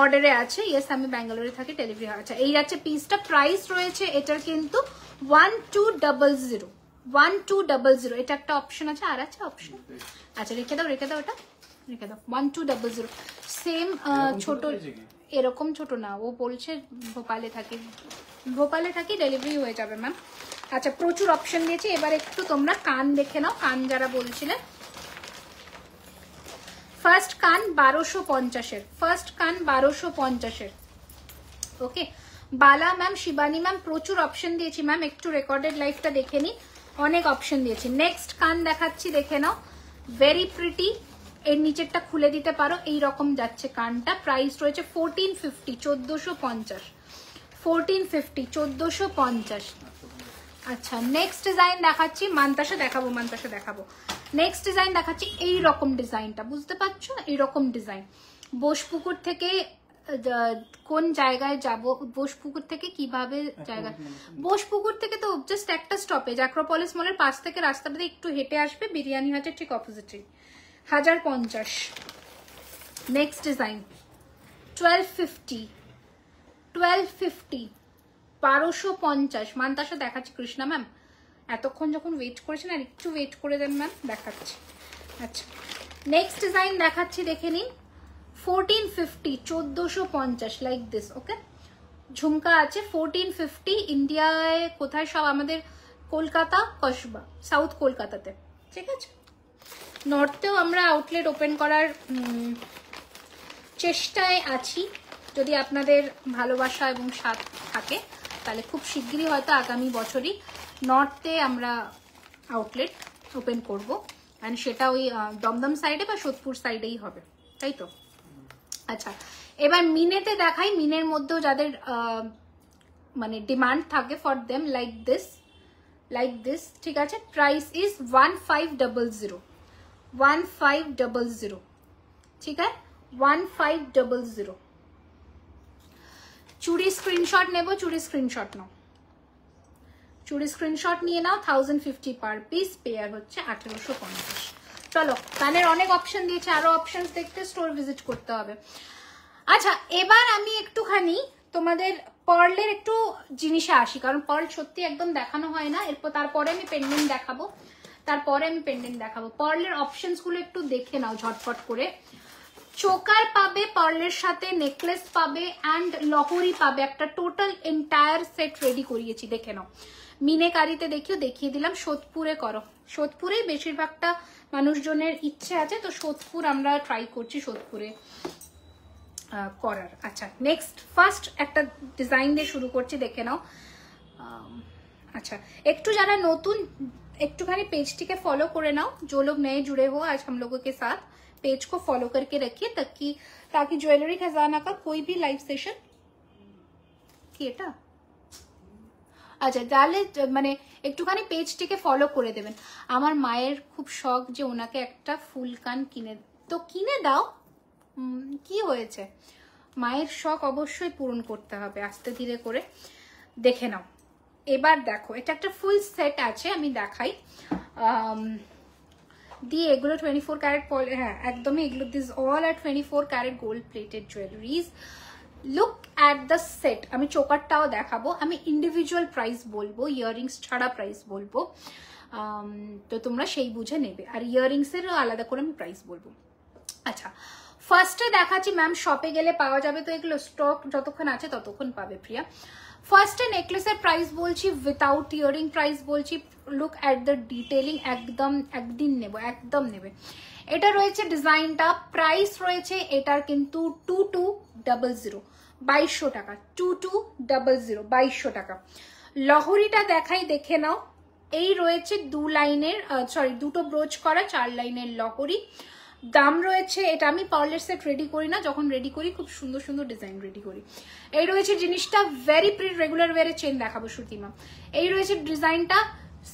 অর্ডারে আছে ইয়েস আমি ব্যাঙ্গালোরে থাকি ডেলিভারি হয়। আচ্ছা এই যাচ্ছে পিসটা প্রাইস রয়েছে, এটার কিন্তু one two double zero one two double zero এটা একটা অপশন আছে আর আছে অপশন আচ্ছা রেখে দাও রেখে দাও এটা রেখে দাও one two double zero same ছোট? এরকম ছোট না ও বলছে ভোপালে থাকি। ভোপালে থাকি ডেলিভারি হয়ে যাবে ম্যাম আচ্ছা প্রচুর অপশন দিয়েছি এবার একটু তোমরা কান দেখে নাও কান যারা বলছিলে। ফার্স্ট কান বারোশো পঞ্চাশের ফার্স্ট কান বারোশো পঞ্চাশের। ওকে বালা ম্যাম, শিবানী ম্যাম, প্রচুর অপশন দিয়েছি ম্যাম, একটু রেকর্ডেড লাইফটা দেখে নিই অনেক অপশন দিয়েছি। নেক্সট কান দেখাচ্ছি, দেখে নাও। ভেরি প্রিটি এর নিচেরটা খুলে দিতে পারো এই রকম যাচ্ছে কানটা। প্রাইস রয়েছে ফোরটিন ফিফটি চোদ্দোশো পঞ্চাশ। ফোরটিন ফিফটি চোদ্দোশো পঞ্চাশ। আচ্ছা নেক্সট ডিজাইন দেখাচ্ছি, মান্তাসা দেখাবো মান্তাসা দেখাবো। নেক্সট ডিজাইন দেখাচ্ছি এই রকম ডিজাইনটা বুঝতে পারছ? এই রকম ডিজাইন বোসপুকুর থেকে কোন জায়গায় যাব বোসপুকুর থেকে কীভাবে জায়গা? বোসপুকুর থেকে তো জাস্ট একটা স্টপেজ অ্যাক্রোপলিস মলের পাশ থেকে রাস্তাটা দিয়ে একটু হেঁটে আসবে বিরিয়ানি হাটের ঠিক অপোজিটে হাজার পঞ্চাশ। Next design twelve fifty twelve fifty বারোশো পঞ্চাশ। মান্তাসা দেখাচ্ছি কৃষ্ণা ম্যাম এতক্ষণ যখন ওয়েট করেছেন আর একটু ওয়েট করে দেন ম্যাম দেখাচ্ছি। আচ্ছা। নেক্সট ডিজাইন দেখাচ্ছি দেখে নিন। ফোরটিন ফিফটি চোদ্দোশো পঞ্চাশ লাইক দিস ওকে ঝুমকা আছে ফোরটিন ফিফটি ইন্ডিয়ায় কোথায় সব আমাদের কলকাতা, কসবা সাউথ কলকাতাতে, ঠিক আছে? নর্থেও আমরা আউটলেট ওপেন করার চেষ্টায় আছি। যদি আপনাদের ভালোবাসা এবং সাথ থাকে, তাহলে খুব শিগগিরই হয়তো আগামী বছরই নর্থে আমরা আউটলেট ওপেন করব। অ্যান্ড সেটা ওই দমদম সাইডে বা সোদপুর সাইডেই হবে, তাই তো? আচ্ছা এবার মিনেতে দেখাই, মিনের মধ্যেও যাদের মানে ডিমান্ড থাকে for them like this like this ঠিক আছে? Price is one five double zero one five double zero ঠিক আছে? ওয়ান ফাইভ ডবল জিরো চুরি স্ক্রিনশট নেব, চুরি স্ক্রিনশট নাও। চুরি স্ক্রিনশট নিয়ে নাও thousand fifty per piece pair হচ্ছে আঠেরোশো পঞ্চাশ। চলো কানের অনেক অপশন দিয়েছে, আরও অপশন দেখতে স্টোর ভিজিট করতে হবে। আচ্ছা এবার আমি একটুখানি তোমাদের পার্লের একটু জিনিসে আসি, কারণ পার্ল সত্যি একদম দেখানো হয় না। এরপর তারপরে আমি পেন্ডেন্ট দেখাবো। তারপরে আমি পেন্ডেন্ট দেখাবো। পার্লের অপশনসগুলো একটু দেখে নাও ঝটফট করে। চোকার পাবে পার্লের সাথে নেকলেস পাবে অ্যান্ড লহরি পাবে। একটা টোটাল এন্টায়ার সেট রেডি করিয়েছি, দেখে নাও। মিনেকারিতে দেখিও দেখিয়ে দিলাম সোদপুরে করো সোদপুরেই বেশিরভাগটা মানুষজনের ইচ্ছে আছে তো সোদপুর আমরা ট্রাই করছি সোদপুরে আহ, করার আচ্ছা নেক্সট ফার্স্ট একটা ডিজাইন দিয়ে শুরু করছি দেখে নাও আম, अच्छा एक तो जाना नतून একটুখানি পেজটিকে ফলো করে নাও जो लोग नए जुड़े हो आज हम लोगों के साथ पेज को फॉलो करके रखिए ताकि ताकि ज्वेलरी खजाना का कोई भी लाइव सेशन কি এটা আচ্ছা তাহলে মানে একটুখানি পেজটিকে ফলো করে দেবেন। আমার মায়ের খুব শখ যে ওনাকে একটা ফুল কান কিনে তো কিনে দাও। কি হয়েছে? মায়ের শখ অবশ্যই পূরণ করতে হবে, আস্তে ধীরে করে। দেখে নাও। এবার দেখো, এটা একটা ফুল সেট আছে, আমি দেখাই। দিয়ে এগুলো টোয়েন্টি ফোর ক্যারেট হ্যাঁ একদমই এগুলো this all are twenty four carat gold plated jewelleries look at the set আমি চোকারটাও দেখাবো। আমি ইন্ডিভিজুয়াল প্রাইস বলব ইয়াররিংস ছাড়া প্রাইস বলব। তো তোমরা সেই বুঝে নেবে। আর ইয়াররিংসেরও আলাদা করে আমি প্রাইস বলব। আচ্ছা ফার্স্টে দেখাচ্ছি ম্যাম শপে গেলে পাওয়া যাবে তো এগুলো স্টক যতক্ষণ আছে ততক্ষণ পাবে প্রিয়া। ফার্স্টে নেকলেসের প্রাইস বলছি উইথাউট ইয়ারিং প্রাইস বলছি। লুক অ্যাট দ্য ডিটেলিং একদম, একদিন নেব, একদম নেবে। এটা রয়েছে ডিজাইনটা প্রাইস রয়েছে এটার কিন্তু টু টু ডাবল জিরো বাইশশো টাকা, টু টু ডাবল জিরো, বাইশশো টাকা। লহরিটা দেখাই, দেখে নাও। এই রয়েছে দু লাইনের সরি দুটো ব্রোচ করা, চার লাইনের লহরি। দাম রয়েছে, এটা আমি পার্লার সেট রেডি করি না, যখন রেডি করি, খুব সুন্দর সুন্দর ডিজাইন রেডি করি। এই রয়েছে জিনিসটা ভেরি প্রিট রেগুলার ওয়ারে চেন দেখাবো শ্রুতিমা এই রয়েছে ডিজাইনটা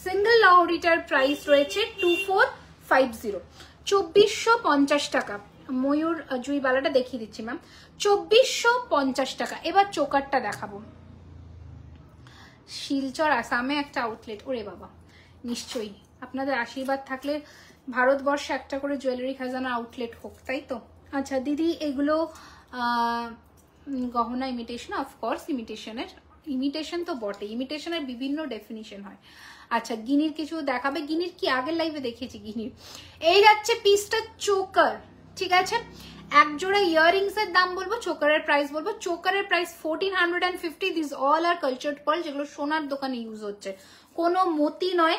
সিঙ্গেল লহরিটার প্রাইস রয়েছে টু ফোর ফাইভ জিরো চব্বিশশো পঞ্চাশ টাকা। ময়ূর জুইবালাটা দেখিয়ে দিচ্ছি ম্যাম চব্বিশশো পঞ্চাশ টাকা। এবার চোকারটা দেখাবো। শিলচর আসামে একটা আউটলেট ওরে বাবা। নিশ্চয়ই। আপনাদের আশীর্বাদ থাকলে ভারতবর্ষে একটা করে জুয়েলারি খাজানা আউটলেট হোক, তাই তো? আচ্ছা দিদি, এগুলো গহনা ইমিটেশন অফকোর্স ইমিটেশনের ইমিটেশন তো বটে। ইমিটেশনের বিভিন্ন ডেফিনিশন হয়। আচ্ছা গিনির কিছু দেখাবে? গিনির কি আগের লাইভে দেখিয়েছি, গিনির। এই যাচ্ছে পিসটা চোকার। ঠিক আছে? এক জোড়া ইয়াররিংস এর দাম বলব চোকারের প্রাইস বলব। চোকারের price fourteen hundred and fifty this all are cultured pearl যেগুলো সোনার দোকানে ইউজ হচ্ছে। কোনো মতি নয়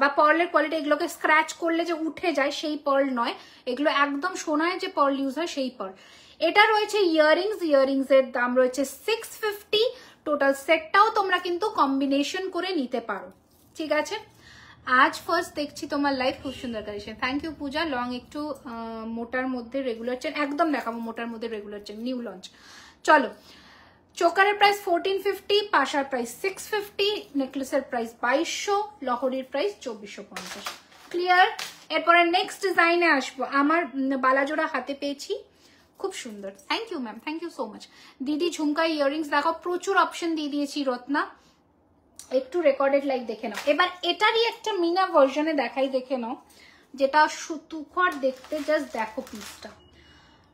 বা পার্লের কোয়ালিটি এগুলোকে স্ক্র্যাচ করলে যে উঠে যায় সেই পার্ল নয়। এগুলো একদম সোনায় যে পার্ল ইউজ হয় সেই পার্ল এটা রয়েছে ইয়াররিংস ইয়াররিংস এর দাম রয়েছে সিক্স ফিফটি টোটাল সেটটাও তোমরা কিন্তু কম্বিনেশন করে নিতে পারো। ঠিক আছে? আজ ফার্স্ট দেখছি তোমার লাইফ খুব সুন্দর collection thank you Puja. Long একটু মোটার মধ্যে রেগুলার চেন একদম দেখাবো মোটার মধ্যে রেগুলার চেন নিউ লঞ্চ চলো, চোকারের প্রাইস ফোরটিন ফিফটি পাশার প্রাইস সিক্স ফিফটি নেকলেসের প্রাইস বাইশশো, লহরির প্রাইস চব্বিশশো পঞ্চাশ। ক্লিয়ার এরপরে নেক্সট ডিজাইনে আসব। আমার বালাজোড়া হাতে পেয়েছি। খুব সুন্দর। Thank you ma'am thank you so much দিদি ঝুমকা ইয়াররিংস দেখো প্রচুর অপশন দিয়ে দিয়েছি রত্না। একটু রেকর্ডেড লাইভ দেখে নাও। এবার এটারই একটা মিনা ভার্জনে দেখাই, দেখে নাও। যেটা তুখর দেখতে জাস্ট দেখো পিসটা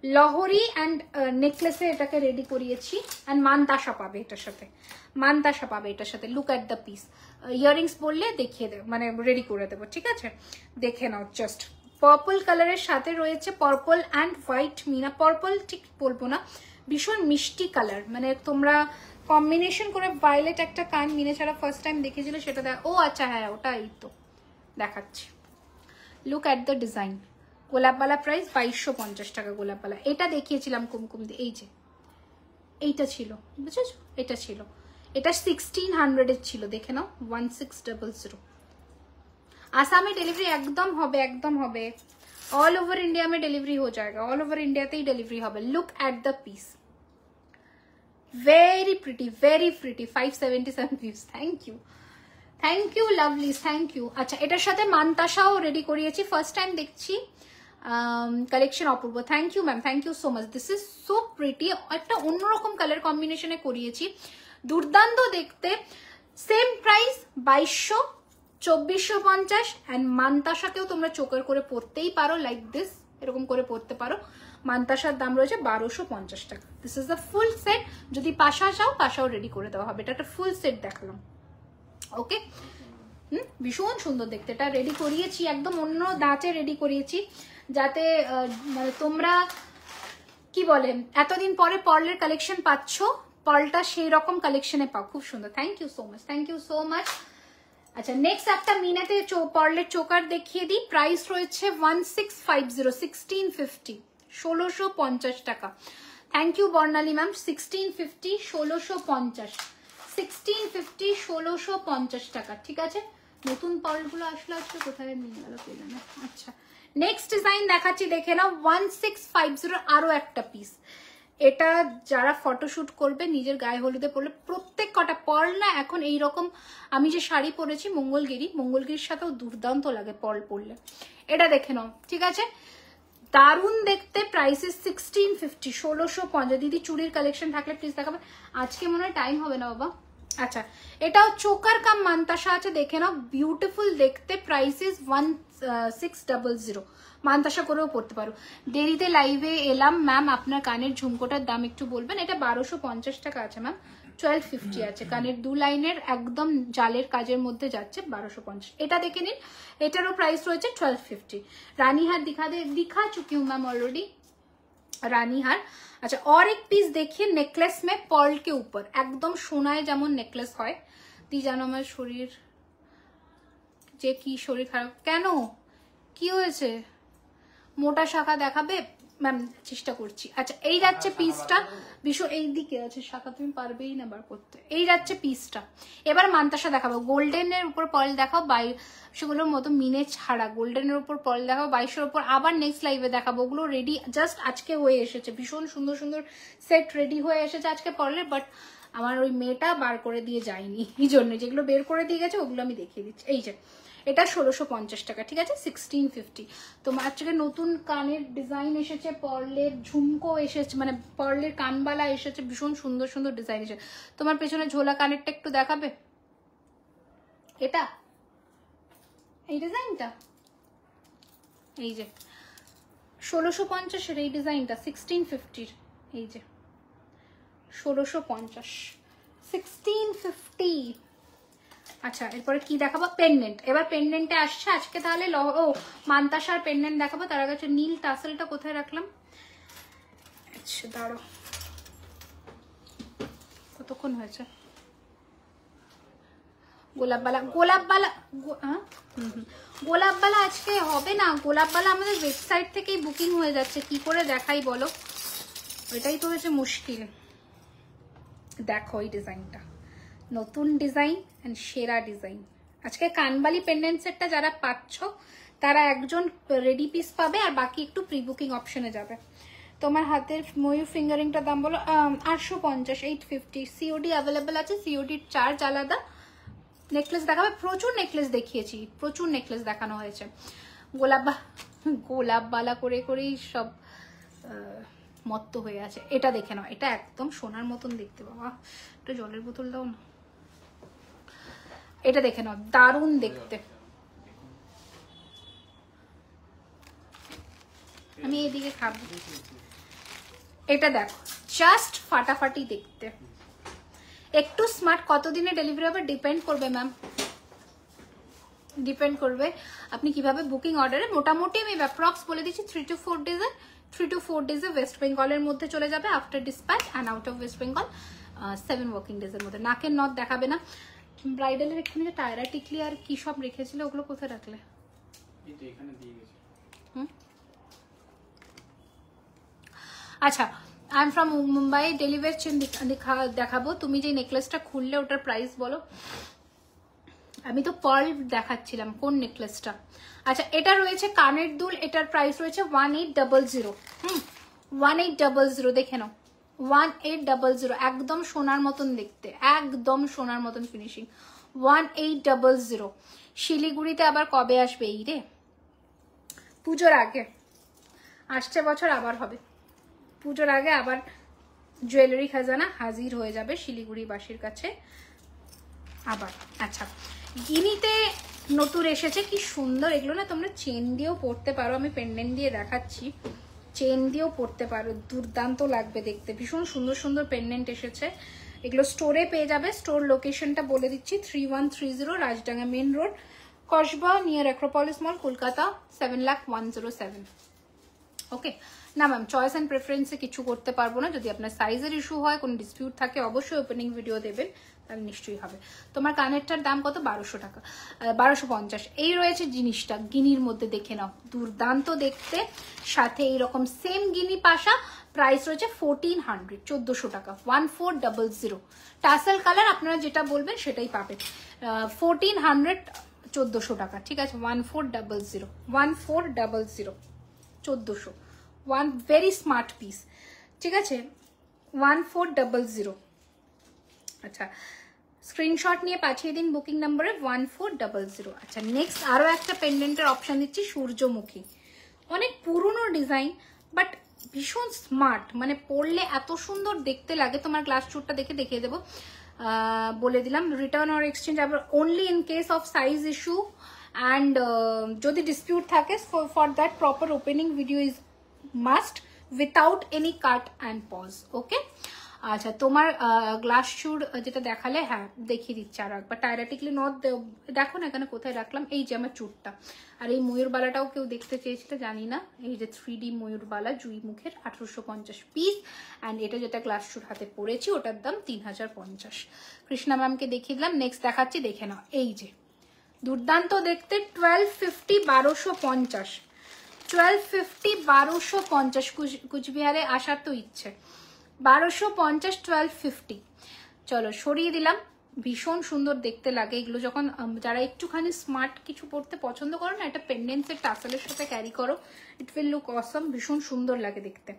লহরি অ্যান্ড নেকলেসে এটাকে রেডি করিয়েছি। অ্যান্ড মানতাসা পাবে এটার সাথে। মানতাসা পাবে এটার সাথে। Look at the piece earrings বললে দেখিয়ে দেবো মানে রেডি করে দেবো, ঠিক আছে? দেখে নাও জাস্ট পার্পল কালারের সাথে রয়েছে পার্পল অ্যান্ড হোয়াইট মিনা। পার্পল ঠিক বলব না, ভীষণ মিষ্টি কালার মানে তোমরা কম্বিনেশন করে ভায়োলেট একটা কান মিনে ছাড়া ফার্স্ট টাইম দেখেছিল সেটা দেখ ও আচ্ছা হ্যাঁ ওটাই তো। দেখাচ্ছি। লুক অ্যাট দ্য ডিজাইন গোলাপবালা প্রাইস বাইশশো পঞ্চাশ টাকা গোলাপবালা এটা দেখিয়েছিলাম কুমকুম দিয়ে। এই যে, এইটা ছিল, বুঝেছ? এটা ছিল। এটা সিক্সটিন হান্ড্রেডের ছিল, দেখে নাও ওয়ান সিক্স ডাবল জিরো আসামে ডেলিভারি একদম হবে একদম হবে। অল ওভার ইন্ডিয়া মে ডেলিভারি হয়ে যায় অল ওভার ইন্ডিয়াতেই ডেলিভারি হবে। Look at the piece very pretty very pretty five seventy seven views thank you thank you lovely thank you আচ্ছা এটার সাথে মানতাসাও রেডি করিয়েছি। ফার্স্ট টাইম দেখছি collection Apurba. Thank you ma'am thank you so much this is so pretty একটা অন্যরকম কালার কম্বিনেশনে করিয়েছি। দুর্দান্ত দেখতে। সেম প্রাইস বাইশশো, চব্বিশশো পঞ্চাশ। অ্যান্ড মান্তাসাকেও তোমরা চোখের করে পরতেই পারো। লাইক দিস এরকম করে পরতে পারো। মান্তাসার দাম রয়েছে বারোশো পঞ্চাশ টাকা। This is the full set যদি পাশা চাও, পাশাও রেডি করে দেওয়া হবে। এটা একটা ফুল সেট দেখালাম। ওকে হুম? ভীষণ সুন্দর দেখতে। এটা রেডি করিয়েছি, একদম অন্য দাঁচে রেডি করিয়েছি। যাতে মানে তোমরা, কি বলে, এতদিন পরে পর্লের কালেকশন পাচ্ছ, পর্লটা সেই রকম কালেকশনে পাও। খুব সুন্দর। Thank you so much thank you so much আচ্ছা নেক্সট একটা মিনাতে পর্লের চোকার দেখিয়ে দিই। প্রাইস রয়েছে one six five zero sixteen fifty ষোলোশো পঞ্চাশ টাকা। Thank you Barnali ma'am sixteen fifty ষোলোশো পঞ্চাশ। সিক্সটিন ফিফটি ষোলোশো পঞ্চাশ টাকা, ঠিক আছে? নতুন পর্লগুলো আসলে আসলে, কোথায় নিয়ে গেল কে জানে? আচ্ছা। নেক্সট ডিজাইন দেখাচ্ছি, দেখে নাও। ওয়ান সিক্স ফাইভ জিরো আরও একটা পিস এটা যারা ফটোশুট করবে, নিজের গায়ে হলুদে পরলে প্রত্যেক কটা পর্ল না এখন এই রকম আমি যে শাড়ি পরেছি, মঙ্গলগিরি। মঙ্গলগিরির সাথেও দুর্দান্ত লাগে পল পরলে। এটা দেখে নাও, ঠিক আছে? দারুণ দেখতে প্রাইসেস সিক্সটিন ফিফটি ষোলোশো পঞ্চাশ। দিদি, চুড়ির কালেকশন থাকলে প্লিজ দেখাবে। আজকে মনে হয় টাইম হবে না, বাবা। আচ্ছা এটাও চোকার কাম মান্তাসা আছে, দেখে নাও। বিউটিফুল দেখতে prices one six double zero mantasha করেও পড়তে পারো। দেরিতে লাইভে এলাম ম্যাম আপনার কানের ঝুমকোটার দাম একটু বলবেন। এটা বারোশো পঞ্চাশ টাকা আছে ম্যাম টুয়েলভ ফিফটি আছে কানের দু লাইনের একদম জালের কাজের মধ্যে যাচ্ছে বারোশো পঞ্চাশ এটা দেখে নিন এটারও প্রাইস রয়েছে টুয়েলভ ফিফটি রানীহার দিখা দে दिखा चुकी हूँ मैम ऑलरेडी রানী হার আচ্ছা और एक पीस देखिए नेकलेस में पर्ल के ऊपर একদম সোনায় যেমন নেকলেস হয় তুই জানো আমার শরীর যে কি শরীর খারাপ কেন কি হয়েছে মোটা শাখা দেখাবে ম্যাম চেষ্টা করছি। আচ্ছা এই যাচ্ছে পিসটা ভীষণ এই দিকে আছে শাখা তুমি পারবেই না বার করতে। এই যাচ্ছে পিসটা এবার মান্তাসা দেখাবো। গোল্ডেনের উপর পল দেখাও বাই সেগুলোর মতো মিনে ছাড়া। গোল্ডেনের উপর পল দেখাবো বাইশের উপর আবার নেক্সট লাইভে দেখাবো। ওগুলো রেডি জাস্ট আজকে হয়ে এসেছে। ভীষণ সুন্দর সুন্দর সেট রেডি হয়ে এসেছে আজকে পরলে বাট আমার ওই মেয়েটা বার করে দিয়ে যায়নি। এই জন্য যেগুলো বের করে দিয়ে গেছে ওগুলো আমি দেখিয়ে দিচ্ছি। এই যে এটা ষোলোশো পঞ্চাশ টাকা, ঠিক আছে? সিক্সটিন ফিফটি তোমার আজকে নতুন কানের ডিজাইন এসেছে, পর্লের ঝুমকো এসেছে মানে পর্লের কানবালা এসেছে, ভীষণ সুন্দর সুন্দর ডিজাইন এসেছে। তোমার পেছনে ঝোলা কানেরটা একটু দেখাবে? এটা? এই ডিজাইনটা এই যে। ষোলোশো পঞ্চাশের এই ডিজাইনটা সিক্সটিন ফিফটির এই যে। ষোলোশো পঞ্চাশ। সিক্সটিন ফিফটি আচ্ছা এরপরে কি দেখাবো? পেন্ডেন্ট এবার পেন্ডেন্টে আসছে আজকে তাহলে ও মান্তাসার পেন্ডেন্ট দেখাবো। তার আগে নীল টাসেলটা কোথায় রাখলাম? আচ্ছা দাঁড়ো কতক্ষণ হয়েছে? গোলাপবালা গোলাপবালা হ্যাঁ? গোলাপবালা আজকে হবে না। গোলাপবালা আমাদের ওয়েবসাইট থেকেই বুকিং হয়ে যাচ্ছে। কি করে দেখাই বলো? এটাই তো হয়েছে মুশকিল। দেখো এই ডিজাইনটা নতুন ডিজাইন অ্যান্ড সেরা ডিজাইন। আজকে কানবালি পেন্ডেন্ট সেটটা যারা পাচ্ছ, তারা একজন রেডি পিস পাবে আর বাকি একটু প্রি বুকিং অপশনে যাবে। তোমার হাতের ময়ূর ফিঙ্গারিংটার দাম বলো আটশো পঞ্চাশ এইট ফিফটি সিওডি অ্যাভেলেবেল আছে সিওডির চার্জ আলাদা। নেকলেস দেখাবে, প্রচুর নেকলেস দেখিয়েছি, প্রচুর নেকলেস দেখানো হয়েছে। গোলাপ বা, গোলাপ বালা করে করেই সব মত্ত হয়ে আছে। এটা দেখে নাও, এটা একদম সোনার মতন দেখতে, বাবা। একটু জলের বোতল দাও না। এটা দেখে নাও, দারুণ দেখতে। আমি এদিকে খাব। এটা দেখো জাস্ট ফাটাফাটি দেখতে। একটু স্মার্ট কতদিনে ডেলিভারি হবে ডিপেন্ড করবে ম্যাম ডিপেন্ড করবে আপনি কীভাবে বুকিং অর্ডারে মোটামুটি আমি অ্যাপ্রক্স বলে দিচ্ছি থ্রি টু ফোর ডেজে থ্রি টু ফোর ডেজে ওয়েস্ট বেঙ্গলের মধ্যে চলে যাবে after dispatch and out of West Bengal seven working ডেজের মধ্যে। নাকের নথ দেখাবে না। ব্রাইডালের এখানে যে টায়রা টিকলি আর কি সব রেখেছিল ওগুলো কোথায় রাখলে? এই তো এখানে দিয়ে গেছে। হুম? আচ্ছা I am from Mumbai delivery chain দেখাবো। তুমি যে নেকলেসটা খুললে ওটার প্রাইস বলো। আমি তো পার্ল দেখাচ্ছিলাম কোন নেকলেসটা আচ্ছা এটা রয়েছে কানের দুল এটার প্রাইস রয়েছে one eight double zero hmm one eight double zero দেখে নাও। ওয়ান এইট ডাবল জিরো একদম সোনার মতন দেখতে, একদম সোনার মতন finishing one eight double zero শিলিগুড়িতে আবার কবে আসবে এই রে? পুজোর আগে। আসছে বছর, আবার হবে। পুজোর আগে আবার জুয়েলারি খাজানা হাজির হয়ে যাবে শিলিগুড়িবাসীর কাছে। আবার আচ্ছা। গিনিতে নতুন এসেছে, কি সুন্দর, এগুলো না তোমরা চেন দিয়েও পড়তে পারো, আমি পেন্ডেন্ট দিয়ে দেখাচ্ছি। চেন দিয়েও পড়তে পারো, দুর্দান্ত লাগবে দেখতে। ভীষণ সুন্দর সুন্দর পেন্ডেন্ট এসেছে। এগুলো স্টোরে পেয়ে যাবে। স্টোর লোকেশনটা বলে দিচ্ছি three one three zero Rajdanga main road Kasba near Acropolis mall Kolkata seven lakh one zero seven okay না ম্যাম চয়েস অ্যান্ড প্রেফারেন্সে কিছু করতে পারব না। যদি আপনার সাইজের ইস্যু হয়, কোনো ডিসপিউট থাকে, অবশ্যই ওপেনিং ভিডিও দেবেন। তাহলে নিশ্চয়ই হবে। তোমার কানেরটার দাম কত? বারোশো টাকা। বারোশো পঞ্চাশ। এই রয়েছে জিনিসটা, গিনির মধ্যে দেখে নাও। দুর্দান্ত দেখতে। সাথে এইরকম সেম গিনি পাশা প্রাইস রয়েছে ফোরটিন হান্ড্রেড চোদ্দোশো টাকা। One four double zero tassel colour আপনারা যেটা বলবেন সেটাই পাবেন। ফোরটিন হান্ড্রেড চোদ্দোশো টাকা। ঠিক আছে? One four double zero one four double zero চোদ্দোশো। ওয়ান ভেরি স্মার্ট পিস ঠিক আছে? ওয়ান ফোর ডাবল জিরো আচ্ছা। স্ক্রিনশট নিয়ে পাঠিয়ে দিন বুকিং নাম্বারে ওয়ান ফোর ডাবল জিরো। আচ্ছা নেক্সট আরও একটা পেন্ডেন্টের অপশান দিচ্ছি, সূর্যমুখী। অনেক পুরনো ডিজাইন বাট ভীষণ স্মার্ট মানে পড়লে এত সুন্দর দেখতে লাগে, তোমার গ্লাস চুটটা দেখে দেখিয়ে দেবো। বলে দিলাম রিটার্ন অর এক্সচেঞ্জ আবার only in case of size issue and যদি ডিসপিউট থাকে for that proper opening video is must without any cut and pause okay আচ্ছা তোমার গ্লাস শুর যেটা দেখালে হ্যাঁ দেখিয়ে দিচ্ছে আর একবার। টাইরাটিকলি নট দেখো না এখানে কোথায় রাখলাম? এই যে আমার চুটটা। আর এই ময়ূরবালাটাও কেউ দেখতে চেয়েছিল, জানি না। এই যে থ্রি ডি ময়ূরবালা জুই মুখের আঠারোশো পঞ্চাশ পিস অ্যান্ড এটা যেটা গ্লাস শুর হাতে পড়েছি, ওটার দাম তিন হাজার পঞ্চাশ। কৃষ্ণা ম্যামকে দেখিয়ে দিলাম নেক্সট দেখাচ্ছি, দেখে নাও। এই যে, দুর্দান্ত দেখতে টুয়েলভ ফিফটি বারোশো পঞ্চাশ। টুয়েলভ ফিফটি বারোশো পঞ্চাশ কুচবিহারে আসার তো ইচ্ছে। বারোশো পঞ্চাশ টুয়েলভ ফিফটি চলো, সরিয়ে দিলাম। ভীষণ সুন্দর দেখতে লাগে এগুলো। যখন যারা একটুখানি স্মার্ট কিছু পড়তে পছন্দ করো না একটা পেন্ডেন্সের টাসেলের সাথে ক্যারি করো। ইট উইল লুক অসম ভীষণ সুন্দর লাগে দেখতে।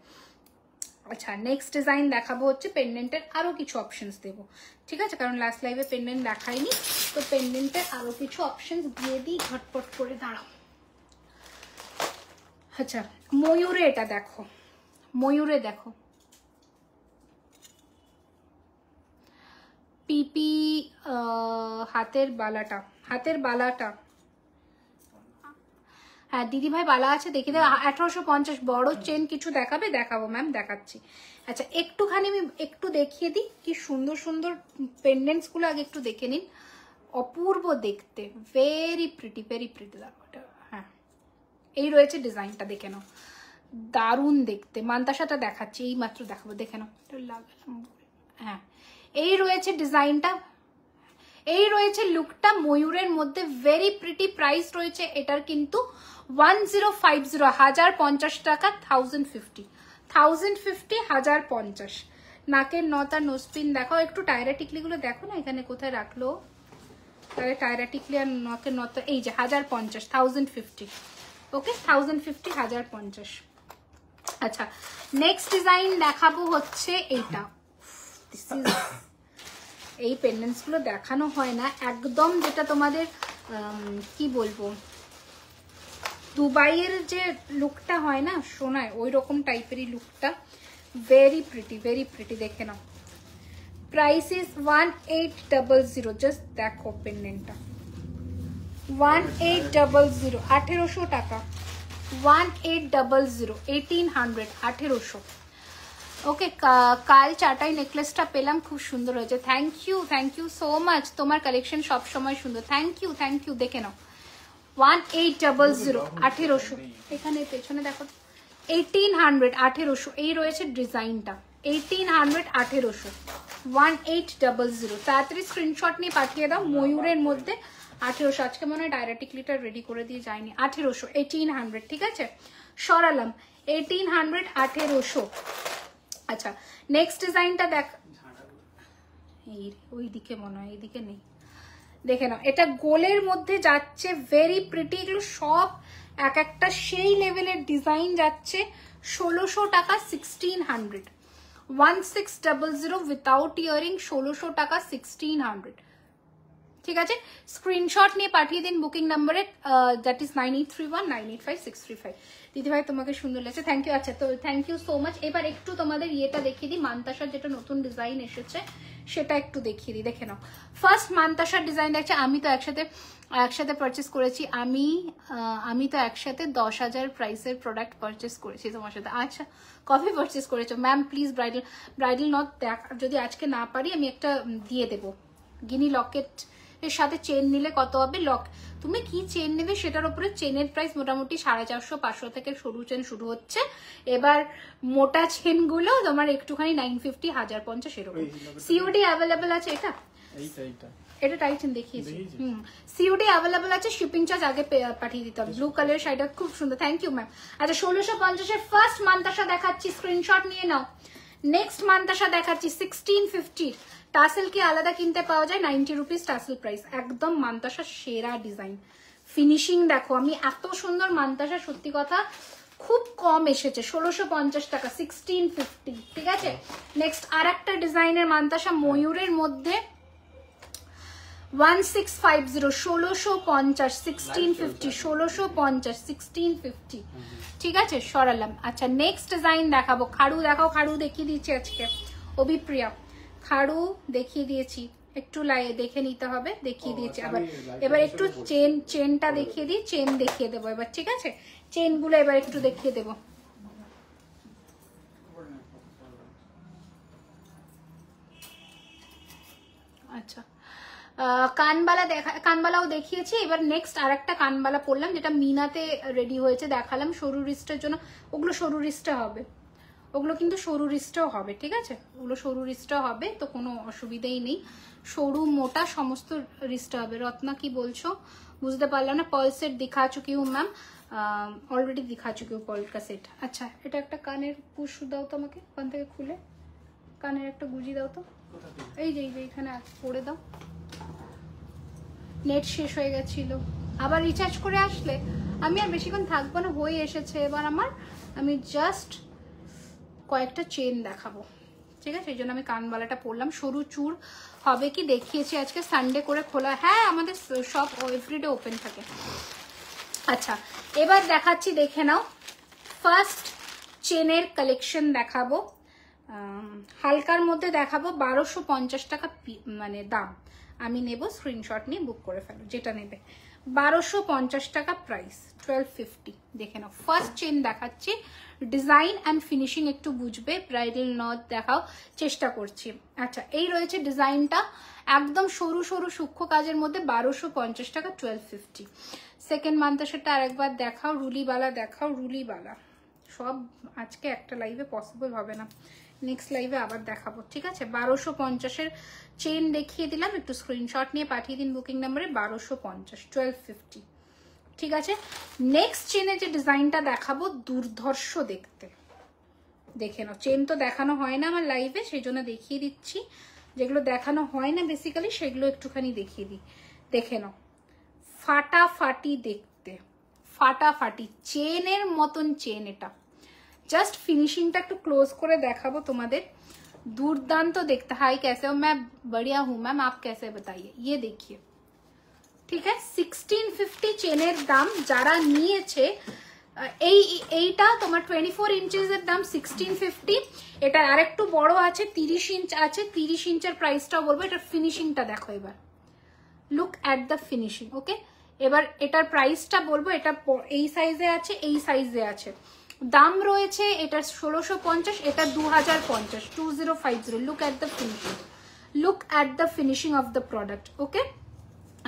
আচ্ছা নেক্সট ডিজাইন দেখাবো হচ্ছে পেন্ডেন্টের আরও কিছু অপশনস দেবো। ঠিক আছে? কারণ লাস্ট লাইভে পেন্ডেন্ট দেখাইনি। তো পেন্ডেন্টের আরও কিছু অপশনস দিয়ে দিই, ঝটপট করে দাঁড়াও। আচ্ছা ময়ূরে এটা দেখো। ময়ূরে দেখো। পিপি হাতের বালাটা হাতের বালাটা। হ্যাঁ দিদি ভাই বালা আছে দেখি দেবো আঠারোশো পঞ্চাশ বড় চেন কিছু দেখাবে? দেখাবো ম্যাম দেখাচ্ছি। আচ্ছা একটুখানি আমি একটু দেখিয়ে দিই কি সুন্দর সুন্দর পেন্ডেন্টসগুলো আগে একটু দেখে নিন। অপূর্ব দেখতে ভেরি প্রিটি ভেরি প্রিটি হ্যাঁ এই রয়েছে ডিজাইনটা দেখে নাও। দারুণ দেখতে মান্তাসাটা দেখাচ্ছি এই মাত্র দেখাবো দেখে নাও। লাগালাম হ্যাঁ এই রয়েছে ডিজাইনটা। এই রয়েছে লুকটা। ময়ূরের মধ্যে ভেরি প্রিটি প্রাইস রয়েছে। এটার কিন্তু ওয়ান জিরো ফাইভ জিরো হাজার পঞ্চাশ টাকা থাউজেন্ড ফিফটি থাউজেন্ড ফিফটি হাজার পঞ্চাশ। নাকের নতা নোসপিন দেখাও একটু টায়রা টিকলিগুলো দেখো না এখানে কোথায় রাখল? তাহলে টায়রা টিকলি আর নখের নতা, এই যে হাজার পঞ্চাশ thousand fifty okay thousand fifty হাজার পঞ্চাশ। আচ্ছা নেক্সট ডিজাইন দেখাবো হচ্ছে এইটা। Is এই পেন্ডেন্টসগুলো দেখানো হয় না। একদম যেটা তোমাদের কি বলব? দুবাইয়ের যে লুকটা হয় না, সোনায় ওই রকম টাইপেরই লুকটা। ভেরি প্রিটি ভেরি প্রিটি দেখে নাও। Price is one eight double zero just দেখো পেন্ডেন্টটা ওয়ান এইট ডাবল জিরো আঠেরোশো টাকা। One eight double zero eighteen hundred আঠেরোশো। ওকে কাল চাটাই নেকলেসটা পেলাম, খুব সুন্দর হয়েছে। Thank you thank you so much তোমার কালেকশন সব সময় সুন্দর। থ্যাংক ইউ থ্যাংক ইউ দেখে নাও। ওয়ান এইট ডাবল জিরো আঠেরোশো। এখানে পেছনে দেখো এইটিন হান্ড্রেড আঠেরোশো। এই রয়েছে ডিজাইনটা এইটিন হান্ড্রেড আঠেরোশো। ওয়ান এইট ডাবল জিরো তাড়াতাড়ি স্ক্রিনশট নিয়ে পাঠিয়ে দাও, ময়ূরের মধ্যে। আঠেরোশো। আজকে মনে হয় ডাইরেক্টলিটা রেডি করে দিয়ে যায়নি। আঠেরোশো এইটিন হান্ড্রেড ঠিক আছে? সরালাম। এইটিন হান্ড্রেড আঠেরোশো। আচ্ছা নেক্সট ডিজাইনটা দেখ। এই ওই দিকে মনে হয়, এইদিকে নেই। দেখে নাও, এটা গোলের মধ্যে যাচ্ছে ভেরি প্রিটি এগুলো সব এক একটা সেই লেভেলের ডিজাইন যাচ্ছে, ষোলোশো টাকা sixteen hundred one six double zero without earring ষোলোশো টাকা সিক্সটিন হান্ড্রেড ঠিক আছে? স্ক্রিনশট নিয়ে পাঠিয়ে দিন বুকিং নাম্বারে that is nine eight three one nine eight five six three five দিদিভাই, তোমাকে সুন্দর লেগেছে। থ্যাংক ইউ আচ্ছা তো থ্যাংক ইউ সো মাচ এবার একটু তোমাদের ইয়েটা দেখিয়ে দিই। মান্তাসার যেটা নতুন ডিজাইন এসেছে, সেটা একটু দেখিয়ে দিই। দেখে নাও। ফার্স্ট মান্তাসার ডিজাইন দেখছে, আমি তো একসাথে একসাথে পারচেস করেছি। আমি আমি তো একসাথে দশ হাজার প্রাইসের প্রোডাক্ট পারচেস করেছি তোমার সাথে। আচ্ছা কবে পারচেস করেছ? Ma'am please bridal bridal not দেখ, যদি আজকে না পারি, আমি একটা দিয়ে দেবো। গিনি লকেট এর সাথে চেন নিলে কত হবে? লক তুমি কি চেন নেবে সেটার উপরে চেনের প্রাইস মোটামুটি সাড়ে চারশো পাঁচশো থেকে সরু চেন শুরু হচ্ছে। এবার মোটা চেনগুলো তোমার একটুখানি নাইন ফিফটি হাজার পঞ্চাশ এরকম। সিওডি অ্যাভেলেবেল আছে এটা? এটা টাইটেন দেখিয়েছি? হুম। সিওডি অ্যাভেলেবেল আছে শিপিং চার্জ আগে পাঠিয়ে দিতে হবে। ব্লু কালার শাড়িটা খুব সুন্দর। থ্যাংক ইউ ম্যাম আচ্ছা ষোলোশো পঞ্চাশের ফার্স্ট মান্তাসা দেখাচ্ছি। স্ক্রিনশট নিয়ে নাও। নেক্সট মান্তাসা দেখাচ্ছি। সিক্সটিন ফিফটির টাসেল কি আলাদা কিনতে পাওয়া যায়? Ninety rupees tassel price. একদম মান্তাসা সেরা ডিজাইন। ফিনিশিং দেখো, আমি এত সুন্দর মান্তাসা, সত্যি কথা, খুব কম এসেছে, ষোলোশো পঞ্চাশ টাকা সিক্সটিন ফিফটি ঠিক আছে? নেক্সট আর একটা ডিজাইনের মান্তাসা, ময়ূরের মধ্যে ওয়ান সিক্স ফাইভ জিরো ষোলোশো পঞ্চাশ সিক্সটিন ফিফটি ষোলোশো পঞ্চাশ সিক্সটিন ফিফটি ঠিক আছে? সরালাম। আচ্ছা নেক্সট ডিজাইন দেখাবো। খাড়ু দেখাও, খাড়ু দেখিয়ে দিয়েছি আজকে। অভিপ্রিয়া। খাড়ু দেখিয়ে দিয়েছি। একটু লাই দেখে নিতে হবে দেখিয়ে দিয়েছি আচ্ছা, আবার। এবার একটু চেন চেনটা দেখিয়ে দিই চেন দেখিয়ে দেবো এবার ঠিক আছে? চেনগুলো এবার একটু দেখিয়ে দেবো। আচ্ছা। কানবালা দেখা কানবালাও দেখিয়েছি। এবার নেক্সট আর একটা কানবালা পরলাম যেটা মিনাতে রেডি হয়েছে দেখালাম। সরু রিস্টের জন্য ওগুলো সরু রিস্টে হবে। ওগুলো কিন্তু সরু রিস্টেও হবে, ঠিক আছে? ওগুলো সরু রিস্টেও হবে, তো কোনো অসুবিধেই নেই। সরু, মোটা সমস্ত রিস্টে হবে। রত্না কি বলছো? বুঝতে পারলাম না পার্ল সেট দিখা চুকি হুম ম্যাম অলরেডি দিখা চুকি পার্ল কা সেট আচ্ছা এটা একটা কানের পুশ দাও তো আমাকে, ওখান থেকে খুলে। কানের একটা গুজি দাও তো। এই যে এই যে, এখানে পড়ে দাও। নেট শেষ হয়ে গেছিল। আবার রিচার্জ করে আসলে? আমি আর বেশিক্ষণ থাকব না, হয়ে এসেছে। এবার আমার, আমি জাস্ট কয়েকটা চেন দেখাবো। ঠিক আছে? এই জন্য আমি কানবালাটা পরলাম। সরু চুর হবে কি দেখিয়েছি আজকে? সানডে করে খোলা। হ্যাঁ আমাদের সব এভরিডে ওপেন থাকে। আচ্ছা এবার দেখাচ্ছি, দেখে নাও। ফার্স্ট চেনের কালেকশন দেখাবো। হালকার মধ্যে দেখাবো বারোশো পঞ্চাশ টাকা মানে দাম। আমি নেব স্ক্রিনশট নিয়ে বুক করে ফেলো, যেটা নেবে। বারোশো পঞ্চাশ টাকা প্রাইস টুয়েলভ ফিফটি দেখে নাও। ফার্স্ট চেন দেখাচ্ছি ডিজাইন অ্যান্ড ফিনিশিং একটু বুঝবে, ব্রাইডাল নথ দেখাও চেষ্টা করছি। আচ্ছা এই রয়েছে ডিজাইনটা, একদম সরু সরু সূক্ষ্ম কাজের মধ্যে বারোশো পঞ্চাশ টাকা টুয়েলভ ফিফটি সেকেন্ড মান্থে সেটা আরেকবার দেখাও, রুলিবালা দেখাও, রুলিবালা। সব আজকে একটা লাইভে পসিবল হবে না। নেক্সট লাইভে আবার দেখাবো, ঠিক আছে? বারোশো পঞ্চাশের চেন দেখিয়ে দিলাম, একটু স্ক্রিনশট নিয়ে পাঠিয়ে দিন বুকিং নাম্বারে বারোশো পঞ্চাশ টুয়েলভ ফিফটি ঠিক আছে নেক্সট চেনে যে ডিজাইনটা দেখাবো দুর্ধর্ষ দেখতে দেখে নাও চেন তো দেখানো হয় না আমার লাইভে সেই জন্য দেখিয়ে দিচ্ছি যেগুলো দেখানো হয় না বেসিক্যালি সেগুলো একটুখানি দেখিয়ে দিই দেখে নাও ফাটাফাটি দেখতে ফাটাফাটি চেনের মতন চেন এটা জাস্ট ফিনিশিংটা একটু ক্লোজ করে দেখাবো তোমাদের দুর্দান্ত দেখতে হাই कैसे हो मैं बढ़िया हूं मैम आप कैसे बताइए ये देखिए ঠিক আছে? সিক্সটিন ফিফটি চেনের দাম যারা নিয়েছে এই, এইটা তোমার টোয়েন্টি ফোর ইঞ্চেসের দাম সিক্সটিন ফিফটি এটা আরেকটু বড় আছে, তিরিশ ইঞ্চ আছে, তিরিশ ইঞ্চের প্রাইসটাও বলব। এটার ফিনিশিংটা দেখো এবার। Look at the finishing okay এবার এটার প্রাইসটা বলব, এটা এই সাইজে আছে, এই সাইজে আছে। দাম রয়েছে, এটা ষোলোশো পঞ্চাশ, এটা দু হাজার পঞ্চাশ two zero five zero look at the finishing look at the finishing of the product okay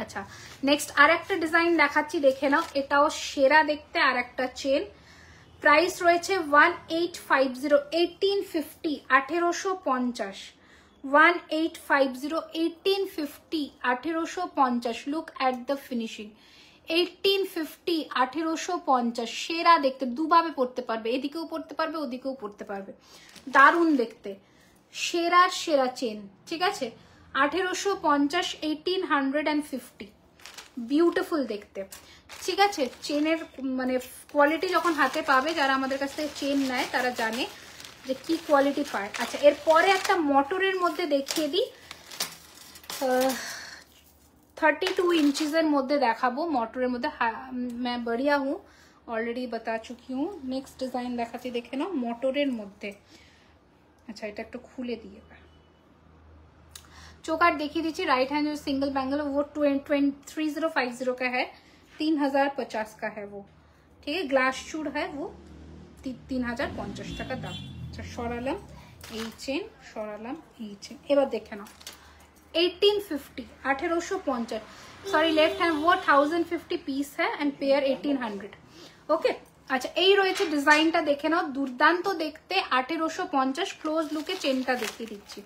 আচ্ছা নেক্সট আর একটা ডিজাইন দেখাচ্ছি, দেখে নাও। এটাও সেরা দেখতে আর একটা চেন প্রাইস রয়েছে one eight five zero eighteen fifty আঠেরোশো পঞ্চাশ। One eight five zero eighteen fifty আঠেরোশো পঞ্চাশ। Look at the finishing eighteen fifty আঠেরোশো পঞ্চাশ। সেরা দেখতে, দুভাবে পড়তে পারবে। এদিকেও পড়তে পারবে, ওদিকেও পড়তে পারবে। দারুণ দেখতে। সেরা সেরা চেন ঠিক আছে? আঠেরোশো পঞ্চাশ eighteen hundred and fifty beautiful দেখতে ঠিক আছে চেনের মানে কোয়ালিটি যখন হাতে পাবে যারা আমাদের কাছ থেকে চেন নেয় তারা জানে যে কি কোয়ালিটি পায় আচ্ছা এরপরে একটা মটরের মধ্যে দেখিয়ে দিই আহ, থার্টি টু ইঞ্চিজের মধ্যে দেখাবো মোটরের মধ্যে হা- मैं बढ़िया हूँ অলরেডি बता चुकी हूँ নেক্সট ডিজাইন দেখাচ্ছি দেখে নাও মোটরের মধ্যে আচ্ছা এটা একটু খুলে দিয়ে এবার। चौकाट देखिए दीजिए राइट हैंड जो सिंगल बैंगल है वो थ्री जीरो फाइव जीरो का है तीन हजार पचास का है वो ঠিক আছে গ্লাস চুর হয় ও তি- তিন হাজার পঞ্চাশ টাকা দাম আচ্ছা সরালাম এই চেন সরালাম এই চেন এবার দেখে নাও এইটিন ফিফটি আঠেরোশো পঞ্চাশ সরি লেফট হ্যান্ড ও থাউজেন্ড ফিফটি পিস হ্যাঁ and pair eighteen hundred okay আচ্ছা এই রয়েছে ডিজাইনটা দেখে নাও দুর্দান্ত দেখতে আঠেরোশো পঞ্চাশ ক্লোজ লুকে চেনটা দেখিয়ে দিচ্ছি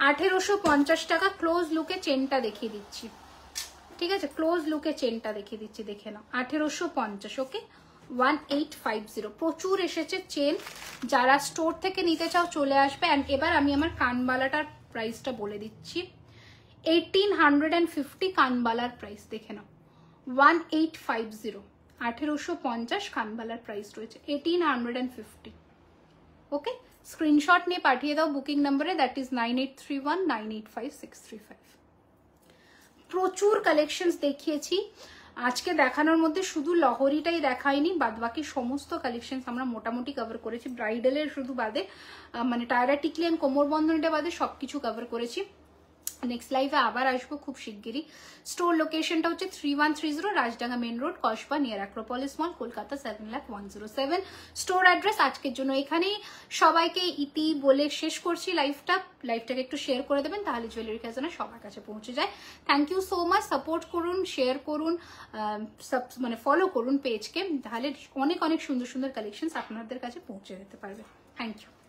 আঠেরোশো পঞ্চাশ টাকা ক্লোজ লুকে চেনটা দেখিয়ে দিচ্ছি। ঠিক আছে? ক্লোজ লুকে চেনটা দেখিয়ে দিচ্ছি, দেখে নাও। আঠেরোশো পঞ্চাশ okay one eight five zero প্রচুর এসেছে চেন যারা স্টোর থেকে নিতে চাও চলে আসবে। অ্যান্ড এবার আমি আমার কানবালাটার প্রাইসটা বলে দিচ্ছি। এইটিন হান্ড্রেড অ্যান্ড ফিফটি কানবালার প্রাইস দেখে নাও। ওয়ান এইট ফাইভ জিরো আঠেরোশো পঞ্চাশ কানবালার প্রাইস রয়েছে। Eighteen hundred and fifty okay screenshot নিয়ে পাঠিয়ে দাও বুকিং নাম্বারে that is nine eight three one nine eight five six three five প্রচুর কালেকশনস দেখিয়েছি। আজকে দেখানোর মধ্যে শুধু লহরিটাই দেখায়নি, বাদবাকি সমস্ত কালেকশনস আমরা মোটামুটি কভার করেছি। ব্রাইডালের শুধু বাদে মানে টায়রা টিকলিয়ান কোমর বন্ধনীটা বাদে সবকিছু কভার করেছি। নেক্সট লাইভে আবার আসব খুব শিগগিরই। স্টোর লোকেশনটা হচ্ছে three one three zero Rajdanga main road Kasba near Acropolis mall Kolkata seven lakh one zero seven store address আজকের জন্য এখানেই। সবাইকে ইতি বলে শেষ করছি লাইভটা লাইভটাকে একটু শেয়ার করে দেবেন, তাহলে জুয়েলারি খাজানা সবার কাছে পৌঁছে যায়। Thank you so much support করুন শেয়ার করুন মানে ফলো করুন পেজকে তাহলে অনেক অনেক সুন্দর সুন্দর কালেকশন আপনাদের কাছে পৌঁছে যেতে পারবে। Thank you